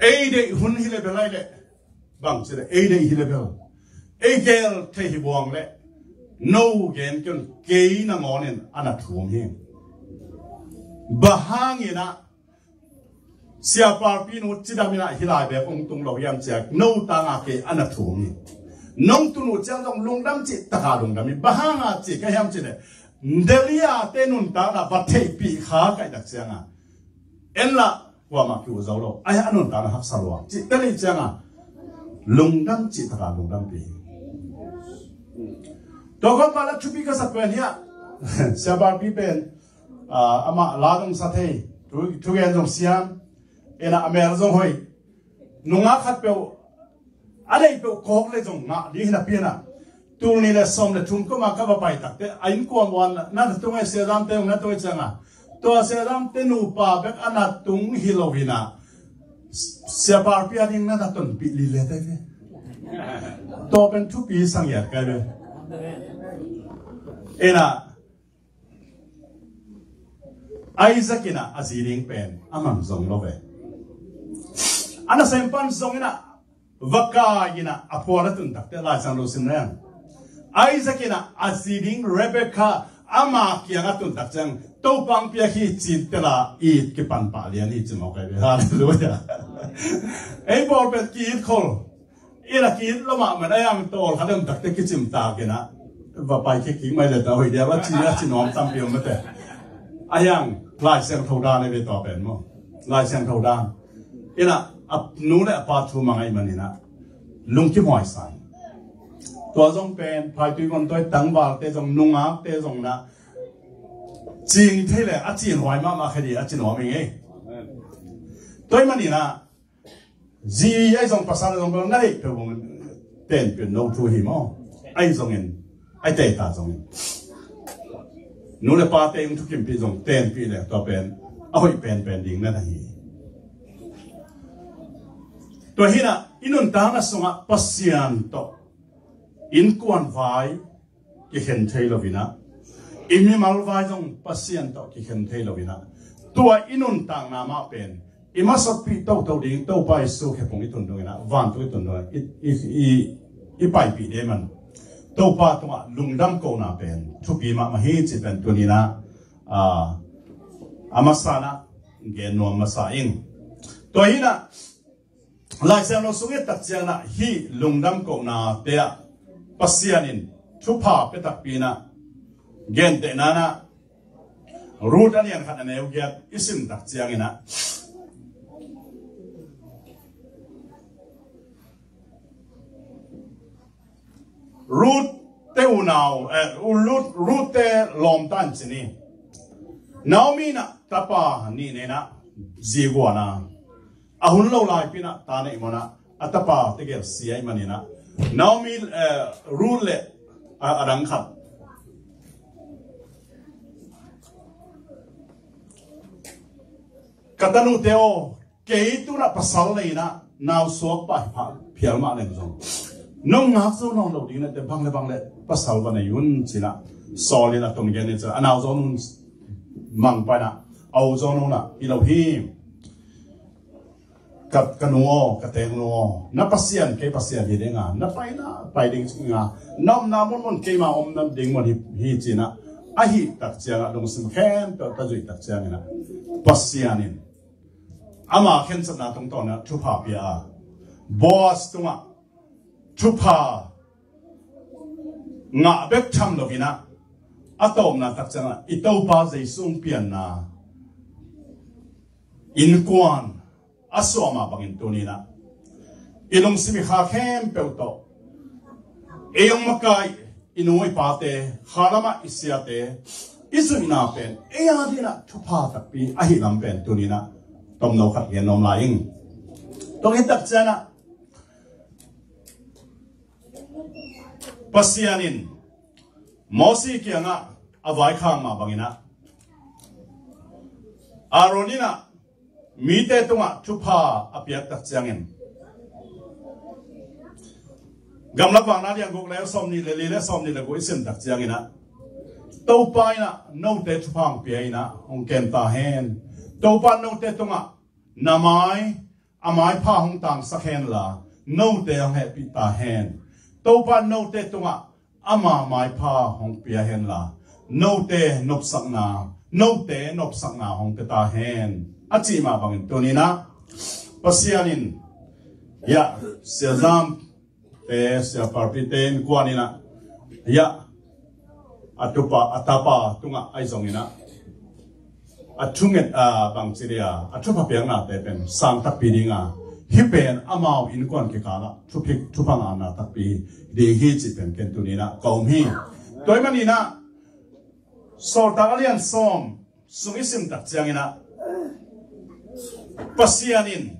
Ei de hun hi le belai le. Bang se ei de hi le bel Egel gel te hi buang le no gen kun ke na ngonen ana thuom he bahangina siapa pinu cidamina hilai be ong tung lo yam chia à. no tanga ke ana thumi nong tunu chang dong lungdam chi taka lungdam bahanga chi ka yam chi ne ndelia à, tenun ta na bathei pi kha kai dak changa à. enla wa ma ki zo lo ai anun ta na hak salwa chi tali changa lungdam chi taka lungdam pi to ko pala chupi ka sa pen ya siapa pi pen ama ladong sa thei. Tu tu gen jong siam. Ena amer jong hoi. Nunga khat pe alei pe kok le jong nga di na. Piana tu ni le som le thum ko ma ka ba pai tak ain ko wan na tu ngai se dam te na to changa. To se dam te nu pa bek ana tung hilovina se par pia ding na ton pi li le te [LAUGHS] to pen tu pi sang ya ka be ena. Isaac ina aziring pen. Amam zong love ana sempan zong ina vaka ina apora tun tak la sang losim ren Isaac ina aziring Rebecca. Ama kia nga tun tak chang to pang pia hi chin te i ki pan pa lian hi chimo kai hallelujah. [LAUGHS] Ei bor pet ki it khol. Ira ki lo ma ma ayam tol hadam takte ki chim ta ke và bài pai ki mai le ta hoi dia wa chi ya chi nom sam mà ma ai ayang lai sang thầu đa này về tỏ bền mà lai sang thầu đa. Ina ap nu le apa thu mangai nè lung ki hoài sai tua zong phải phai tui kon toi tang wal te nung nunga te zong na jing thế lệ ắt chin hoài mà mà khi ắt chin hoài mình ấy. Tôi mà nè gì ai zong pasal zong con này pe bong ten pe no thu hi mo ai zong ai te ta zong en nu le pa te yung thu kim pi zong, ten pi le, to pen. A hoi pen pen ding na hi. To hi na, inun ta na sunga pasian to. In kuan vai, ki hen thei lo vina imi mal vai jong pasian to, ki hen thei lo vina tua inun tang na ma pen. Ima sot pi to to ding to pai so ke pong itun dong na, van tu itun dong i i i pai pi de man to pa to lung lungdam ko na pen thu pi ma ma hi chi pen tu ni na a uh, amasana ge no masa in to hi na lai xem nó xuống tất chiang na hi lungdam ko na te pasianin thupa petak pina gen te nana root an yang khat aneu giat isim tak chiang ina root te unau eh root root te lom tan chini naomi na tapa ni ne na zigwa na. Ahun lo lai pina ta ne mona atapa te ge si ai mani na. Naomi ờ, root le arang khat. Katanu teo ke tu na pasal le na naw so pa pa, phial ma ne jong nong ngak so nong lo ding na te bang le bang le pasal ba na yun china so le na tong gen ne cha anaw zo nun mang pa na au zo nong na i lo hi kat kanuo kateng nuo na pasian ke pasian hi denga na pai na pai ding nga nom na mon mon ke ma om nam ding mon hi hi china a hi tak chiang a dong sim khem to ta zui tak chiang na pasianin ama khen sa na tong to na thu pha pia boss tunga thu pa nga bek lo vina. Atom na tak chiang i to pa zai sung pian na. In kwan asoma bangin tunina ilong simi kha khem peuto eyong makai inuoi pate harama isiate isumina pen eya dina thupa takpi ahi lam pen tunina tom no khat gen nom laing tong e hitak chana pasianin mosi kianga avai khang ma bangina aronina mi te tunga chupa apiak tak changin gam la wang na diang guk le som ni le le le som ni le go isin tak changina to pai na no te chupang pi na ong ken ta hen to pa no te tunga namai amai pha hong tang sakhen la no te ong happy ta hen to pa no te tunga ama mai pa hong pia hen la no te nop sak na no te nop sak na hong te ta hen achi ma bangin tunina. Pasianin. Ya, siazam. Te sia parpiten kwanina ya. Atupa atapa tunga aizongina. Atunget ah, a bang chiria atupa piang na te pen sang tak nga hi pen amao in kwan ke kala thupik thupang ana đi pi de hi chi pen ken tunina kaum hi. Toy manina so tagalian som sungisim tak chiangina pasianin,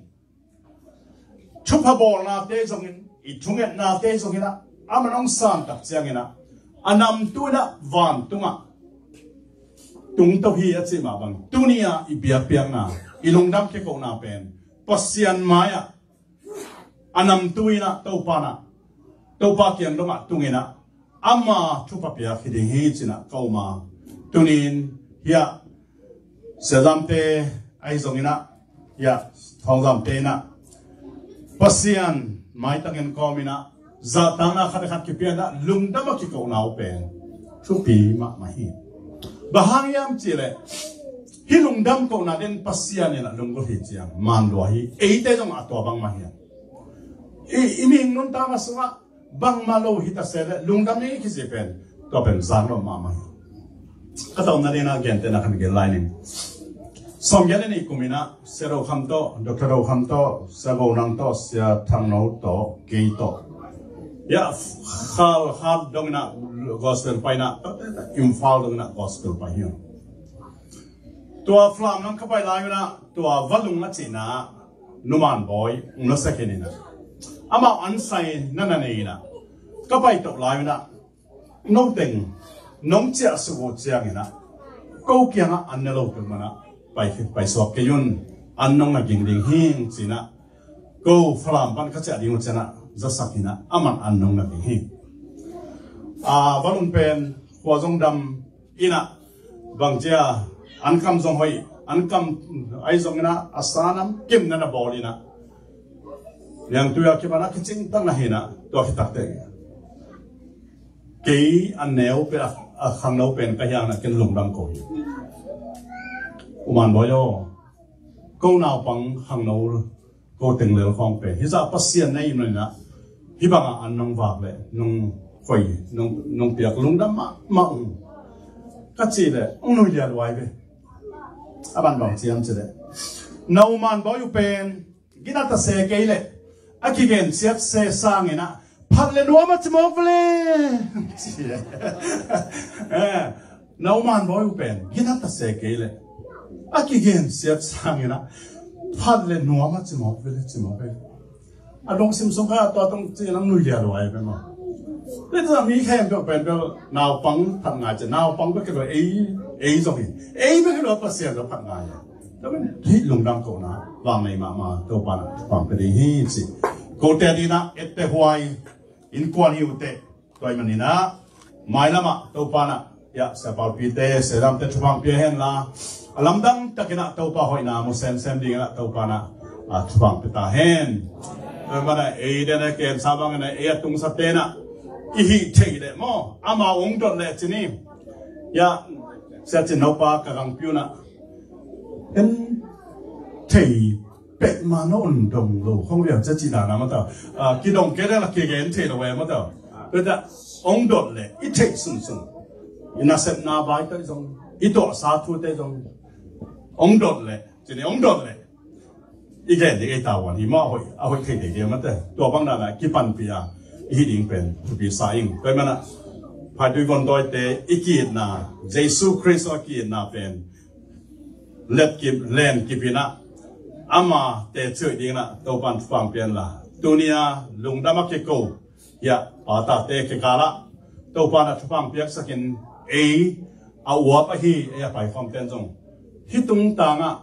chupa bol na te zongin i thunget na te zongina amanong san tak chiangina anam tu na van tunga. Tung to hi achi ma bang. Tunia i bia piang na. Ilong đam ke ko na pen pasian maya anam tuina topana topa to pa kiang donga tungina ama chupa pia khiding hi china kauma. Tunin ya sedamte ai zongina ya thongzam te na. Pasian mai tangen komina za tanga khat khat ki piana lungdama ki ko nau pen chupi ma mahi. Bahang yam chile. Hi lungdam ko na den pasian na lunggo hi chiang man lo hi. E te jong atwa bang ma hi. E iming nun ta ma suwa bang ma lo hi ta lungdam ni ki pen. To pen zang lo ma ma hi. Ka taw na dena gen te na kan ge lining som yan ni kumina sero kham to doctor ro kham to sa go nang to sia to to. Ya khal khal dong na gospel pai na. Imphal dong gospel pai tua flam nang kapai lai na tua valung na, numan boy no sakeni na. Ama ansai na na nei na. Kapai to lai na no teng chia su wo chia na. Câu kia ngã ăn lâu từ mà na. Bài bài sọp cái yun ăn nong là kinh đình hiên chỉ na. Câu phàm ban cái chuyện đi một na rất sắc na, aman ăn nong là kinh hiên à vẫn pen hoa dòng đầm ina bằng vâng, chia ăn cam zong hoi ăn cam ai zong na asanam, kim na na boli na yang tu ya kibana kicing tang na hina tu kita te cái anh neo pe a khang nấu pen ka yang na ken lung dam ko uman boyo câu nào bằng hàng nấu cô từng lệ phong pe. Hi za pasien nei noi na hi bang an nong nuôi le, nong khoi nong nong piak lung dam ma ma ung ka chi le ong noi ya wai be aban bang chiam che le nau man boyo pen gina ta se ke le akigen siat se sang ina phát lên nuông mà chim mốc lên nấu man bói bền cái nát ta sẽ kể lệ à cái gen xếp sang na phát lên nuông mà chim mốc lên chim mốc lên à đông sim sông cái to đông chỉ làm nuôi giờ rồi ấy mà thế ấy mi khen biểu bền biểu nào bằng thằng ngài chỉ nào bằng cái cái ấy ấy rồi phát hiện rồi đó mình thích lùng cổ na vàng này mà mà đâu bạn vàng cái gì gì cô đi na ette hoài in kuan hiu te toy manina mai lama to pana ya sa pal pi te se làm te thupang pi hen la alam dang takina to pa hoi na mo sen sen na to pana a thupang pi ta hen mana e de na ken na e tung sa te na i hi te de mo ama ong dot le chini ya sẽ chỉ nấu ba cái gang piu na em thei bẹt mà nó ổn đồng lo không biết chắc chỉ là nào mà tao. À cái đồng cái đó là cái cái thế đâu mà tao. Bây giờ ông đột lệ ít thế sung sung ina sep na bai tới giống, ít độ sa thu tới giống, ông đột lệ chỉ là ông đột lệ. Ý cái này cái tao thì mà hồi à hồi cái cái mà tao. Tua bang là cái bàn bia à, ý định bền bị sai in cái mà phải đối con đôi tế ý kiến na Jesus Christ ở kiến na bên lập kịp lên kịp na. Ama te chui ding na to là, phang pian la. Dunia lung dama ke cô, ya bà ta cái ke kala to pan na phang piak sakin ấy, à, wa pa hi e phải phang ten jong hi tung ta nga.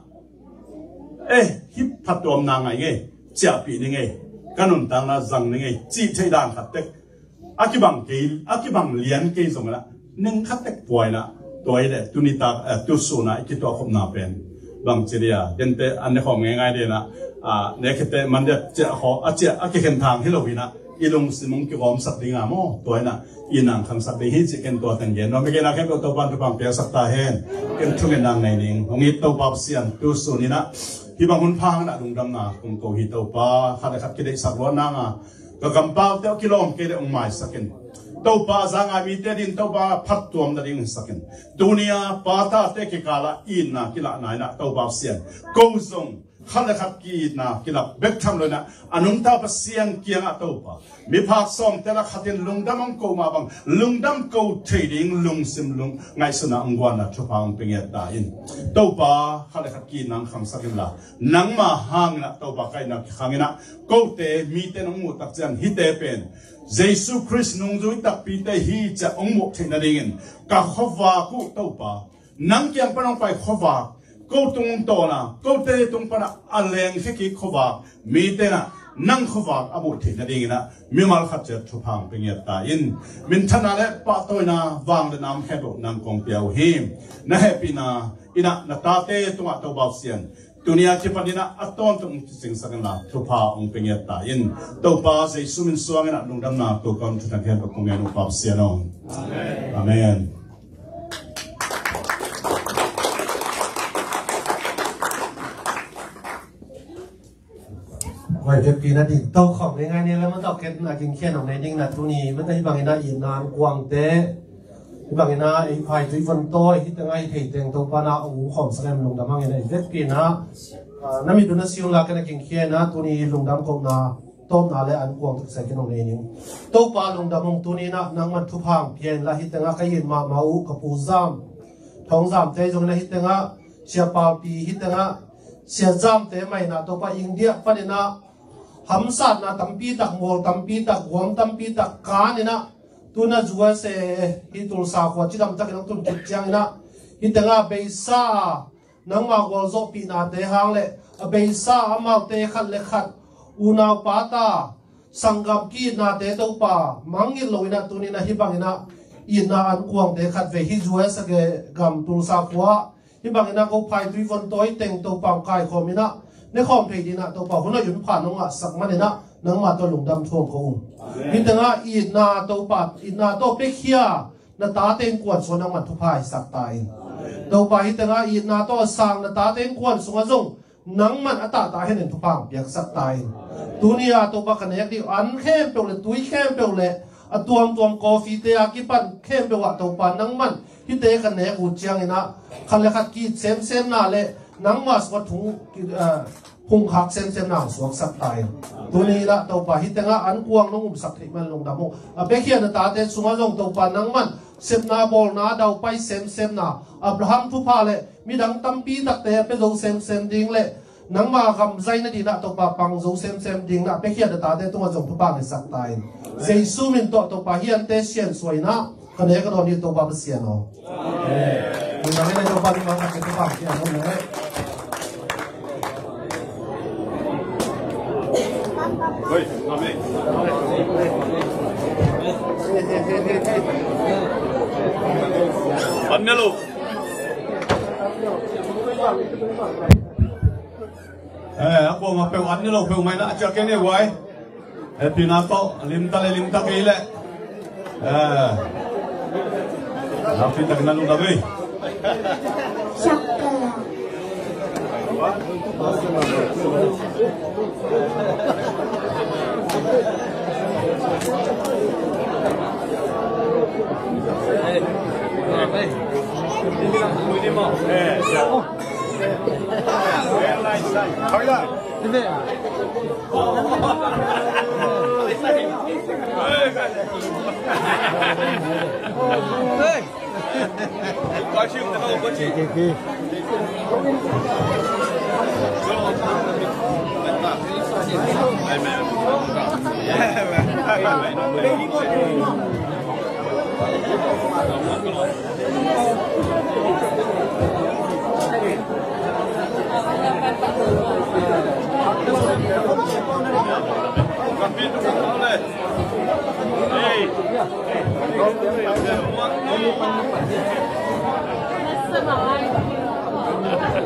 Eh, e hi phat tom na ngai nge cha ngay ni nge. Kanun tang na ngay chỉ thấy đang thai tích khat tek akibang ke akibang lian ke jong la ning khat tek poi na toy de tunita tu su na ki to khom na pen bang chiria dente anne khom ngai ngai de na a ne khete man de che ho a che a ke khen thang hilo hina ilung simung ki gom sak dinga mo toy na inang khang sak de hi chi ken to tan gen no me na khem to ban to pang pe sak ta hen ken thung en nang nai ning hong i to pap sian tu su ni na hi bang hun phang na dung dam na kum ko hi to pa khat khat ki de sak lo na nga ka gampau te kilom ke de ong mai sakin to pa zanga mi te din to pa phat tuam da ding sakin dunia pa ta te ke kala in na kila na na to pa sian ko zong ขั้ลขับกีนากิลับเบ็ทำเลยนะอนุมตาเปเสียงเกียงอัตโตปะมีภาคส่งแต่ละขัดินลุงดำมังกมาบังลุงดำกเทรดิ้งลุงซิมลุงไงสนะองวานะทุพังเป็นเงตาอินโตปะขั้ลขับกีนังคำสักินละนังมาห่างนะโตปะใครนะขังนะโกเตมีเตนองมูตักเจนฮิตเตเป็นเยซูคริสต์นุ่งจุยตักปีเตฮีจะองมุกเทนดิ่งินกับขวากูโตปะนังเกียงปนองไปขวาก ko tung to na ko tê tung pa na aleng fi ki khova mi te na nang khova abu thing na ringin na mi mal khat che thu phang pe nge ta in min thana le pa to na wang le nam he bo nang kong piao him na happy na ina na ta te tunga to ba sian dunia ki panina aton tung sing sakan na tu pa ong pengya ta in to pa se sumin suang na nung dam na to con chúng ta khen ko ngai no pa xiên no amen amen.
Vậy thì kỳ này thì tàu khổng này ngay này là mà tàu kết là kinh khen ở này, nhưng là tu ni vẫn thấy bằng cái yên nan quang tế. Bằng cái na ấy phải tuy vân tôi hít ngay thì tiền tàu pa na ông khổng sẽ em lùng đam hàng này rất kỳ na nami tu na siung la cái này kinh khen na tu ni lùng đam công na tom na le an kuang tak sai kinong nei ning to pa lung da mong tuni na nang man thu phang phian la hitanga ka yin ma mau ka pu zam thong zam te jong na hitanga sia pa pi hitanga sia zam te mai na to pa india panina ham sat na tampi tak mol, tampi tak tâm tampi tak ka ni na tu na zuwa se hi tu sa kwa chi dam tak nang tun kit chang na hi hitanga be sa. Nang ma gol zo pi na te hang le. A be sa amal te khat le khat. Unaw pa ta. Sangam ki na te to pa. Mangi loina tuni na tu ni na hi bang na ina na an kuang te khat ve hi zuwa se ge gam tul sa kwa hibang ina ko phai tui von toi teng to pa kai khomina ในความเพลดีนะตัวเปล่าคนเราอยู่ผ่านน้องอะสักมันเนี่ยนะน้องมาตัวหลงดำท่วงเขาอุ้มนี่แต่ละอีนาตัวปัดอีนาตัวเปเคียนาตาเต็งกวนส่วนน้องมันทุพายสักตายตัวไปแต่ละอีนาตัวสร้างนาตาเต็งกวนส่วนจงนังมันอัตตาตาให้เห็นทุพังเปียกสักตายตัวนี้อะตัวปัคะแนนที่อันเข้มเปลวเลยตุ้ยเข้มเปลวเลยอตวมตัวมกอฟีเตียกิปันเข้มเปลวตัวปันนังมันที่เตะกันเนนกูเจียงเนะคันเลยขัดกีดเซมเซมน่าเลย pha na na na na na na mas wa thung ki hung khak sem sem na suak sak tai tu ni la to pa hi tenga an kuang nong um sak thei man long da mo a be khian ta te sunga jong to pa nang man sem na bol na dau pai sem sem na abraham thu pa le mi dang tam pi tak te pe zo sem sem ding le nang ma gam zai na di na to pa pang zo sem sem ding na be khian ta te tu ma jong thu pa le sak tai jesu min to to pa hian te sian suai na ka ne ka do ni to pa ba sian no amen ni na ne to pa ni ma ka te pa sian no ne Oi, amém.
Annelu. Eh, aku ngah peu annelu peu main nak cak kene wai. Eh, pinato lim tale lim tak ile. Eh. Tapi tak kenal dah wei.
过去，等我过去。Hey!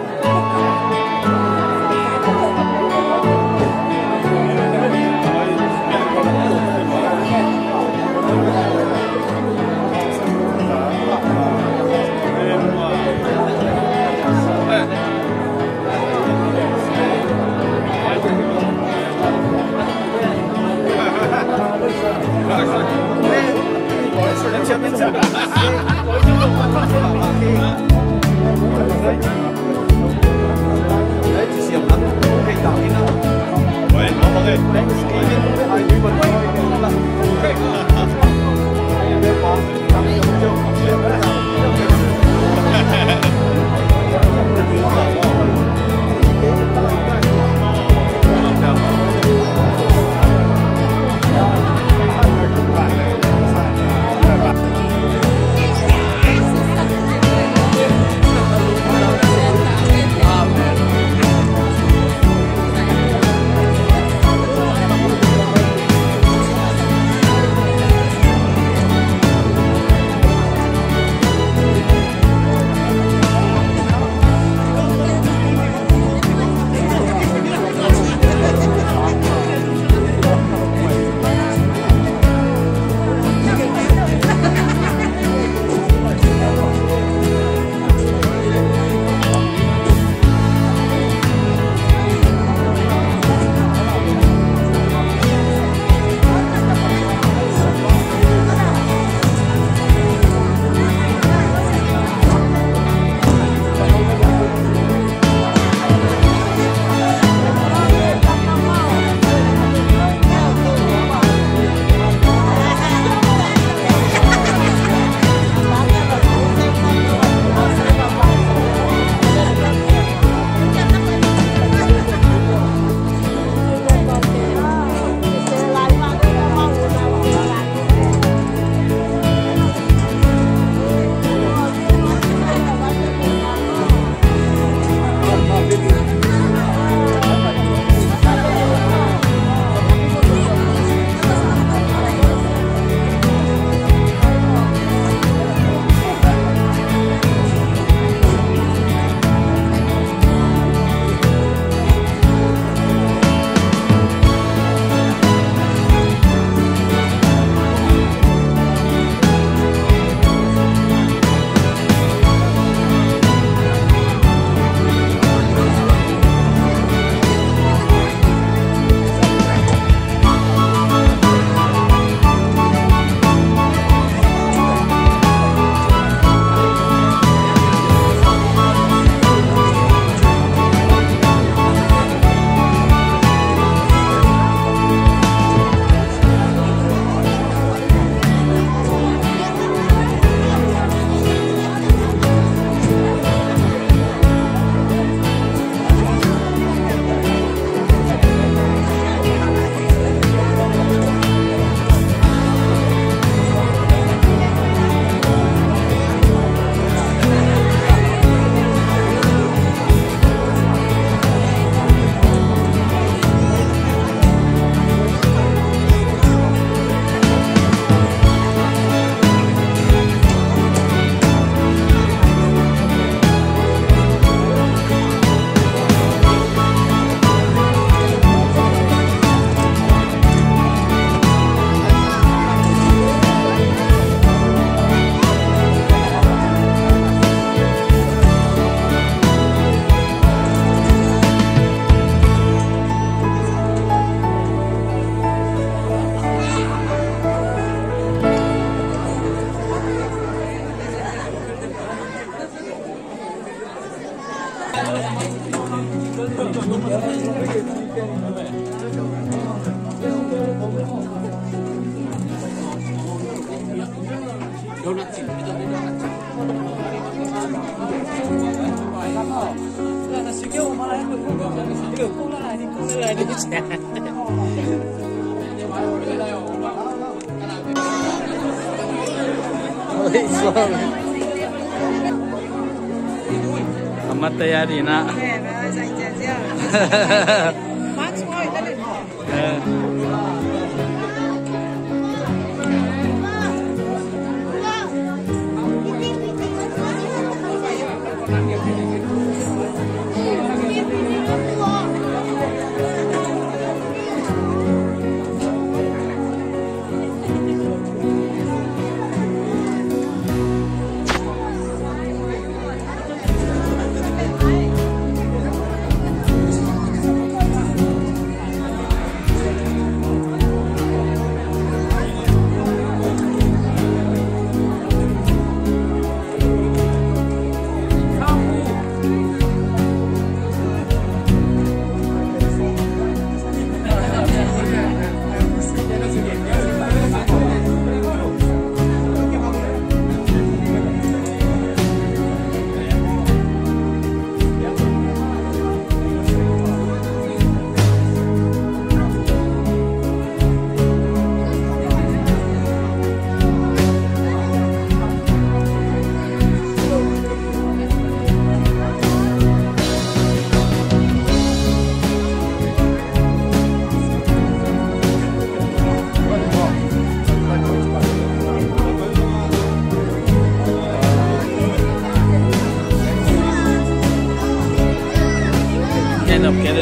não tinha. Đấy, chị xiêm lắm, cây tạo đi nào. Đấy, nó có đi bật quay, không không chưa, chưa, vẫn không bỏ lỡ những video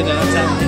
End up